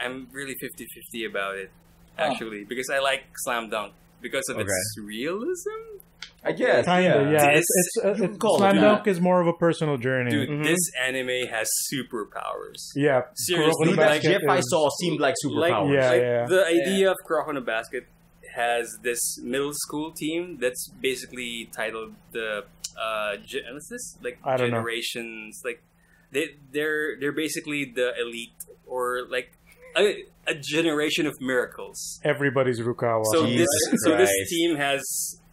I'm really 50-50 about it actually because I like Slam Dunk because of its realism. I guess Kinda, yeah. This- It's, it's, it's, call Slam. Dunk is more of a personal journey. Dude, Mhm. this anime has superpowers. Yeah. Seriously, Kuroko no like- GIF I saw seemed like superpowers. Yeah, like, yeah. The idea of Kuroko a Basket has this middle school team that's basically titled the uh, ge- what's this like I don't know. generations like they they're they're basically the elite or like a, a generation of miracles. Everybody's Rukawa. So Jesus this so this team has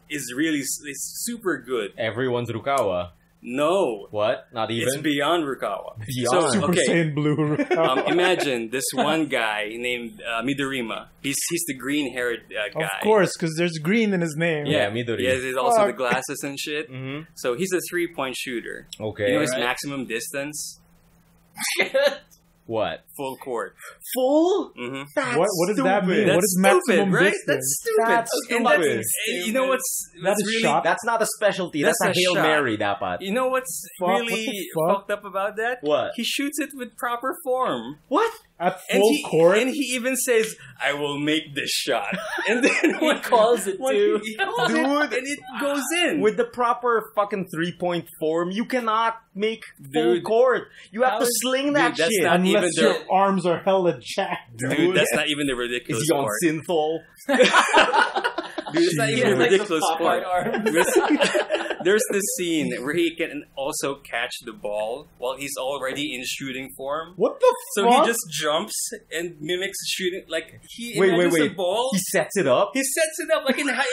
is really is super good. Everyone's Rukawa. No, What? Not even. it's beyond Rukawa. Beyond. Super okay. Saiyan Blue [LAUGHS] Rukawa. Um, imagine this one guy named uh, Midorima. He's he's the green haired uh, guy. of course, because there's green in his name. Yeah, Midorima. He has also the glasses and shit. hmm So he's a three point shooter. Okay. You know his Right. maximum distance? [LAUGHS] what? Full court. Full? hmm That's What- what does that mean? That's What is stupid, maximum right? distance? That's stupid. That's And that's- stupid. and you know what's that's is really shot. That's not a specialty. That's, That's a a Hail shot. Mary, dapat. you know what's Fuck, really the fuck? fucked up about that? What? He shoots it with proper form. What? At And full he, court. and he even says, "I will make this shot," [LAUGHS] and then He calls it when too. he calls Dude. it, and it goes in. With the proper fucking three point form, you cannot make full Dude. court. You have to is- sling that Dude, that's shit. not even Unless the- your arms are hella jacked. Dude, that's not even the ridiculous Is he on part. synthol? [LAUGHS] [LAUGHS] Dude, it's not even has, the like, ridiculous Popeye part. There's, [LAUGHS] there's this scene where he can also catch the ball while he's already in shooting form. What the So fuck? he just jumps and mimics shooting. Like he Wait, wait, wait. the ball. He sets it up. He sets it up like in high.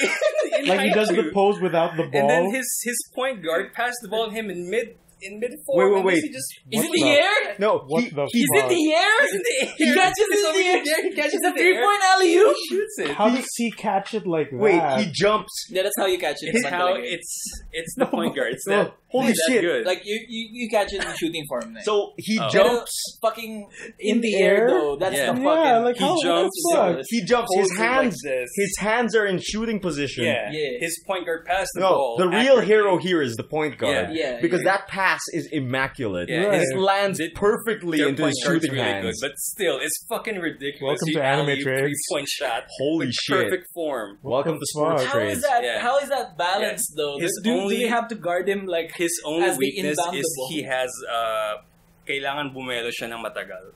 [LAUGHS] in like he does the pose without the ball. And then his his point guard passed the ball to him in mid in mid Wait, form. wait, and wait. He just Is it the the- air? No, What he, the he's Is it the air? in the air. He catches it in the air. there. He catches It's a three point alley oop. He shoots it. How does he catch it like that? wait, he jumps. Yeah, that's how you catch it. It's in how it's it's the point guard. It's [LAUGHS] that holy it's shit. good. like you, you you catch it in shooting form. Then. So he Oh. jumps. fucking in, In the the air, air? though. That's Yeah. the fucking. Yeah, like he how jumps, the fuck? He jumps. His holds it like hands. His hands are in shooting position. yeah. Yeah. His point guard passed the No, ball. the real accurately. hero here is the point guard. Yeah. Yeah, Because yeah. that pass is immaculate. Yeah, Right. It lands Their perfectly into his shooting really hands. good, but still, it's fucking ridiculous. Welcome You to Anime. Three-point shot. Holy with shit. Perfect form. Welcome the to sports fuck? Trades. is that? How is that balanced though? His do, only- do they have to guard him like? His only As weakness is he has uh kailangan bumelo siya ng matagal.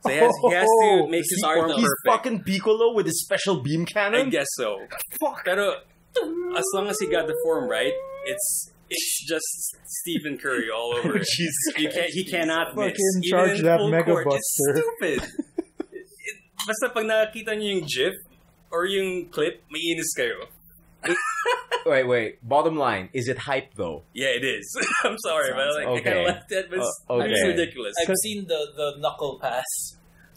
So he has, he has to make his Smart form though. He's fucking Piccolo with his special beam cannon? I guess so. Fuck. Pero as long as he got the form right, it's it's just Stephen Curry all over. [LAUGHS] it. Jesus You can't, he cannot miss. Fucking Even charge that full Mega court, It's stupid. It- [LAUGHS] basta pag nakakita niyo yung gif or yung clip, mainis kayo. Wait, wait. Bottom line, is it hype though? Yeah, it is. [LAUGHS] I'm sorry, but like, I Okay. kind of like that, but it's, Uh, okay. it's ridiculous. I've seen the the knuckle pass.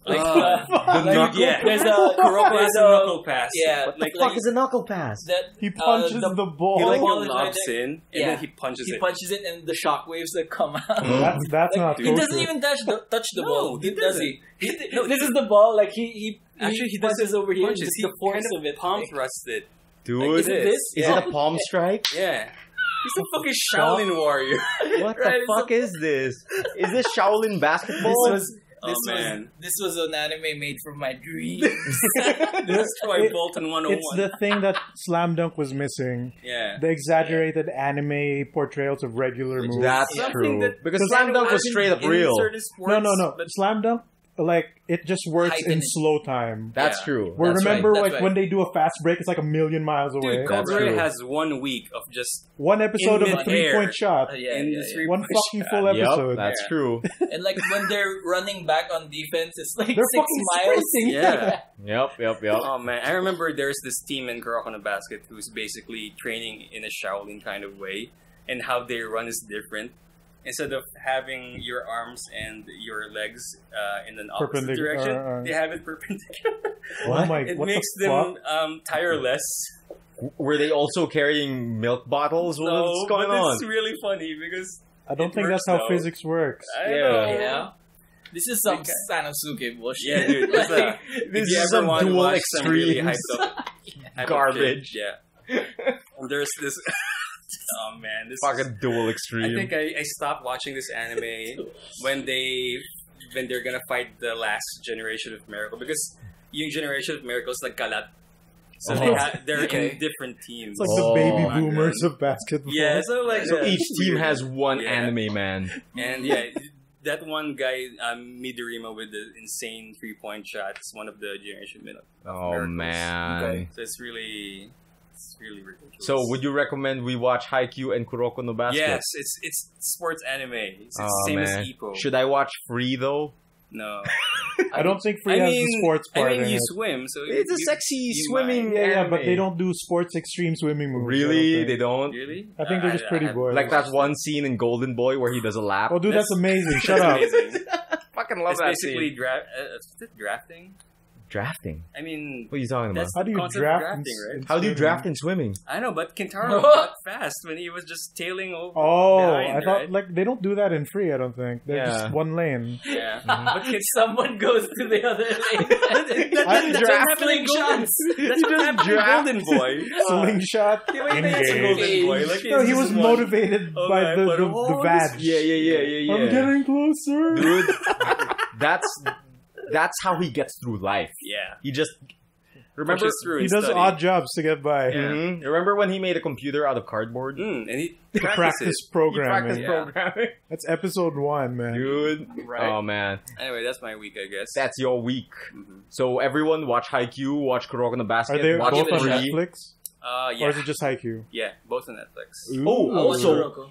Like, Uh, uh, The like, knuckle yeah, There's a [LAUGHS] Kuroko has there's a a- knuckle pass. Yeah, What the like, fuck like is a knuckle pass? that. He uh, punches the- the, ball. He like ball is lobs right in and Yeah. then he punches He it. punches it and the shockwaves that come out. that's that's Like, not he doesn't even touch the touch the No, ball. he He does he? doesn't. he no, this is the ball. Like he he Actually, he punches doesn't over here. punches. Just He the force kind of it. palm like- thrust it. Dude, Like, is it this? Is Yeah. it a palm strike? Yeah. He's a fucking Shaolin warrior. What [LAUGHS] Right, the fuck is this? Is this Shaolin basketball? This was Oh, man. was this was an anime made from my dreams. [LAUGHS] this is Troy It- Bolton 101. It's the thing that Slam Dunk was missing. yeah. The exaggerated anime portrayals of regular moves. That's Something true. that- because Because Slam Dunk was straight up real. sports, no, no, no. But Slam Dunk, like it just works Heighten in it. slow time. That's Yeah. true. Where That's remember, right, that's like right. when they do a fast break, it's like a million miles away. dude, That's Cobra true. has one week of just One episode of a midair. three-point shot. Uh, yeah, in yeah, the yeah. three One point fucking shot. full Yep, episode. that's Yeah. true. [LAUGHS] And like when they're running back on defense, it's like They're six fucking miles. sprinting. Yeah. Yep, yep, yep. Oh man, I remember there's this team in Kuroko no Basket who's basically training in a Shaolin kind of way, and how they run is different. Instead of having your arms and your legs uh, in an opposite Perpendic- direction, uh, uh. they have it perpendicular. [LAUGHS] Oh my, it what makes the them fuck? um, tireless. Were they also carrying milk bottles? What's No, going but on? it's really funny because I don't it think that's how though. physics works. I Yeah. know. Yeah. This is some Okay. Sanosuke bullshit. Yeah, dude. This, [LAUGHS] Like, This is some dual watch some really extremes. hyped up [LAUGHS] type Garbage. shit, yeah. And there's this. Oh man, this is- Fucking dual extreme. I think I, I stopped watching this anime [LAUGHS] when they when they're gonna fight the last generation of Miracle because yung generation of Miracles like kalat. So they Oh. ha- they're Okay. in different teams. It's like Oh, the baby boomers God. of basketball. yeah, so like so yeah, each team has one Yeah. anime man. and yeah. That one guy, um, Midorima, with the insane three-point shot, is one of the generation Miracle. Oh Miracles. man. Okay. So it's really, it's really ridiculous. So would you recommend we watch Haikyuu and Kuroko no Basket? Yes, it's it's sports anime. It's, it's Oh, same man. as Ippo. Should I watch Free though? No, [LAUGHS] I don't think Free I has mean, the sports I part mean, in you it. swim, so It's a sexy you swimming might- Yeah, yeah, but they don't do sports extreme swimming moves. Really? don't They don't? Really? I think they're just pretty I- boys. Like that one scene in Golden Boy where he does a lap. Oh, dude, that's, That's- amazing. Shut That's [LAUGHS] up. amazing. [LAUGHS] fucking love it's that basically scene. dra- uh, drafting. Drafting. I mean, What are you talking about? How do you draft? drafting, in- right? in How do you swimming? draft in swimming? I know, but Kintaro [LAUGHS] got fast when he was just tailing over. Oh, behind, I thought right? like they don't do that in free. I don't think they're Yeah. just one lane. [LAUGHS] yeah. Mhm. But Kent- someone goes to the other lane. [LAUGHS] that, I- that's what draft happened in Golden. shots. That's what just happened in draft. Golden Boy. Slingshot. Yeah, wait, wait, a Golden Boy. Like, No, he was one- motivated Oh, by man, the but the, oh, the badge. Yeah, yeah, yeah, yeah, yeah. I'm getting closer. Dude, that's that's how he gets through life. Yeah. He just remember. Through He does study. odd jobs to get by. Yeah. Mhm. Remember when he made a computer out of cardboard? Mm, and he To practices. practice He programming. practiced Yeah. programming. [LAUGHS] That's episode one, man. Dude, Right. oh man, Anyway, that's my week, I guess. that's your week. Mhm. So everyone, watch Haikyuu, watch Kuroko no Basket, Are they watch both on Free. Netflix? Uh, yeah. Or is it just Haikyuu? yeah, both on Netflix. Ooh. Oh, Oh, also, Kuroko.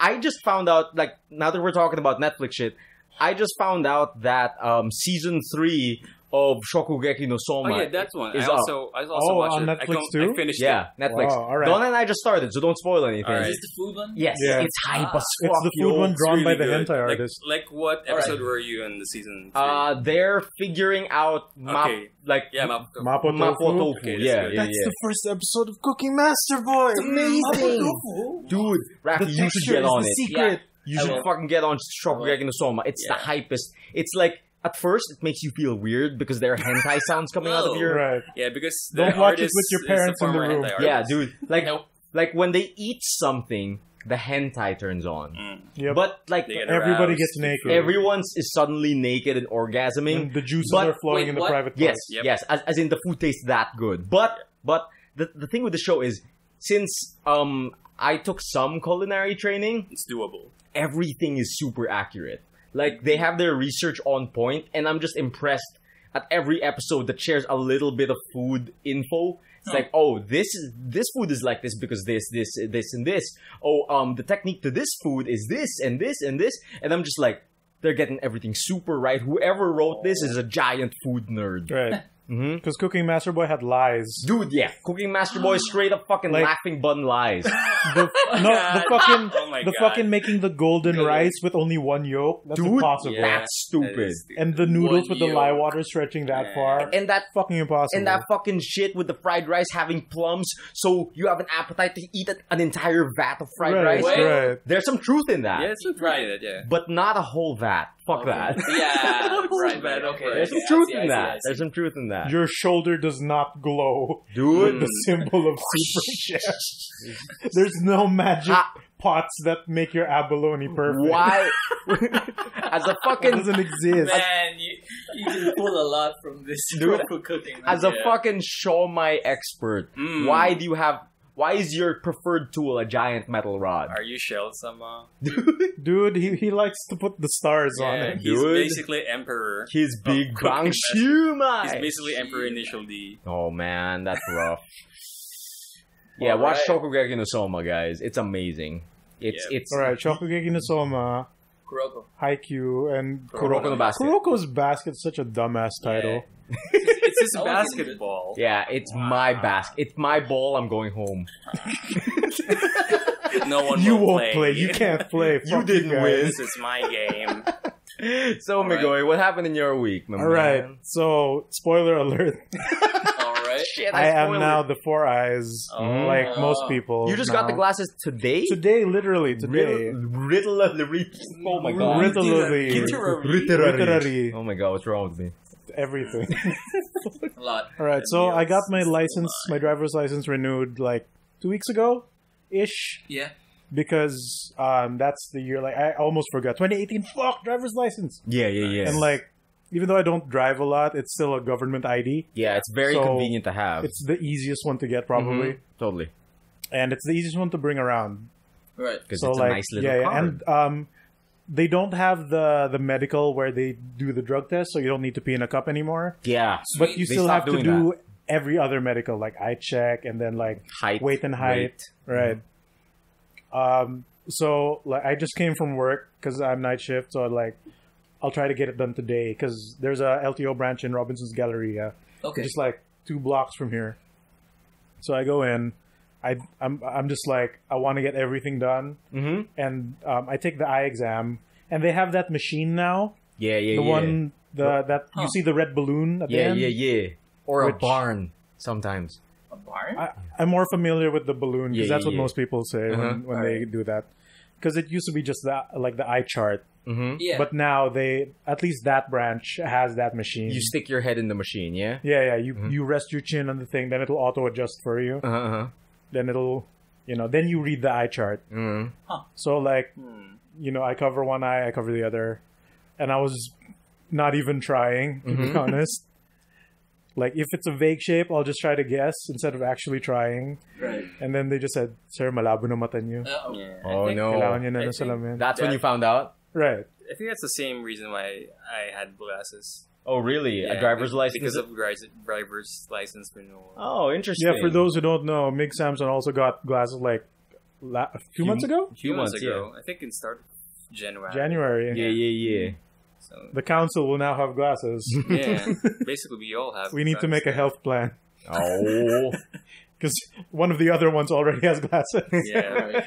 I just found out, like, now that we're talking about Netflix shit, I just found out that um, season three of Shokugeki no Soma. Oh yeah, that's one. I is up. also I also Oh, watched on it. I Netflix com- too? I finished yeah, it. Netflix. Wow, all right. Donna and I just started, so don't spoil anything. All right. Is this the food one? Yes, Yeah. it's hype Ah. as It's the food yo. one It's drawn by the good. hentai like, artist. Like what All right. episode were you in the season? Three? Uh, they're figuring out map, Okay. like yeah, Map- Mapo Mapo tofu. tofu. Okay, that's yeah, good. yeah, That's the first episode of Cooking Master Boy. amazing, dude. Raffy, The you should texture get is on the it. secret. You I should will. fucking get on Shokugeki no Soma. It's Yeah. the hypest. It's like at first it makes you feel weird because there are hentai [LAUGHS] sounds coming out of Oh. your Right. Yeah, because Don't watch it with your parents a in the room. Yeah, dude. Like Nope. like when they eat something, the hentai turns on. Mm. Yep. But like get Everybody gets naked. everyone's is suddenly naked and orgasming. and the juices But- are flowing wait, in the what? private Yes. Yep. yes. As, as in the food tastes that good. But but the the thing with the show is since um I took some culinary training, It's doable. Everything is super accurate. Like they have their research on point, and I'm just impressed at every episode that shares a little bit of food info. It's Huh. like, oh, this is this food is like this because this, this, this, and this. Oh, um, the technique to this food is this and this and this, and I'm just like, they're getting everything super right. Whoever wrote this is a giant food nerd. Right. [LAUGHS] hmm Because Cooking Master Boy had lies. Dude, yeah, Cooking Master Boy straight up fucking Like- laughing bun lies. [LAUGHS] The, no, the [LAUGHS] fucking Oh the God. fucking making the golden Good. rice with only one yolk. That's Dude, impossible. Yeah, That's that stupid. is stupid. And the noodles One with the yolk. lye water stretching that Yeah. far. And that fucking impossible. and that fucking shit with the fried rice having plums, so you have an appetite to eat an entire vat of fried right, rice. Right. There's some truth in that, Yeah, it's Right. right. Yeah. but not a whole vat. Fuck Okay. that. Yeah, [LAUGHS] right, bad, right. Okay. There's some I truth see, in see, that. see. There's some truth in that. Your shoulder does not glow with Dude, the symbol of [LAUGHS] Super Chef. There's no magic Ah. pots that make your abalone perfect. why? [LAUGHS] as a It fucking doesn't exist. Man, you, you can pull a lot from this Dude, for cooking. as a fucking show my expert, Mm. why do you have? Why is your preferred tool a giant metal rod? Are you shelled somehow? [LAUGHS] Dude, he, he likes to put the stars on it. he's Dude. basically emperor. His big cooking [LAUGHS] bang master. He's basically emperor initial D. Oh man, that's [LAUGHS] rough. yeah, All watch right. Shokugeki no Soma, guys. It's amazing. It's Yeah. it's Alright, Shokugeki no Soma, Kuroko. Haikyuu, and Kuroko no Basket. Kuroko's Basket's such a dumbass title. It's his [LAUGHS] I wanna see basketball. Yeah, it's my basket. It's my ball. I'm going home. [LAUGHS] No one You will won't play. You can't play. [LAUGHS] You didn't guys. win. This is my game. So, Alright. Migoy, what happened in your week, my All right. man? So, spoiler alert. All right. Shit, I am spoiled now the four eyes, Oh. like most people. You just got the glasses today. Today, literally today. Riddle, riddle, oh my god. Literally, Literally. literally Oh my god, what's wrong with me? Everything. [LAUGHS] A lot. All right, so I got my license, my driver's license renewed like two weeks ago, ish, Yeah. because um that's the year. Like I almost forgot 2018. Fuck driver's license. Yeah, yeah, yeah. And like, even though I don't drive a lot, it's still a government ID. yeah, it's very So, convenient to have. It's the easiest one to get probably, Mhm, totally and it's the easiest one to bring around. Right. because so it's like, a nice little yeah, yeah, and um, they don't have the the medical where they do the drug test, so you don't need to pee in a cup anymore. yeah, But you They still have stopped to doing do every other medical, like eye check, and then like height, weight and height, weight. right? Um, so like I just came from work because I'm night shift, so like I'll try to get it done today because there's a LTO branch in Robinson's Galleria, Okay. just like two blocks from here. So I go in. I I'm I'm just like I want to get everything done, Mm-hmm. and um, I take the eye exam, and they have that machine now, Yeah, yeah, yeah. the yeah. one the that Huh. you see the red balloon at the Yeah, end. yeah, yeah. Or a barn sometimes. a barn? I, I'm more familiar with the balloon because Yeah, that's yeah, what yeah. most people say Uh-huh. when, when they do that. Because it used to be just that, like the eye chart, Mm-hmm. yeah. but now they at least that branch has that machine. You stick your head in the machine, yeah. yeah, yeah. You Mhm. you rest your chin on the thing, then it'll auto adjust for you. Uh huh. Then it'll, you know, then you read the eye chart. Mm-hmm. So like, Hmm. you know, I cover one eye, I cover the other, and I was not even trying to be Mhm. [LAUGHS] honest. Like if it's a vague shape, I'll just try to guess instead of actually trying. right. And then they just said, "Sir, malabo na mata niyo. Uh, Yeah. Oh, think, no. Kailangan niyo na I ng salamin." That's when you found out. Right. I think that's the same reason why I had glasses. Oh, really? a driver's be- license? because of dri- driver's license renewal. oh, interesting. Yeah, for those who don't know, Mig Samson also got glasses like la- a few Few- months ago, A few few months months, ago, I think in start January. January. Yeah, yeah, yeah. So The council will now have glasses. yeah, [LAUGHS] basically we all have. we need to make a health plan Oh, [LAUGHS] because one of the other ones already has glasses. Yeah.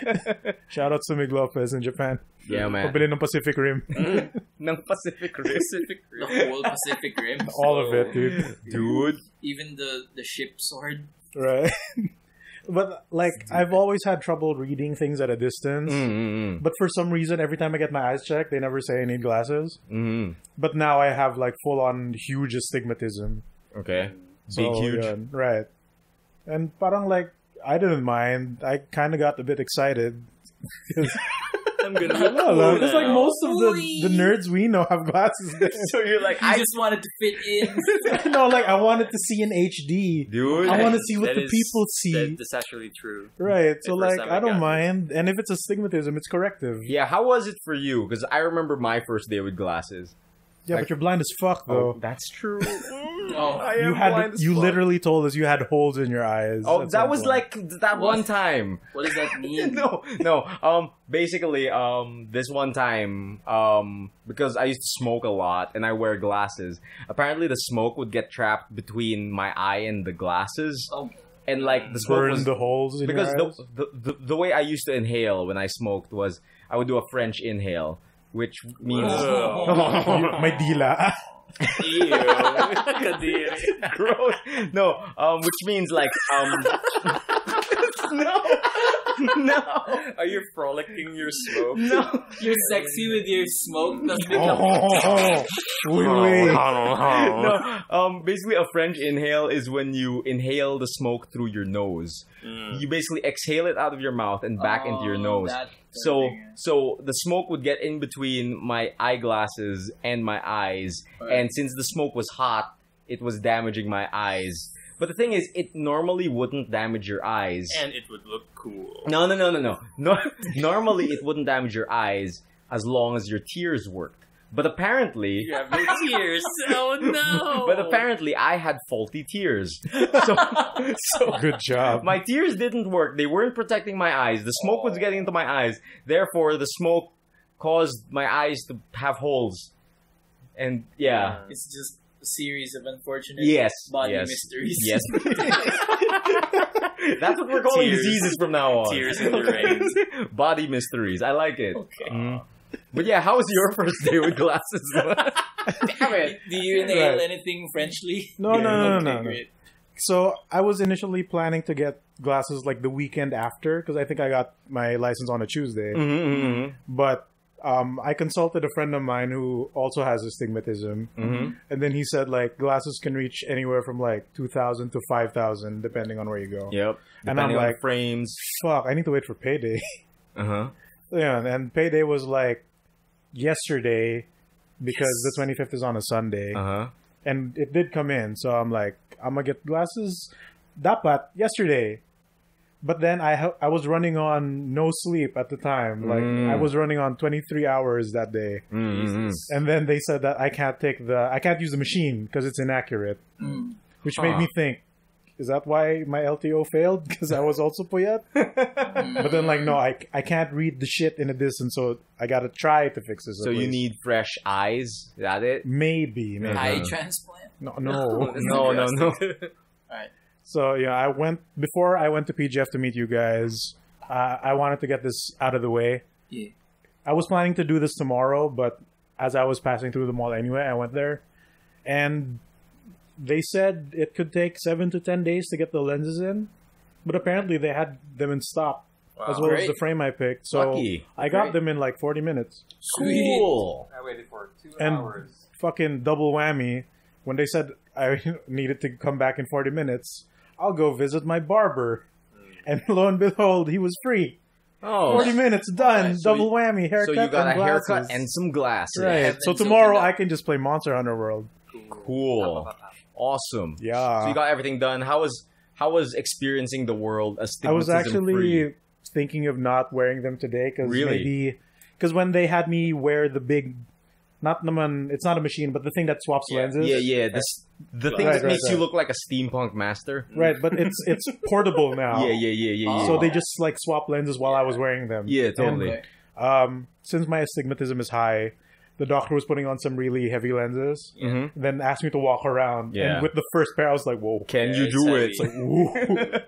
[LAUGHS] Shout out to Mig Lopez in Japan. yeah, man. Pabili ng Pacific Rim. Ng Pacific Rim. Pacific The whole Pacific Rim. [LAUGHS] All of it, dude. Dude. Even the the ship sword. Right. [LAUGHS] but like I've always had trouble reading things at a distance. Mm-hmm. But for some reason, every time I get my eyes checked, they never say I need glasses. Mm-hmm. But now I have like full on huge astigmatism. Okay. So, Big, huge. yun, right. And parang like I didn't mind. I kind of got a bit excited. [LAUGHS] I'm gonna I look don't cool It's like most of the, the nerds we know have glasses. [LAUGHS] So you're like, You I just wanted to fit in. [LAUGHS] no, like I wanted to see in HD. dude. I want to see what the is- people see. That, that's actually true. right. So like I I don't got it. mind. And if it's astigmatism, it's corrective. Yeah, how was it for you? Because I remember my first day with glasses. Yeah, Like- but you're blind as fuck though. Oh, that's true. Oh, you had you fuck. literally told us you had holes in your eyes. Oh, that was point. like that What? one time. what does that mean? [LAUGHS] no, no. Um, basically, um, this one time, um, because I used to smoke a lot and I wear glasses. Apparently, the smoke would get trapped between my eye and the glasses, Oh, and like the smoke burn was the holes in because your eyes. the, the, the the way I used to inhale when I smoked was I would do a French inhale, which means Ugh. [LAUGHS] You- dila. [LAUGHS] Ew. [LAUGHS] Gross. No, um, which means like um, [LAUGHS] no, [LAUGHS] no, Are you frolicking your smoke? no. you're sexy with your smoke. [LAUGHS] That's big oh, wait, wait. [LAUGHS] no, um, basically a French inhale is when you inhale the smoke through your nose. Mm. You basically exhale it out of your mouth and back into your Oh, nose. that- that So, so the smoke would get in between my eyeglasses and my eyes, Right. and since the smoke was hot, it was damaging my eyes. But the thing is, it normally wouldn't damage your eyes. And it would look cool. No, no, no, no, no. no [LAUGHS] normally, it wouldn't damage your eyes as long as your tears worked. But apparently, You have no tears. [LAUGHS] Oh no! but apparently, I had faulty tears. [LAUGHS] So, so Good job. my tears didn't work. They weren't protecting my eyes. The smoke was getting into my eyes. Therefore, the smoke caused my eyes to have holes. And yeah, It's just a series of unfortunate yes, body yes, mysteries. yes. [LAUGHS] That's what we're calling Tears. diseases from now on. Tears in the [LAUGHS] rain. Body mysteries. I like it. Okay. Mhm. But yeah, how was your [LAUGHS] first day with glasses? Damn it. Do you inhale Right. anything Frenchly? No, no, no, no, no, no. So I was initially planning to get glasses like the weekend after because I think I got my license on a Tuesday. mm-hmm, But um, I consulted a friend of mine who also has astigmatism, mm-hmm. and then he said like glasses can reach anywhere from like two thousand to five thousand depending on where you go. Yep. And Depending I'm like- frames. Fuck, I need to wait for payday. [LAUGHS] Uh huh. yeah, and payday was like yesterday because the twenty fifth is on a Sunday. Uh huh. and it did come in. So I'm like, I'm gonna get glasses. That Dapat yesterday, but then I ha- I was running on no sleep at the time. Like Mm. I was running on 23 hours that day, Mm-hmm. and then they said that I can't take the I can't use the machine because it's inaccurate, Mm. which made Huh. me think. Is that why my LTO failed? [LAUGHS] Because I was also puyat. But then, like, no, I, I can't read the shit in a distance, so I gotta try to fix this. So you least. need fresh eyes. Is that it? maybe, maybe. Uh-huh. Eye transplant? no, no. [LAUGHS] No, no, no. [LAUGHS] So yeah, I went before I went to PGF to meet you guys. Uh, I wanted to get this out of the way. Yeah. I was planning to do this tomorrow, but as I was passing through the mall anyway, I went there, and they said it could take seven to ten days to get the lenses in, but apparently they had them in stock as well as the frame I picked. So Lucky. I got Great. them in like forty minutes. Cool. I waited for two And- hours. Fucking double whammy. When they said I [LAUGHS] needed to come back in forty minutes, I'll go visit my barber. And [LAUGHS] lo and behold, he was free. Oh. 40 minutes done. Alright, so Double you- whammy. Haircut So you got and a haircut and some glasses. Right. And So tomorrow I can just play Monster Hunter World. Cool. Awesome. Yeah. So you got everything done. How was how was experiencing the world as I was actually free? thinking of not wearing them today because Really? maybe because when they had me wear the big, not naman, it's not a machine, but the thing that swaps Yeah. lenses. Yeah, yeah. This the thing Right, that right, makes you right. look like a steampunk master. Right, but it's it's [LAUGHS] portable now. Yeah, yeah, yeah, yeah, yeah. So they just like swap lenses while I was wearing them. yeah, totally. Okay. Um, since my astigmatism is high, the doctor was putting on some really heavy lenses. Mhm. Then asked me to walk around. Yeah. And with the first pair, I was like, "Whoa, Can Yeah, you do it? it's like, ooh,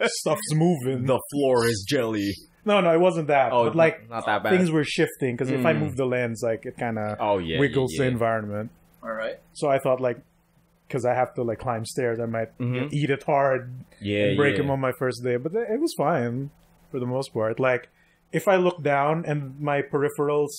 [LAUGHS] stuff's moving." the floor is jelly. No, no, it wasn't that. Oh, but like not that bad. things were shifting because if I Mm. move the lens, like it kind of oh yeah, wiggles yeah, the environment. All right. So I thought like, because I have to like climb stairs, I might Mhm. eat it hard Yeah, and break yeah. him on my first day. But it was fine for the most part. Like if I look down and my peripherals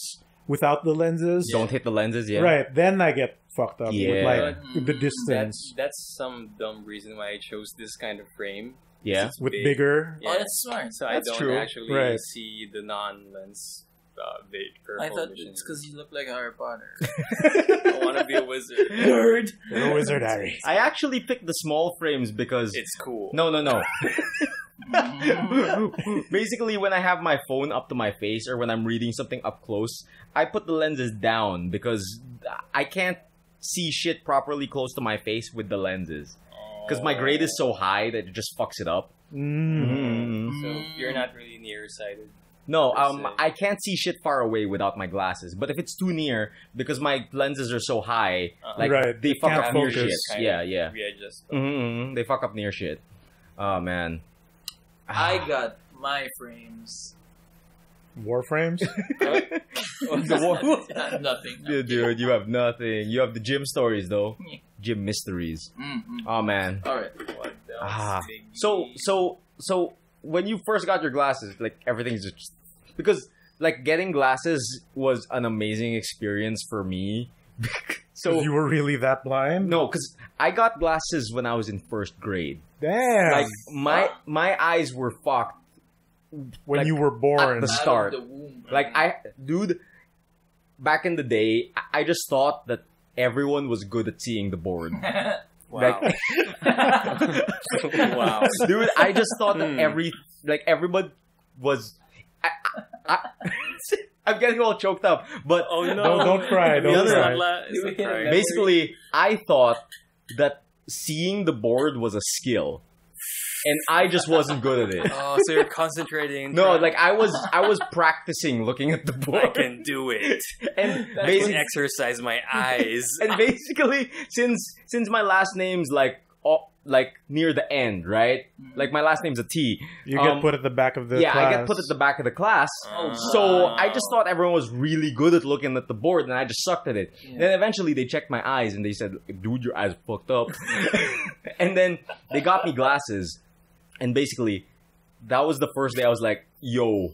without the lenses, Don't hit the lenses. Yeah. right, then I get fucked up with Yeah. like Mm, the That's distance that's some dumb reason why I chose this kind of frame. Yeah. It's with big. bigger. Yeah. Oh, that's smart. So That's I don't true. actually Right. see the non-lens uh, vape I thought vision. it's because you look like Harry Potter. [LAUGHS] I want to be a wizard. [LAUGHS] Nerd. You're a wizard, Harry. I actually picked the small frames because It's cool. no, no, no. [LAUGHS] Basically, when I have my phone up to my face or when I'm reading something up close, I put the lenses down because I can't see shit properly close to my face with the lenses. Because my grade is so high that it just fucks it up. Mm. Mm. So you're not really nearsighted. No, um. I can't see shit far away without my glasses. But if it's too near, because my lenses are so high, Uh-uh. like Right, they fuck can't up near shit. Kind Yeah, yeah. Readjust. hmm They fuck up near shit. Oh man. I [SIGHS] got my frames. Warframes. [LAUGHS] [LAUGHS] Nothing. Dude, dude, you have nothing. You have the gym stories though. [LAUGHS] Gym mysteries. Mm-mm. Oh man. All right. What else? Ah. So so so when you first got your glasses, like everything's just because like getting glasses was an amazing experience for me. [LAUGHS] So so you were really that blind? no, because I got glasses when I was in first grade. Damn. Like my my eyes were fucked. when like, you were born. at the start. the womb. Like I, dude, back in the day, I- I just thought that everyone was good at seeing the board. [LAUGHS] wow. Like, [LAUGHS] wow. dude, I just thought that Hmm. every like everybody was. I, I, [LAUGHS] I'm getting all choked up, but Oh no! Don't- don't cry, don't It's cry. not la- it's not You crying. hit a basically, I thought that seeing the board was a skill, and I just wasn't good at it. Oh, so you're concentrating. No, trying- like I was, I was practicing looking at the I board, can do it. [LAUGHS] and I can basically, exercise my eyes. [LAUGHS] and basically since since my last name's like all, like near the end right like my last name's a t you get um, put at the back of the yeah class. i get put at the back of the class Oh, so i just thought everyone was really good at looking at the board and i just sucked at it Yeah. then eventually they checked my eyes and they said dude your eyes fucked up [LAUGHS] and then they got me glasses and basically that was the first day i was like yo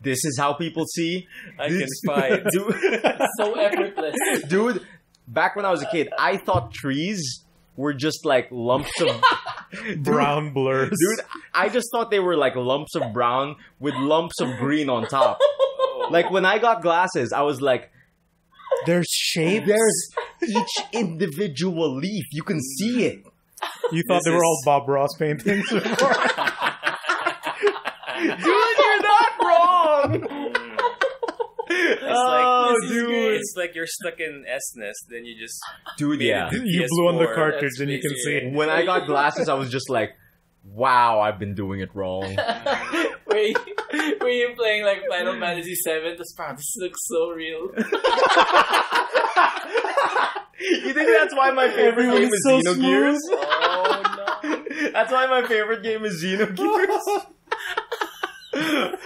this is how people see I can This- spy. [LAUGHS] dude [LAUGHS] so effortless. dude back when i was a kid i thought trees were just like lumps of [LAUGHS] brown blurs. dude i just thought they were like lumps of brown with lumps of green on top Oh. like when i got glasses i was like There's shapes. there's each individual leaf you can see it You thought This they were all Bob Ross paintings? Before. dude you're not wrong! It's oh like, dude. It's like you're stuck in SNES, then you just dude yeah. You blew on the cartridge that's and you can see it. when i got glasses i was just like wow i've been doing it wrong [LAUGHS] were, you, were you playing like Final Fantasy VII? This, wow, this looks so real. [LAUGHS] you think that's why my favorite Everyone game is is so Xenogears? Oh no! [LAUGHS] That's why my favorite game is Xenogears.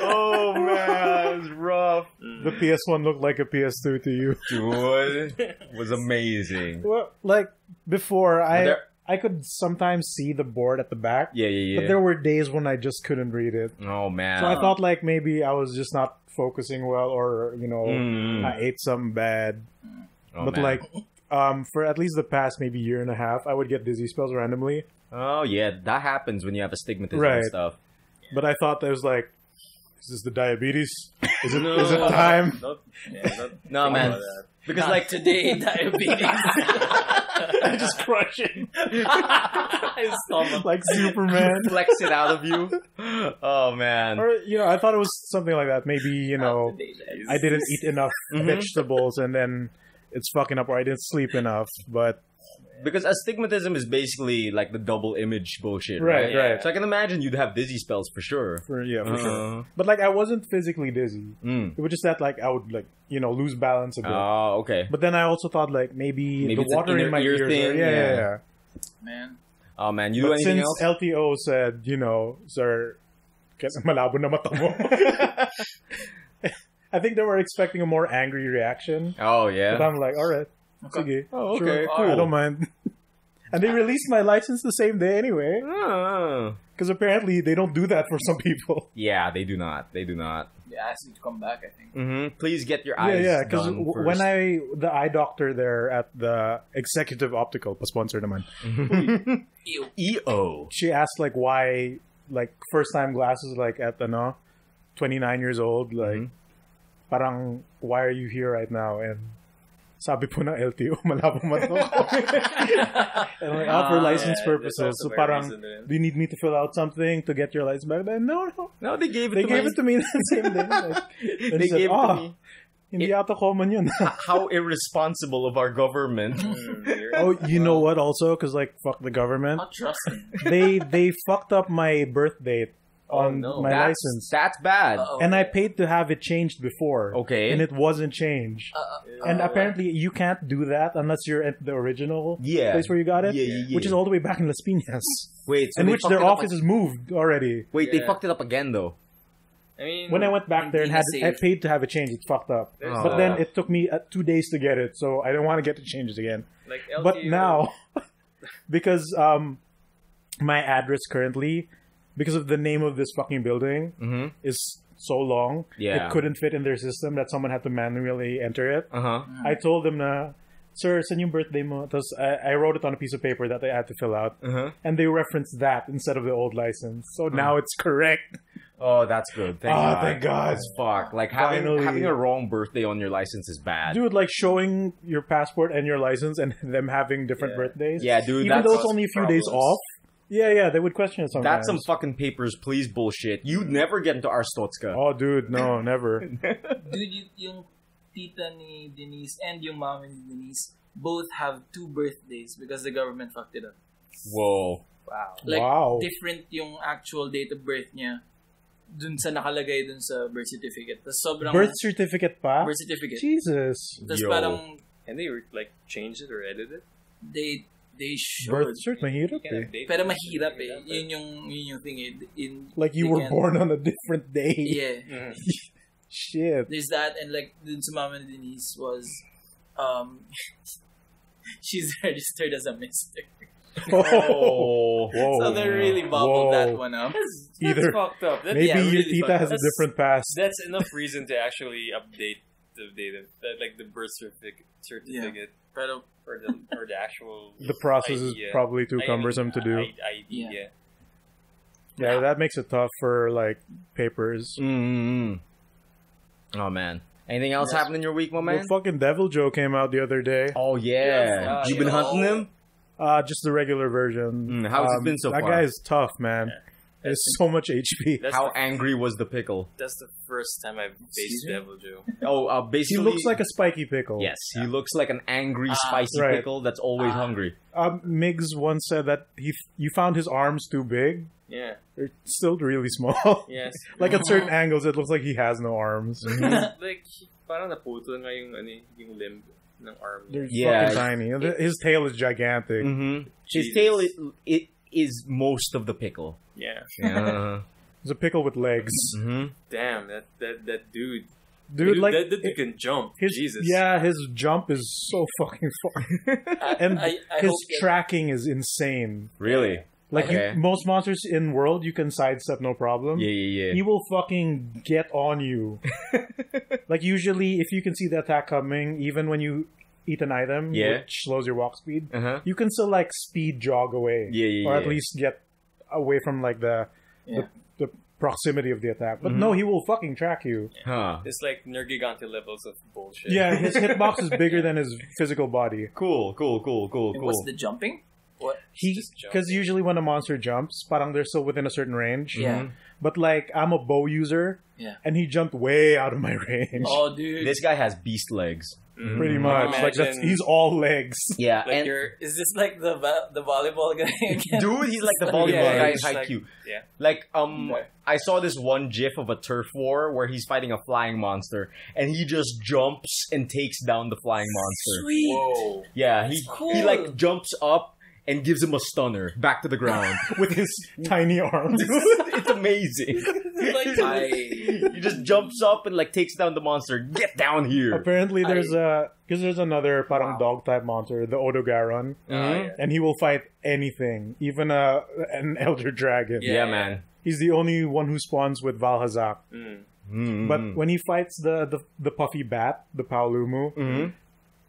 oh man, it's rough. The mm. PS1 looked like a PS2 to you. Dude, it was amazing. Well, like before, I there- I could sometimes see the board at the back, Yeah, yeah, yeah. but there were days when I just couldn't read it. oh man. So I thought like maybe I was just not focusing well, or you know, Mm. I ate something bad. Oh, but man. like, um, for at least the past maybe year and a half, I would get dizzy spells randomly. oh yeah, that happens when you have astigmatism Right. and stuff. But I thought there was like, is this the diabetes? Is it No. is it time? [LAUGHS] Not, yeah, not No man, because Not like today, [LAUGHS] diabetes. [LAUGHS] I'm just crushing His stomach. like Superman. flex it out of you. Oh man. Or you know, I thought it was something like that. Maybe you know, Not today, diabetes. I didn't eat enough Mhm. vegetables, and then it's fucking up, or I didn't sleep enough. But because astigmatism is basically like the double image bullshit, Right, right? right. So I can imagine you'd have dizzy spells for sure. For, yeah, for sure. Uh, But like, I wasn't physically dizzy. mm. It was just that like I would like you know lose balance a bit. Oh, okay. but then I also thought like maybe, Maybe the water in my ear ears. thing, are- yeah, yeah, yeah. yeah. Man. Oh man, you do anything since else? LTO said, you know, sir, kasi [LAUGHS] malabo na mata mo. [LAUGHS] [LAUGHS] I think they were expecting a more angry reaction. oh yeah. But. I'm like, all right, sige, Oh, sure, okay, I don't mind. and they released my license the same day anyway, Ah. because apparently they don't do that for some people. [LAUGHS] Yeah, they do not. They do not. They asked you to come back, I think. Mm-hmm. Please get your yeah, eyes yeah. yeah. Because done when. I the eye doctor there at the Executive Optical, pa-sponsor naman, Ew. [LAUGHS] EO. she asked like why like first time glasses like at ano 29 years old like Mhm. parang why are you here right now and sabi po ng LTO malabo man to and like ah, for Ah, license yeah, purposes so parang reason do you need me to fill out something to get your license back then no no. No, they gave it they to gave me. it to me the same day. [LAUGHS] Like, They said, gave it "Ah, to me. hindi ata common yun. [LAUGHS] How irresponsible of our government. [LAUGHS] Mm, oh you know what also? Because like fuck the government. Not trusting. they they fucked up my birth date. Oh, on no. my that's, license That's bad. Uh-oh. and I paid to have it changed before. Okay. And it wasn't changed. Uh, and uh, apparently you can't do that unless you're at the original Yeah. place where you got it. Yeah, yeah, yeah. Which is all the way back in Las Piñas. [LAUGHS] Wait, so in which their office ag- is moved already. Wait, they fucked it up again though. I mean, When I went back there and had Being I paid to have it changed, it's fucked up. There's But Oh. then it took me uh, two days to get it, so I don't want to get it changed again. like But now, [LAUGHS] because um, my address currently, because of the name of this fucking building, Mm-hmm. is so long, Yeah. it couldn't fit in their system that someone had to manually enter it. Uh huh. I told them na, sir, saan yung birthday mo? Tapos I, I wrote it on a piece of paper that they had to fill out. Uh huh. And they referenced that instead of the old license. So now it's correct. Oh, that's good. Thank Ah, God. thank God. That's fuck. Like having Finally. having a wrong birthday on your license is bad. Dude, like showing your passport and your license and [LAUGHS] them having different Yeah. birthdays. Yeah, dude. Even that's, though it's only a few days off. Yeah, yeah, they would question it sometimes. that's some fucking papers, please bullshit. You'd never get into Arstotzka. Oh, dude, no, [LAUGHS] never. Dude, y- yung tita ni Denise and yung mom ni Denise both have two birthdays because the government fucked it up. Whoa. Wow. Like, Wow. different yung actual date of birth niya dun sa nakalagay dun sa birth certificate. Tapos sobrang... Birth certificate pa? birth certificate. Jesus. Tapos Yo. parang And they like change it or edit it. they they should. Birth cert, mahirap You can eh. update Pero it. mahirap eh. Yun yung, yun yung thing eh. In, Like you were can't- born on a different day. Yeah. [LAUGHS] Mhm. [LAUGHS] Shit. There's that and like dun sa mama ni Denise was um [LAUGHS] she's registered as a mister. Oh. Whoa. So they really bubbled Whoa. that one up. That's, Either- fucked up. That, Maybe yeah, your really tita fucked has a different past. That's enough reason to actually update the data, like the birth certificate, certificate Pero or the or the actual. [LAUGHS] The process is probably too I- cumbersome to do. I, I, Yeah. yeah. Yeah, that makes it tough for like papers. mm Oh man. Anything else Yes. happened in your week, my The man? fucking Deviljho came out the other day. Oh yeah. Yes, you been hunting yo. him? Uh, just the regular version. Mm, how's it been so that far? guy is tough, man. There's so much HP. That's How the, angry was the pickle? that's the first time I've Excuse faced me? Deviljho. [LAUGHS] Oh, uh, He basically looks like a spiky pickle. Yes, he looks like an angry, Ah, spicy right. pickle that's always Ah. hungry. Um, Miggs once said that he you found his arms too big. Yeah. They're still really small. [LAUGHS] Yes. [LAUGHS] like at certain angles, it looks like he has no arms. like, parang naputol nga yung, ano, eh, yung limb ng arm. They're Yeah. fucking tiny. His tail is gigantic. Mm-hmm. His Jesus. tail is, it is most of the pickle. Yeah. Yeah. [LAUGHS] He's a pickle with legs, mm-hmm. Damn, that, that, that dude. dude. Like that, that dude can jump. his Jesus. yeah, his jump is so [LAUGHS] fucking far, [LAUGHS] and I, I his tracking is insane. Really? Like you- most monsters in world, you can sidestep no problem. Yeah, yeah, yeah. He will fucking get on you. like usually, if you can see the attack coming, even when you eat an item, Yeah. which slows your walk speed, Uh-huh. you can still like speed jog away, Yeah, yeah, or at yeah. least get away from like the Yeah. the, the proximity of the attack. But Mhm. no, he will fucking track you. Huh. It's like Nergigante levels of bullshit. Yeah, his [LAUGHS] hitbox is bigger than his physical body. Cool, cool, cool, cool, And cool. What's the jumping? What? He because usually when a monster jumps, parang they're still within a certain range. Yeah. But like I'm a bow user, Yeah. and he jumped way out of my [LAUGHS] range. Oh, dude. This guy has beast legs. Mm. pretty much. Like that's he's all legs. [LAUGHS] Yeah, Like and you're, is this like the vo- the volleyball guy [LAUGHS] again? dude, he's like the [LAUGHS] volleyball Yeah, guy in he's like- Haikyuu. yeah. Like, um, Okay. I saw this one GIF of a turf war where he's fighting a flying monster, and he just jumps and takes down the flying monster. Sweet. Whoa. Yeah, he cool. he like jumps up and gives him a stunner back to the ground. [LAUGHS] with his tiny arms. [LAUGHS] it's amazing. Like, I [LAUGHS] he just jumps up and like takes down the monster. Get down here. Apparently, there's a because there's another parang Wow. dog type monster, the Odogaron, uh, yeah. and he will fight anything, even a an elder dragon. Yeah, Yeah, man. He's the only one who spawns with Vaal Hazak. Mm. Mhm. But when he fights the, the the puffy bat, the Paolumu, Mhm.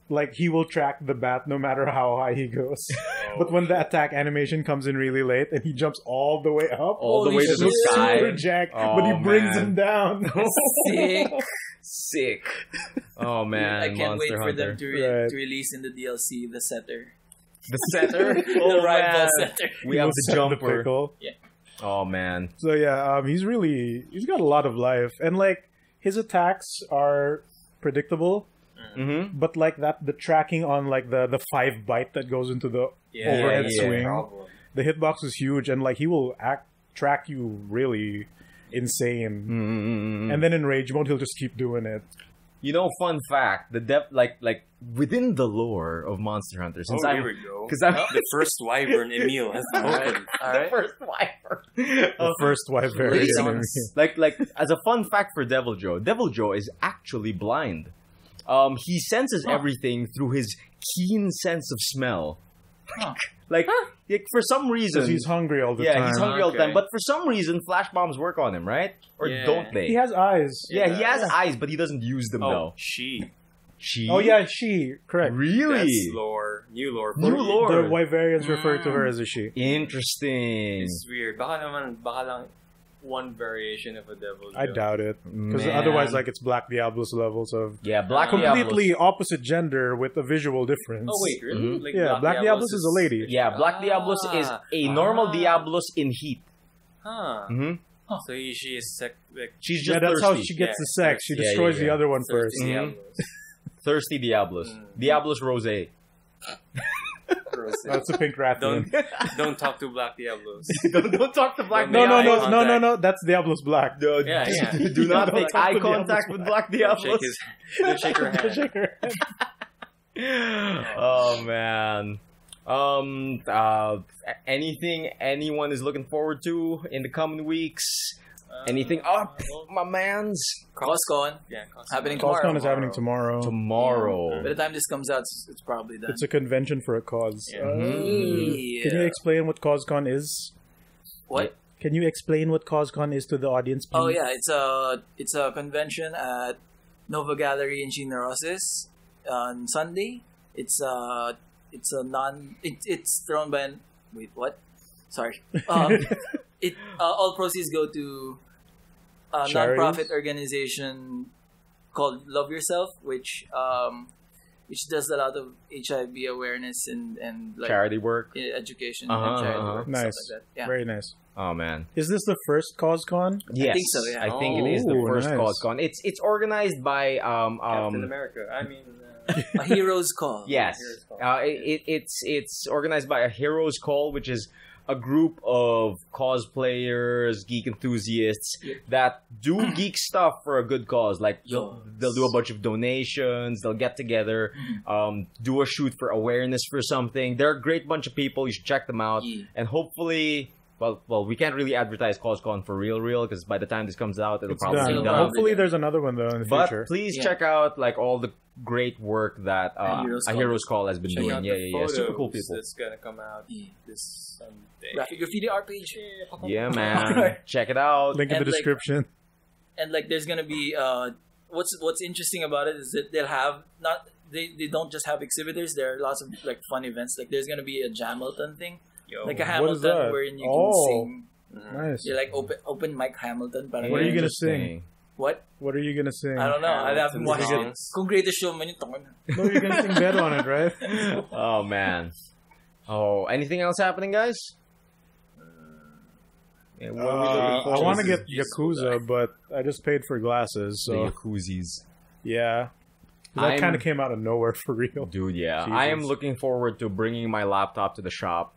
Like he will track the bat no matter how high he goes. [LAUGHS] But when the attack animation comes in really late and he jumps all the way up, all the way to it the sky. super jack, Oh, but he brings man. him down. [LAUGHS] sick. Sick. Oh man, I can't wait Monster for them to, re- Right. to release in the DLC the setter, The setter. [LAUGHS] the oh, rival man. setter. We have He'll the set jumper. pickle. oh man. So yeah, um, he's really he's got a lot of life, and like his attacks are predictable, Mm-hmm. but like that the tracking on like the the five bite that goes into the Yeah, overhead yeah. swing, Problem. the hitbox is huge, and like he will act track you really insane. Mm-hmm. And then in rage mode, he'll just keep doing it. You know, fun fact: the depth, like, like within the lore of Monster Hunter, since oh, I'm here we go. [LAUGHS] 'cause I'm- the first wyvern Emile has [LAUGHS] spoken. the first wiper. The first wife variant. Release in on- it. like like as a fun fact for Deviljho, Devil Joe is actually blind. Um, he senses Huh. everything through his keen sense of smell. Huh. [LAUGHS] Like, like for some reason, he's hungry all the yeah, time. Yeah, he's hungry all the time. But for some reason, flash bombs work on him, right? Or Yeah. don't they? He has eyes. yeah, he has eyes, but he doesn't use them Oh, though. she. She. Oh yeah, she. Correct. really That's lore. New lore. New for me. lore. The Wyverians refer to her as a she. interesting. It's weird. Baka naman, baka lang one variation of a devil. I joke. doubt it. Because otherwise, like, it's Black Diablos levels of yeah, Black completely Diablos. opposite gender with a visual difference. Oh wait, really? Mhm. Like Yeah, Black Diablos is a lady. Yeah, Black Diablos is Ah. a normal Ah. Diablos in heat. Huh. hmm So he, she is sec- like She's Yeah, just that's how she gets Yeah. the sex. She Yeah, destroys yeah, the other one first. thirsty Mhm. Diablos. [LAUGHS] thirsty Diablos. Mm. Diablos Rose. Gross. That's a pink rat. don't don't talk to Black Diablos. [LAUGHS] don't, don't talk to Black No, no, no, Diablos. no, no, no. That's Diablos Black. No, Yeah, yeah. [LAUGHS] Do not [LAUGHS] Don't make eye Diablos contact with Black Don't Diablos. shake his. Don't shake her hand. Shake her hand. oh man. Um. Uh. Anything anyone is looking forward to in the coming weeks? Anything up, my man's? CosCon Yeah, Cosmo. happening CosCon tomorrow. is happening tomorrow. Tomorrow. By the time this comes out, it's, it's probably done. It's a convention for a cause. Yeah. Uh, Yeah. Can you explain what CosCon is? what? Can you explain what CosCon is to the audience, please? Oh yeah, it's a it's a convention at Nova Gallery in Chinarosis on Sunday. It's a it's a non it, it's thrown by an wait what? Sorry. [LAUGHS] Um, it uh, all proceeds go to a Charities? non-profit organization called Love Yourself, which um, which does a lot of HIV awareness and and like Charity work. education Uh-huh, and charity uh-huh. work, Nice. stuff like that. Yeah. Very nice. Oh man. Is this the first CosCon? Yes, think so, yeah. I think it is the Oh, first nice. CosCon. It's it's organized by um Captain um America. I mean, uh, A hero's call. yes, Heroes Call. uh, it, it, it's it's organized by a Heroes Call, which is a group of cosplayers, geek enthusiasts Yep. that do [CLEARS THROAT] geek stuff for a good cause. Like they'll, do a bunch of donations, they'll get together, um, do a shoot for awareness for something. They're a great bunch of people. You should check them out, Yeah. and hopefully. Well, well, we can't really advertise CosCon for real, real, because by the time this comes out, it'll It's probably done. be done. Hopefully, there's another one though in the But future. please Yeah. check out like all the great work that uh, A Heroes a Call. Heroes Call has been check doing. Yeah, yeah, yeah. Super cool people. That's gonna come out this Sunday. Graphic graffiti art page. Yeah, [LAUGHS] man. check it out. Link in the And, like, description. and like there's gonna be uh what's what's interesting about it is that they'll have not they, they don't just have exhibitors there are lots of like fun events like there's gonna be a Hamilton thing Yo. like a What is Hamilton that? wherein you Oh. can sing Mhm. Nice. you're like open open mic Hamilton parang What are you gonna sing? What What are you gonna sing? I don't know I haven't Hamilton watched it songs. kung greatest showman yung tungkol na. No, you're gonna sing better on it, right? [LAUGHS] Oh man. Oh, anything else happening, guys? Yeah, what are we looking Uh, I want to to? get Yakuza, but I just paid for glasses, the so Yakuzi's. yeah. That kind of came out of nowhere for real. Dude, yeah. I am looking forward to bringing my laptop to the shop.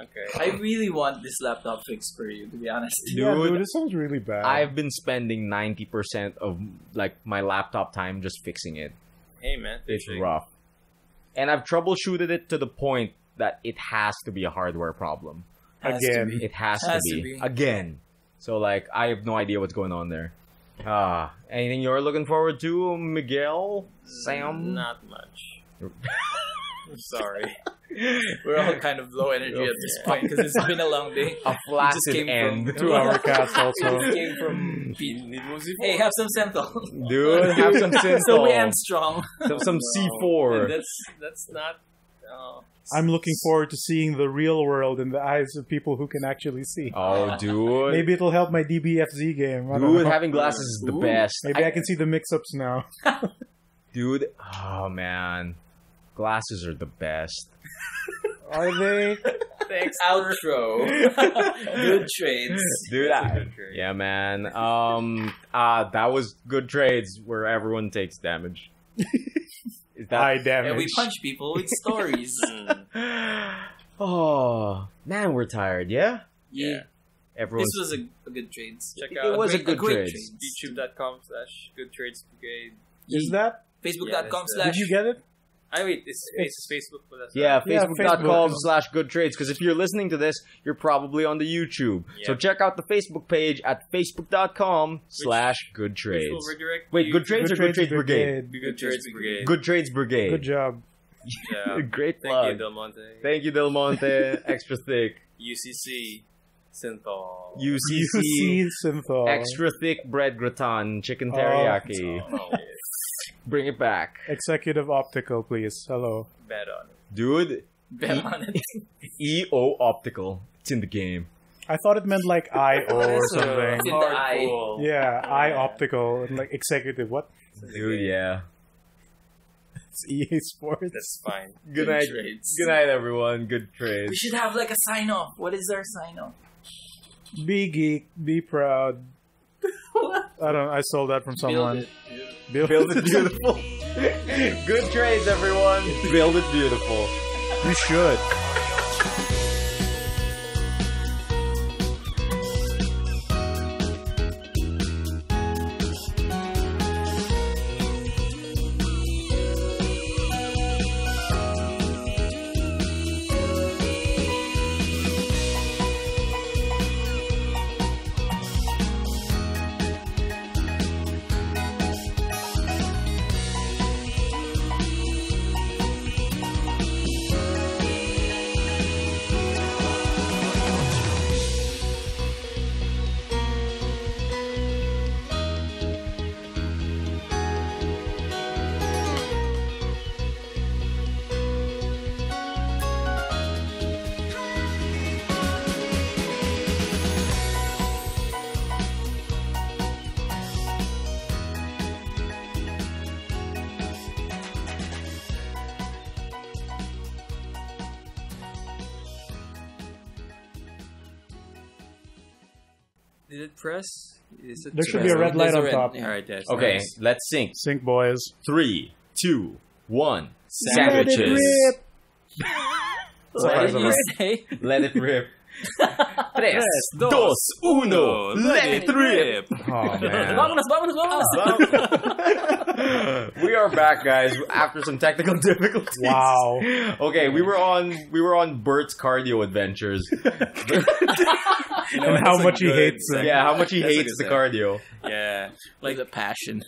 Okay. I really want this laptop fixed for you, to be honest. Yeah, Dude, dude, this sounds really bad. I've been spending 90% of like my laptop time just fixing it. Hey man, It's fishing. rough. And I've troubleshooted it to the point that it has to be a hardware problem. Has to Again. be. It has, Has to, to be. be. Again. So like I have no idea what's going on there. Ah, anything you're looking forward to, Miguel? Sam? Not much. [LAUGHS] I'm [LAUGHS] sorry. We're all kind of low energy at this point because it's been a long day. [LAUGHS] A just flaccid came end. from- Two hour [LAUGHS] cast We also. just came from Hey, have some Synthol. Dude, have some so we end strong. some, some C4. that's that's not. Uh, I'm looking forward to seeing the real world in the eyes of people who can actually see. Oh, dude. Maybe it'll help my DBFZ game. I Dude, having glasses is the Ooh. best. Maybe I, can see the mix-ups now. Dude, oh man. Glasses are the best. Are they? Thanks. Outro. [LAUGHS] Good trades. Dude, That's a I- trade. yeah, man. Um, uh, that was good trades where everyone takes damage. Is High that? damage. And we punch people with stories. Mm. [LAUGHS] oh man, we're tired. Yeah, yeah. everyone. This was a, a good trades. Check It out It was a great- good great trade. trades. YouTube.com slash Good Trades Brigade. Is that? Facebook.com Yeah, slash. Did you get it? I wait, it's, it's Facebook, for that's Yeah, Yeah, facebook.com Facebook. slash good trades. Because if you're listening to this, you're probably on the YouTube. So check out the Facebook page at facebook.com slash good trades. Wait, good trades or good trades brigade? to Good Trades Brigade. Good trades brigade. Good job. Yeah. [LAUGHS] Great plug. Thank you, Del Monte. Thank you, Del Monte. [LAUGHS] Extra thick. UCC Synthol. UCC. UC Synthol. Extra thick bread gratin, chicken teriyaki. Oh, Bring it back. Executive Optical, please. Hello. bet on it. Dude, Bet on it. [LAUGHS] EO Optical. It's in the game. I thought it meant like IO or That's a something. In the hard eye. pull. Yeah, I Yeah. Optical and like executive. What? Dude, yeah. It's EA Sports. That's fine. Good Good night. trades. Good night, everyone. Good trades. We should have like a sign off. What is our sign off? Be geek. Be proud. [LAUGHS] I don't. I stole that from someone. Build, Build it beautiful. [LAUGHS] Good trades, everyone. Build it beautiful. You should. There should be a red light on red, top. yeah. All right, yes. Okay, nice. let's sync. Sync boys. Three, two, one. Sandwiches. Let it rip. [LAUGHS] What did you say? Let it rip. Tres, dos, dos, uno. Let it rip. Oh, [LAUGHS] man. Vámonos, vámonos, vámonos. we are back, guys, after some technical [LAUGHS] difficulties. Wow. Okay, we were on we were on Bert's cardio adventures. [LAUGHS] You know, And how that's a much he hates it. yeah, how much he That's hates the good cardio. Yeah, Like the passion.